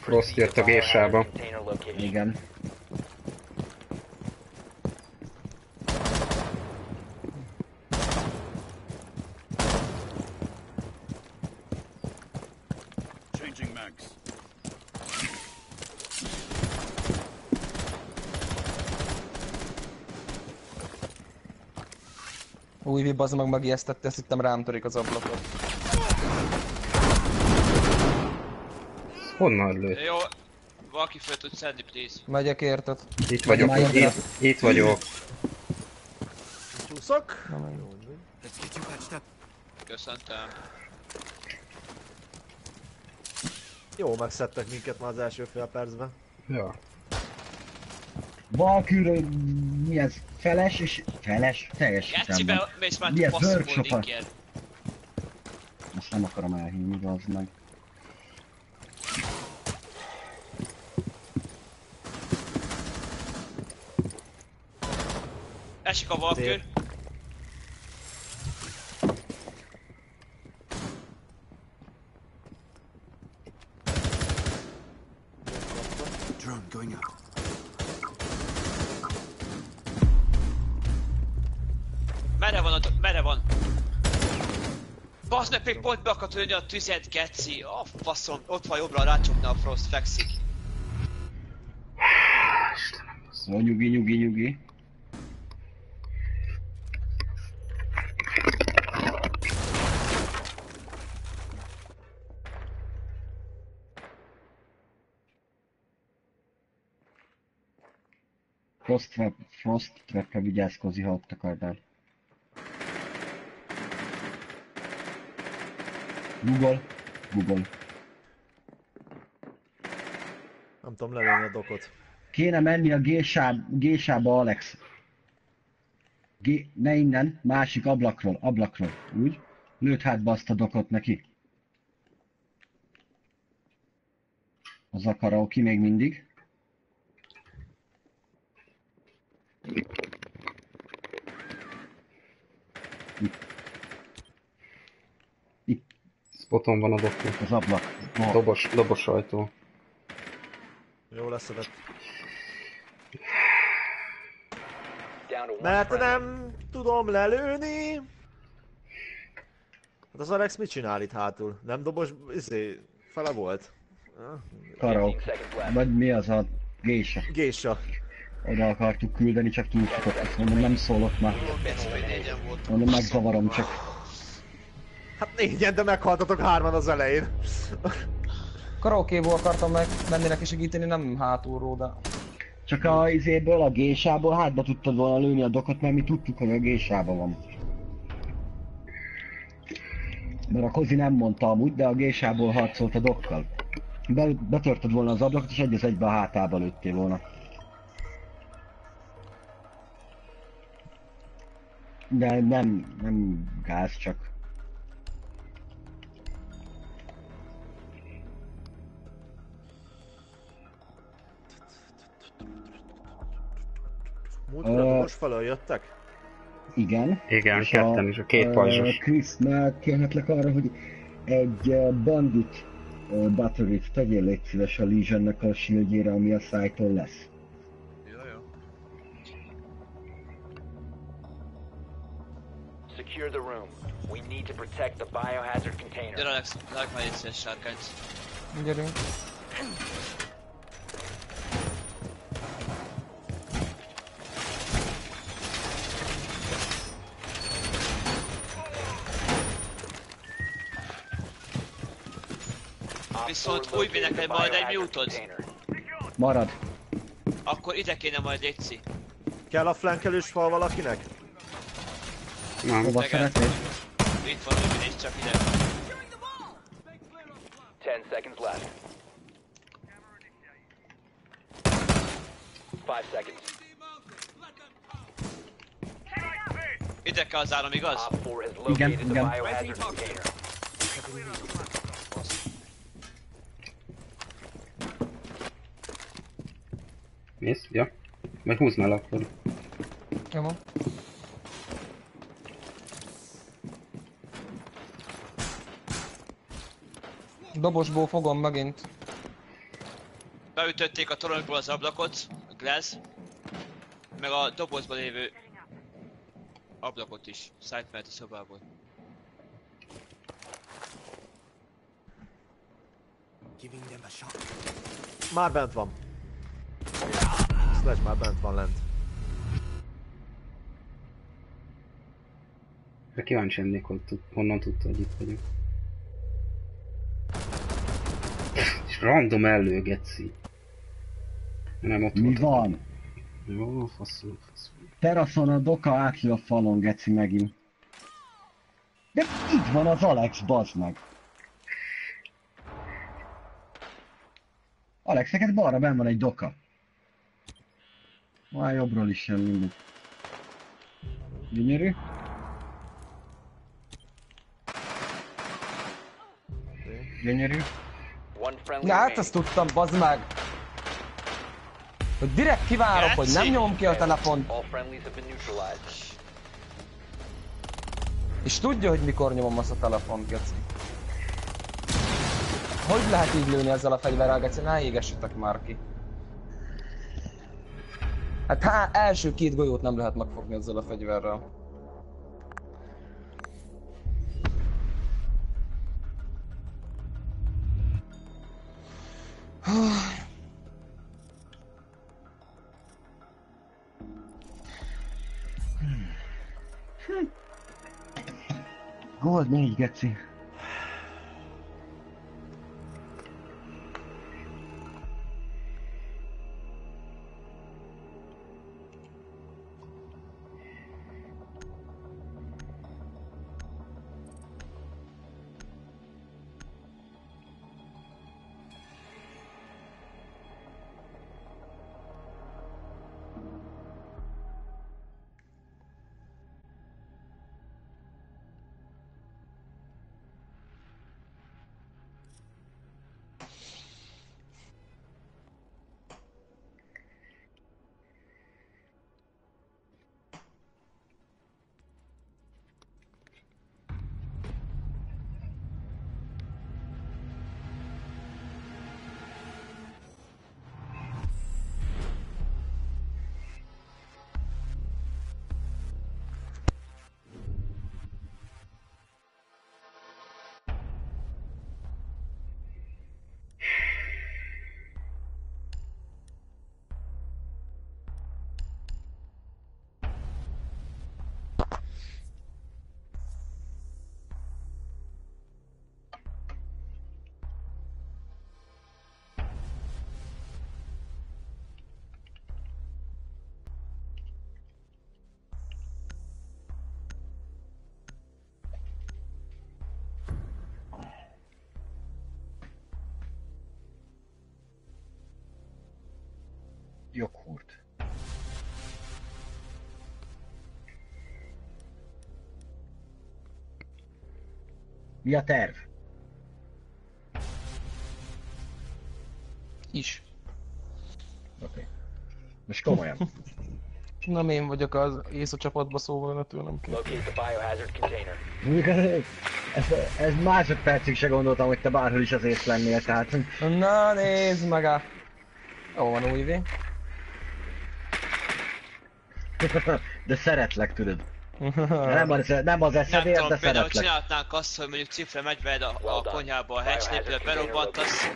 S4: Frost jött a
S5: location.
S6: Igen.
S8: Új vib az meg megijesztette, ezt hittem rám törik az ablakot.
S4: Honnan lőtt?
S2: Jó, valaki föl tud szedni, please.
S8: Megyek érted.
S4: Itt vagyok,
S6: Már
S4: itt, itt vagyok.
S1: Csúszok?
S8: Na, meg.
S2: Köszöntem.
S1: Jó, megszedtek minket már az első fél percben.
S4: Ja.
S6: Valkűrő, mi ez? Feles és... Feles? Teljes hiszemben.
S2: Gecibe mész már passzol
S6: workshop-a?
S2: linker.
S6: Most nem akarom elhinni, az meg.
S2: Esik a valkő. Pont be akart a tüzet, geci. A faszom, ott van jobbra, rácsukna a Frost, fekszik.
S6: Jó, nyugi, nyugi, nyugi. Frost trap, frost trapre vigyázz, Kozi, ha ott akarnál. Google, Google.
S1: Nem tudom lelőni a dokot.
S6: Kéne menni a gésáb, gésába, Alex. Gé, ne innen, másik ablakról, ablakról, úgy? Lőtt hátba azt a dokot neki. Az a karaoke még mindig.
S4: Spoton van a doktor.
S6: Az ablak.
S4: Dobos, dobos ajtó.
S1: Jó leszedett. Mert nem tudom lelőni. Hát az Alex mit csinál itt hátul? Nem dobos, izé, fele volt.
S5: 15
S6: Karaoke.
S5: seconds left.
S6: Vagy mi az a gésa?
S1: Gésa.
S6: Oda akartuk küldeni, csak túlfutott. Azt mondom, nem szólok már. Mondom, megzavarom csak.
S1: Hát négyen, de meghaltatok hárman az elején.
S8: Karaoke-ból akartam meg menni neki segíteni, nem hátulról, de...
S6: Csak a izéből, a gésából hátba tudtad volna lőni a dokot, mert mi tudtuk, hogy a gésában van. Mert a Kozi nem mondta amúgy, de a gésából harcolt a dokkal. Be, betörted volna az ablakot, és egy az egybe a hátába lőttél volna. De nem, nem gáz, csak...
S1: Múltkor a felől jöttek?
S6: Igen.
S4: Igen,
S6: És
S4: ketten is, a két pajzsos.
S6: Chris, megkérhetlek arra, hogy egy ö, bandit uh, battery-t tegyél légy szíves a Legionnek a shieldjére, ami a szájtól lesz.
S2: Jó, jó.
S5: Secure the room. We need to protect the biohazard container.
S2: Gyere Alex, lák már egy szíves sárkányt.
S8: Gyerünk.
S2: Viszont neked
S5: the
S2: majd egy
S5: container.
S6: Marad.
S2: Akkor ide kéne majd Léci.
S1: Kell a flankelős fal valakinek?
S4: Nem.
S6: Hova szeretnéd?
S2: Itt van és csak ide.
S5: Ten seconds left. Five seconds.
S2: Ide kell az áram, igaz?
S5: Op 4 has
S6: Igen, igen.
S5: biohazard container.
S4: Mész? Ja. Vagy húzd meg akkor.
S8: Jó van. Dobosból fogom megint.
S2: Beütötték a toronyból az ablakot, a glass, meg a dobozban lévő ablakot is, mellett a szobából.
S1: Már bent van. Slash már bent van lent.
S4: De kíváncsi lennék, hogy tud, honnan tudta, hogy itt vagyok. És random előgeci. Nem ott
S6: Mi van?
S4: Jó, faszul, faszul.
S6: Teraszon a doka átlő a falon, geci megint. De itt van az Alex, bazd meg. Alex, neked balra benn van egy doka. Már jobbról is jön mindig. Gyönyörű. Gyönyörű.
S8: Na hát ezt tudtam, bazd meg! Hogy direkt kivárok, hogy nem nyom ki a telefont,
S5: neutralized.
S8: és tudja, hogy mikor nyomom azt a telefont, geci. Hogy lehet így lőni ezzel a fegyverrel, geci? Ne égessetek már ki. Hát há, első két golyót nem lehet megfogni ezzel a fegyverrel.
S6: Gold 4, geci. Joghurt. Mi a terv?
S8: Is.
S6: Oké. Okay. Most komolyan.
S8: Nem én vagyok az észak csapatba, szóval ne tőlem kell.
S5: Locate the biohazard container.
S6: Mondjuk ez, ez másodpercig se gondoltam, hogy te bárhol is az ész lennél, tehát...
S8: Na nézd meg a... Jó van újvé.
S6: De szeretlek, tudod. Nem az, nem az
S2: Nem
S6: eszedért,
S2: tudom,
S6: de
S2: például
S6: szeretlek.
S2: csinálhatnánk azt, hogy mondjuk cifre megy veled a, a konyhába a hatchnél, berobbantasz,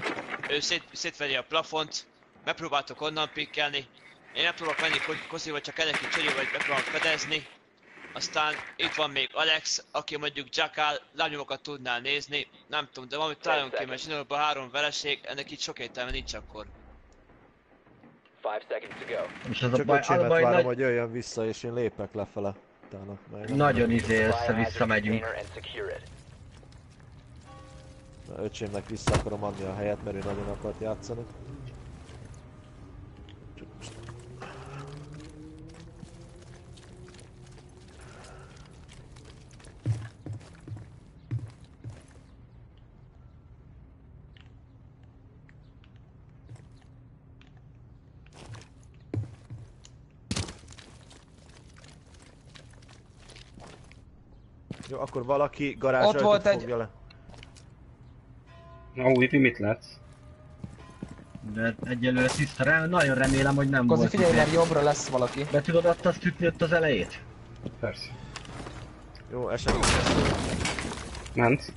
S2: ő szét, szétveri a plafont, megpróbáltok onnan pikkelni, én megpróbálok menni ko- kozival, csak elek egy csörő, vagy megpróbálok fedezni, aztán itt van még Alex, aki mondjuk Jackal lábnyomokat tudnál nézni, nem tudom, de valamit találunk ki, mert zsinórban három vereség, ennek itt sok értelme nincs akkor.
S5: Five seconds to go.
S6: És az a
S1: Csak
S6: baj, az a baj
S1: várom,
S6: nagy,
S1: hogy jöjjön vissza, és én lépek lefele. Utána. Meg
S6: nagyon izé össze-vissza megyünk.
S5: it.
S1: Öcsémnek vissza akarom adni a helyet, mert ő nagyon akart játszani. Jó, akkor valaki garázs
S8: Ott volt egy-
S1: fogja le.
S4: Na, új, mit látsz?
S6: De egyelőre tiszta, rem, nagyon remélem, hogy nem
S8: Kozi
S6: volt
S8: figyelj, mert jobbra lesz valaki.
S6: Be tudod azt azt ütni ott az elejét?
S4: Persze.
S1: Jó, esetleg.
S4: Ment.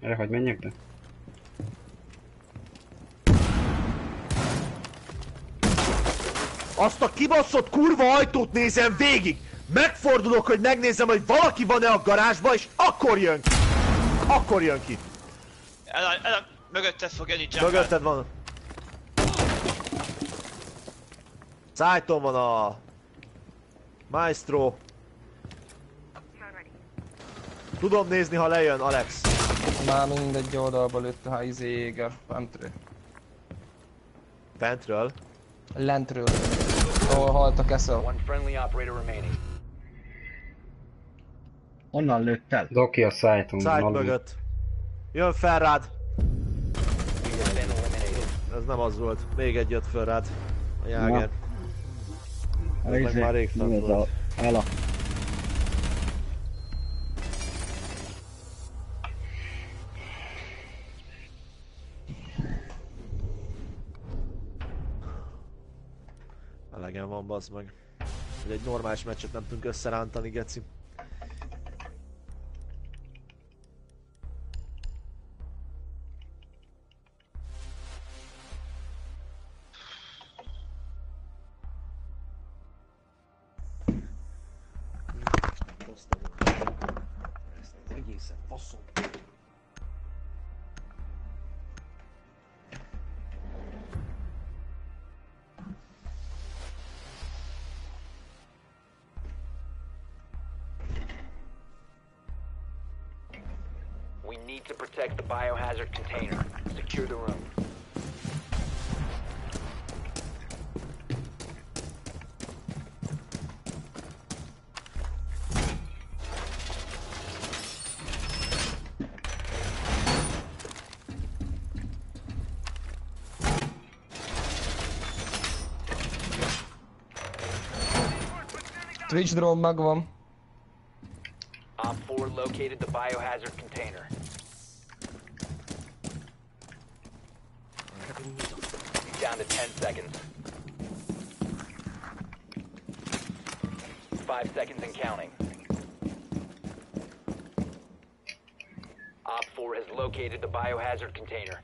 S4: Erre hogy menjek be?
S1: Azt a kibaszott kurva ajtót nézem végig! Megfordulok, hogy megnézem, hogy valaki van-e a garázsba, és akkor jön ki! Akkor jön ki!
S2: El, a- el, a- mögötted fog jönni Jackal.
S1: Mögötted van. Szájton van a... Maestro. Tudom nézni, ha lejön, Alex.
S8: Már mindegy oldalba lőtt a izé jéger, fentről.
S1: Fentről.
S8: Lentről. Ahol halt a keszel.
S5: One friendly operator remaining.
S6: Onnan lőtt el.
S4: Doki a szájton.
S1: Szájt mögött. Jön fel rád. Ez nem az volt. Még egy jött fel rád. A jáger. Ez meg már rég fent
S6: ez
S1: volt.
S6: a
S1: Elegem van, bazd meg. Hogy egy normális meccset nem tudunk összerántani, geci. Egészen faszom.
S5: Need to protect the biohazard container. Secure the room.
S8: Twitch drone megvan.
S5: Op 4 located the biohazard container. Down to 10 seconds. Five seconds and counting. Op 4 has located the biohazard container.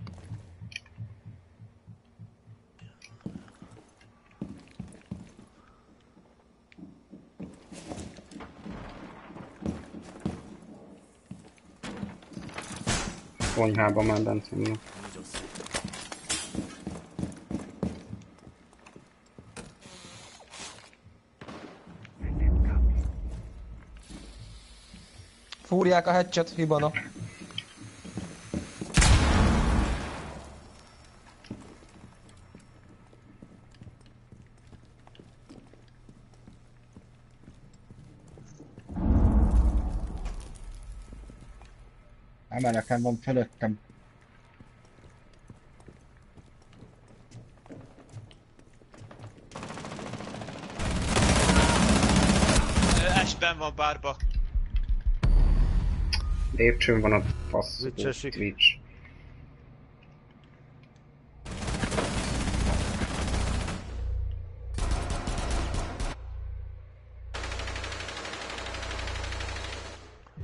S4: Konyhában már bent van.
S8: Tolják a hatchet, hibana.
S6: Emeleken van fölöttem.
S2: Esben van bárba.
S4: Lépcsőn van a fasz.
S1: Twitch-esik.
S4: Twitch.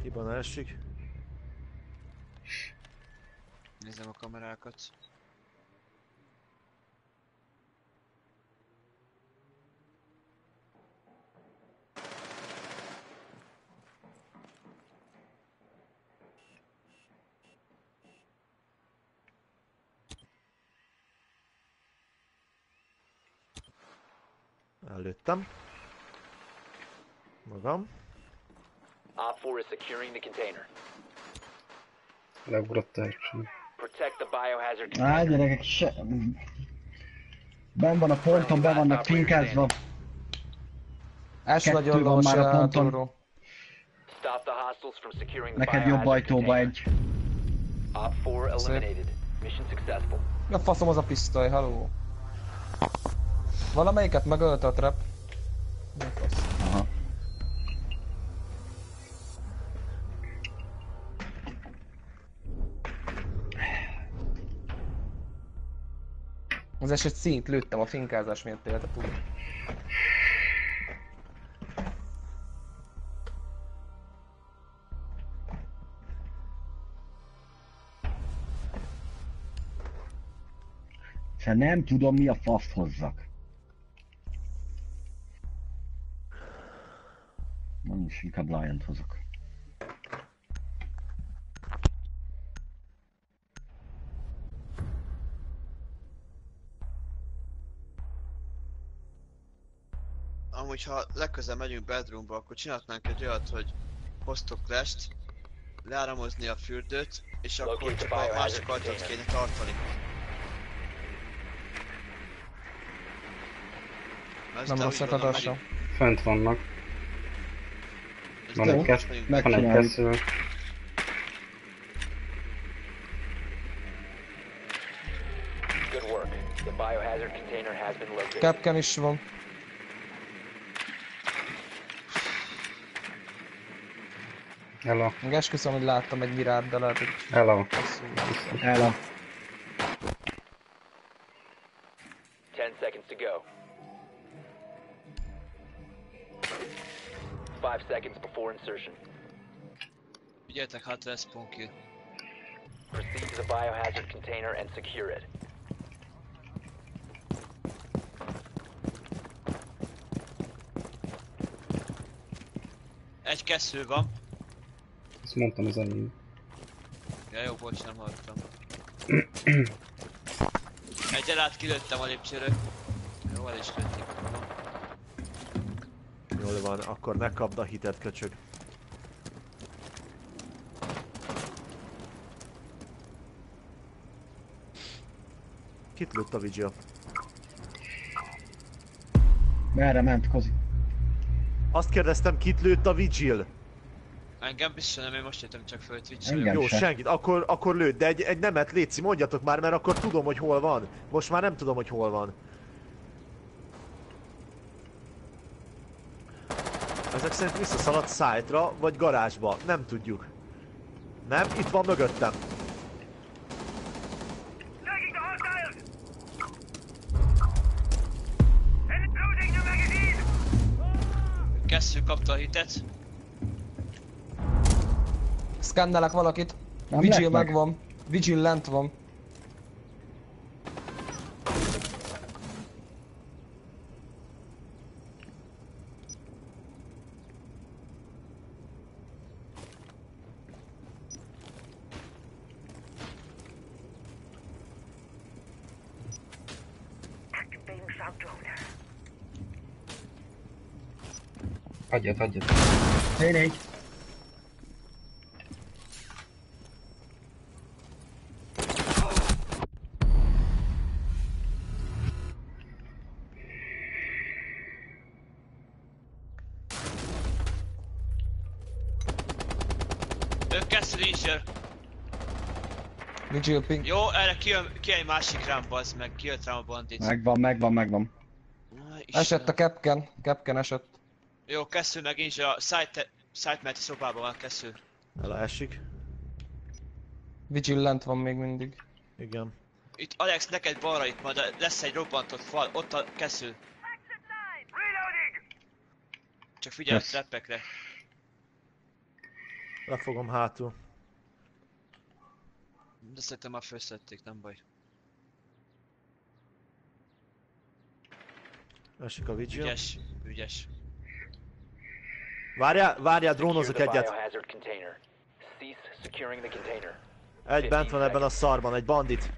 S1: Hiban esik.
S2: Nézem a kamerákat.
S1: Előttem. Magam.
S5: Op 4 is securing the container.
S4: Leugrott teljesen.
S5: Protect the biohazard
S6: Á,
S5: container.
S6: gyerekek, se... Ben van a ponton, be vannak finkázva. Kettő
S8: nagyon
S6: van már a
S8: már
S6: ponton.
S5: Stop the hostiles from securing the
S6: Neked jobb ajtóba
S5: container.
S6: egy.
S5: Op 4 eliminated. Mission successful.
S8: Mi a faszom az a pisztoly, haló? Valamelyiket megölte a trap. Fasz?
S6: Aha.
S8: Az egy szint lőttem a finkázás miatt például.
S6: Szóval nem tudom mi a faszt hozzak. Is inkább Lion-t hozok.
S2: Amúgy ha legközelebb megyünk bedroomba, akkor csinálhatnánk egy olyat, hogy hoztok clash leáramozni a fürdőt, és akkor csak a másik ajtót kéne tartani. Mert
S8: Nem rossz
S2: megyünk-
S4: Fönt vannak. Van egy kesz-
S6: meg-
S4: Van egy kesző.
S8: Capcan is van.
S4: Ela.
S8: Még esküszöm, hogy láttam egy mirát, de lehet, hogy
S4: Ela.
S8: passzul.
S5: Insertion.
S2: Figyeljetek, hát lesz ponki.
S5: Proceed to the biohazard container and secure it.
S2: Egy kesző van.
S4: Ezt mondtam az elején.
S2: Ja jó, bocs, nem hallottam. Egy elát kilőttem a lépcsőről. Jó, el is lőtték.
S1: Jól van, akkor ne kapd a hitet, köcsög. Kit lőtt a Vigil?
S6: Merre ment, Kozi?
S1: Azt kérdeztem, kit lőtt a Vigil?
S2: Engem biztosan nem, én most jöttem csak föl twitch.
S1: Jó,
S6: se.
S1: senkit, akkor, akkor lőd, de egy, egy nemet létszi, mondjatok már, mert akkor tudom, hogy hol van. Most már nem tudom, hogy hol van. Ezek szerint visszaszaladt szájtra, vagy garázsba, nem tudjuk. Nem, itt van mögöttem.
S2: Hitet.
S8: Szkennelek valakit.
S6: Nem
S8: Vigil
S6: lett meg?
S8: megvan. Vigil lent van.
S4: Adjad.
S6: C4.
S2: Ő kesző nincs.
S8: Vigil ping.
S2: Jó, erre kijön, kijön egy másik rám, bazd meg, kijött rám a bandit.
S6: Megvan, megvan, megvan.
S2: Na, Istenem.
S8: Esett a Capken. Capken esett.
S2: Jó, Keszül meg nincs, a site, site szobában van Keszül.
S1: Elesik.
S8: Vigil lent van még mindig.
S1: Igen.
S2: Itt Alex, neked balra itt majd lesz egy robbantott fal, ott a Keszül. Csak figyelj a
S6: Yes.
S2: treppekre.
S1: Lefogom hátul.
S2: De szerintem már felszették, nem baj.
S1: Esik a vigil.
S2: Ügyes, ügyes.
S1: Várjál, várjál, drónozok egyet. Egy bent van ebben a szarban, egy bandit.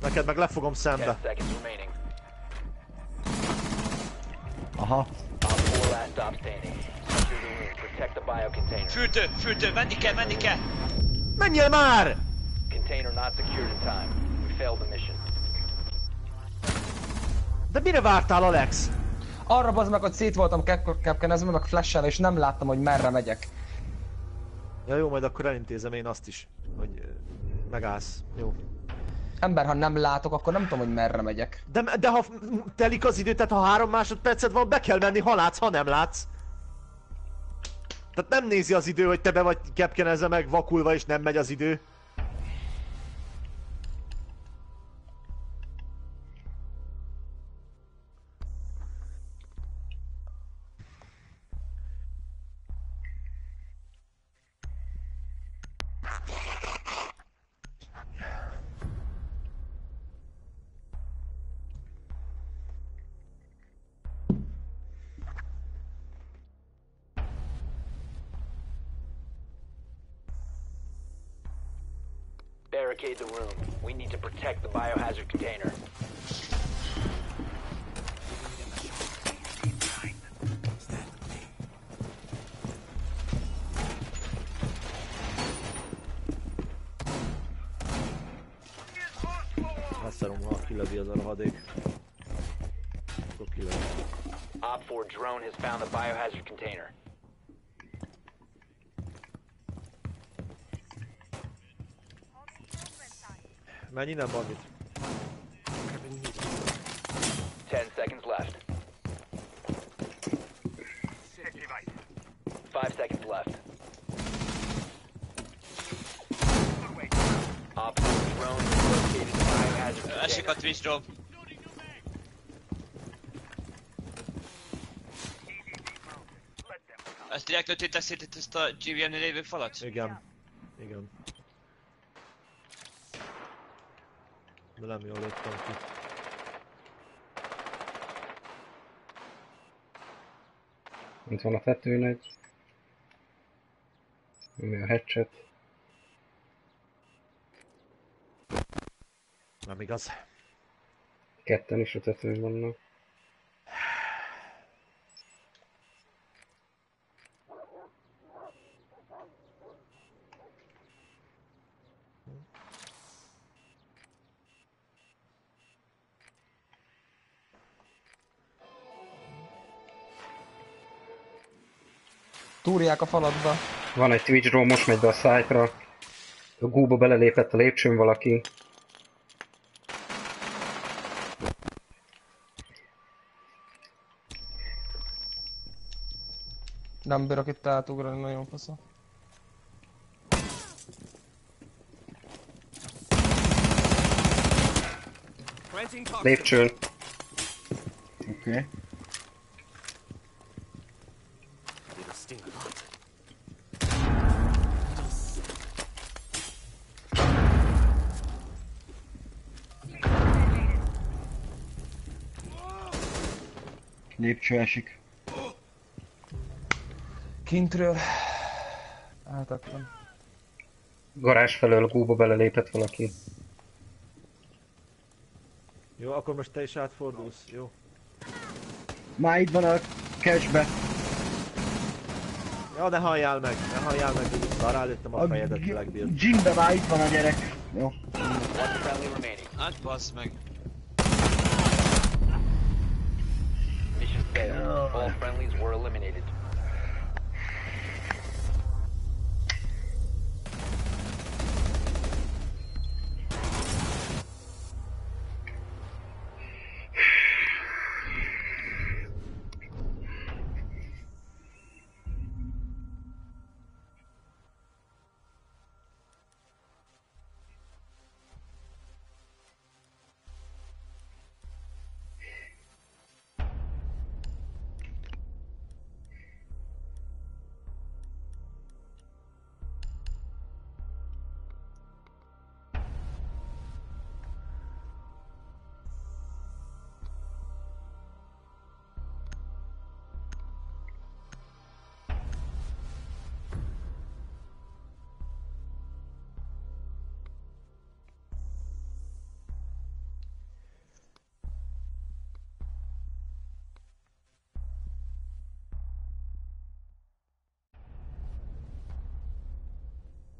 S1: Neked meg lefogom
S5: 10
S1: szembe.
S6: Aha.
S5: Op 4 last stop standing. Secure the room. Protect the biocontainer.
S2: Fürtő, fürtő, menni kell, menni kell!
S1: Menjél már!
S5: Container not secured in time. We failed the mission.
S1: De mire vártál, Alex?
S8: Arra bazd meg, hogy szét voltam capkenezve, meg flash és nem láttam, hogy merre megyek.
S1: Ja jó, majd akkor elintézem én azt is, hogy megállsz. Jó.
S8: Ember, ha nem látok, akkor nem tudom, hogy merre megyek.
S1: De, de ha telik az idő, tehát ha három másodpercet van, be kell menni, ha látsz, ha nem látsz. Tehát nem nézi az idő, hogy te be vagy kepkenezve meg vakulva és nem megy az idő. Leszarom, ha kilövi az a rohadék. Akkor kilövi.
S5: Op 4 drone has found the biohazard container.
S1: Menj innen, bandit.
S5: 10 seconds left. 5 seconds left. Op 4 drone has located the biohazard
S2: Esik a
S5: container.
S2: Twitch drop. Ezt direkt lőttétek szét itt ezt a GVM-nél lévő falat?
S1: Igen. Igen. De nem jól lőttem ki.
S4: Itt van a tetőn egy. Ami a hatchet.
S1: Nem igaz.
S4: Ketten is a tetőn vannak.
S8: Túrják a falatba.
S4: Van egy Twitch draw, most megy be a site-ra. A gúba belelépett a lépcsőn valaki.
S8: Nem bírok itt átugrani, nagyon fasza.
S4: Lépcsőn.
S6: Oké. Okay. Lépcső esik.
S8: Kintről. Átaktam.
S4: Garázs felől a gúba belelépett valaki.
S1: Jó, akkor most te is átfordulsz, jó?
S6: Már itt van a cashbe.
S1: Ja, ne halljál meg, ne halljál meg, hogy szarál lőttem a
S6: A
S1: fejedet, Blackbeard.
S6: gymbe már itt van a gyerek. Jó.
S5: One friendly remaining.
S2: Hát bassz meg.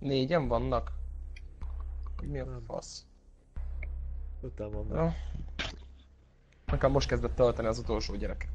S8: Négyen vannak? Mi a
S1: Nem.
S8: fasz?
S1: Öten vannak.
S8: Ja. Nekem most kezdett tölteni az utolsó gyerek.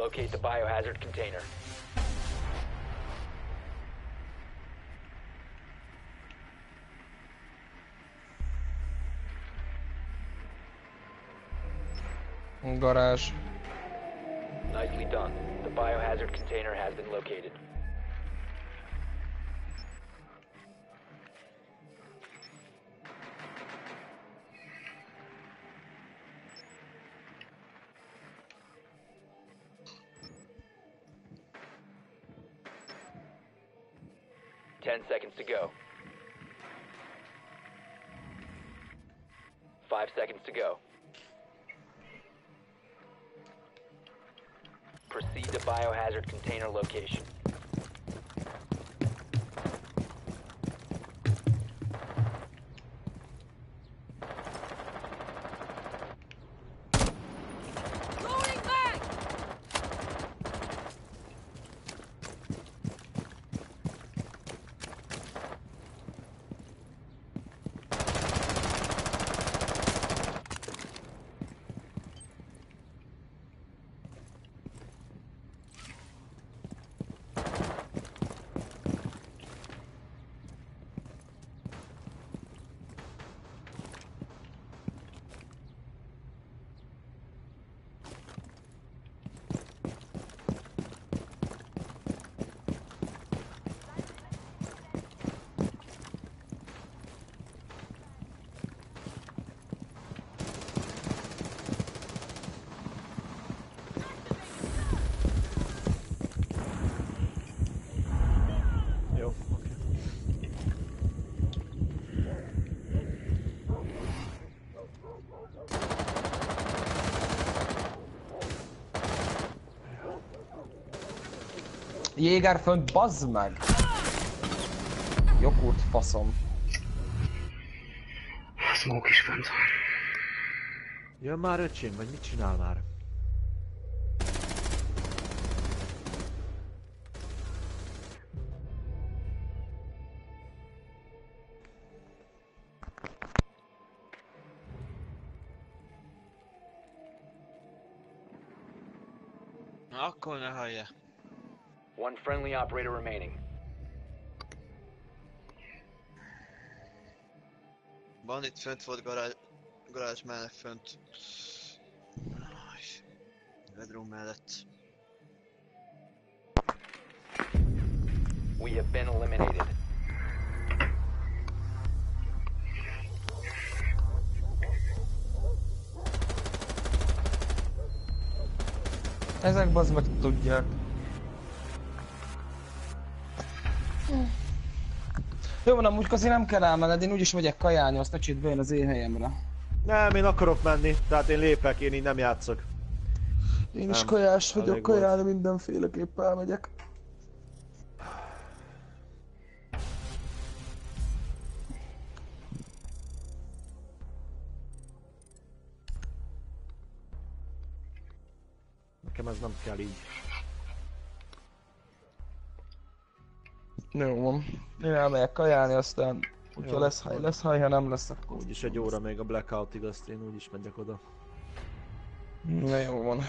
S5: Locate the biohazard container.
S8: Garage.
S5: Nicely done. The biohazard container has been located. Container location.
S8: Jéger fönt, bazd meg! Jogurt faszom.
S4: Smoke is fönt van.
S1: Jön már öcsém, vagy mit csinál már?
S5: Friendly operator remaining.
S2: Bandit fönt volt garázs, garázs mellett fönt. Aj, Bedroom mellett.
S5: We have been eliminated.
S8: Ezek bazd meg tudják. Jó van, amúgy azért nem kell elmenned, én úgyis megyek kajálni, azt ne csidd bejön az én helyemre.
S1: Nem, én akarok menni, tehát én lépek, én így nem játszok.
S8: Én is
S1: Nem,
S8: kajás
S1: elég
S8: vagyok, kajálni mindenféleképpen elmegyek.
S1: Nekem ez nem kell így.
S8: Én elmegyek kajálni, aztán hogyha
S1: Jó,
S8: lesz hely, lesz hely, ha nem lesz, akkor...
S1: Úgyis egy óra még a blackoutig, azt én úgyis megyek oda.
S8: Na jó van.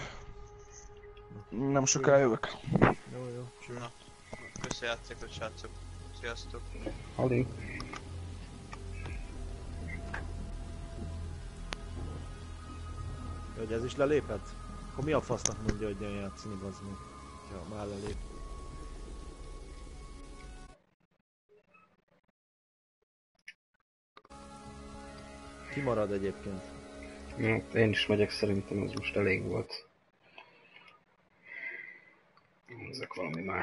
S8: Nem soká jövök.
S1: Jó, jó, cső.
S2: Na, köszi játékot, srácok. Sziasztok.
S4: Alig.
S1: Hogy ez is lelépett? Akkor mi a fasznak mondja, hogy ilyen játszani, bazd meg? Ja, már lelép. Ki marad egyébként?
S4: Jó, én is megyek, szerintem ez most elég volt. Ezek valami más.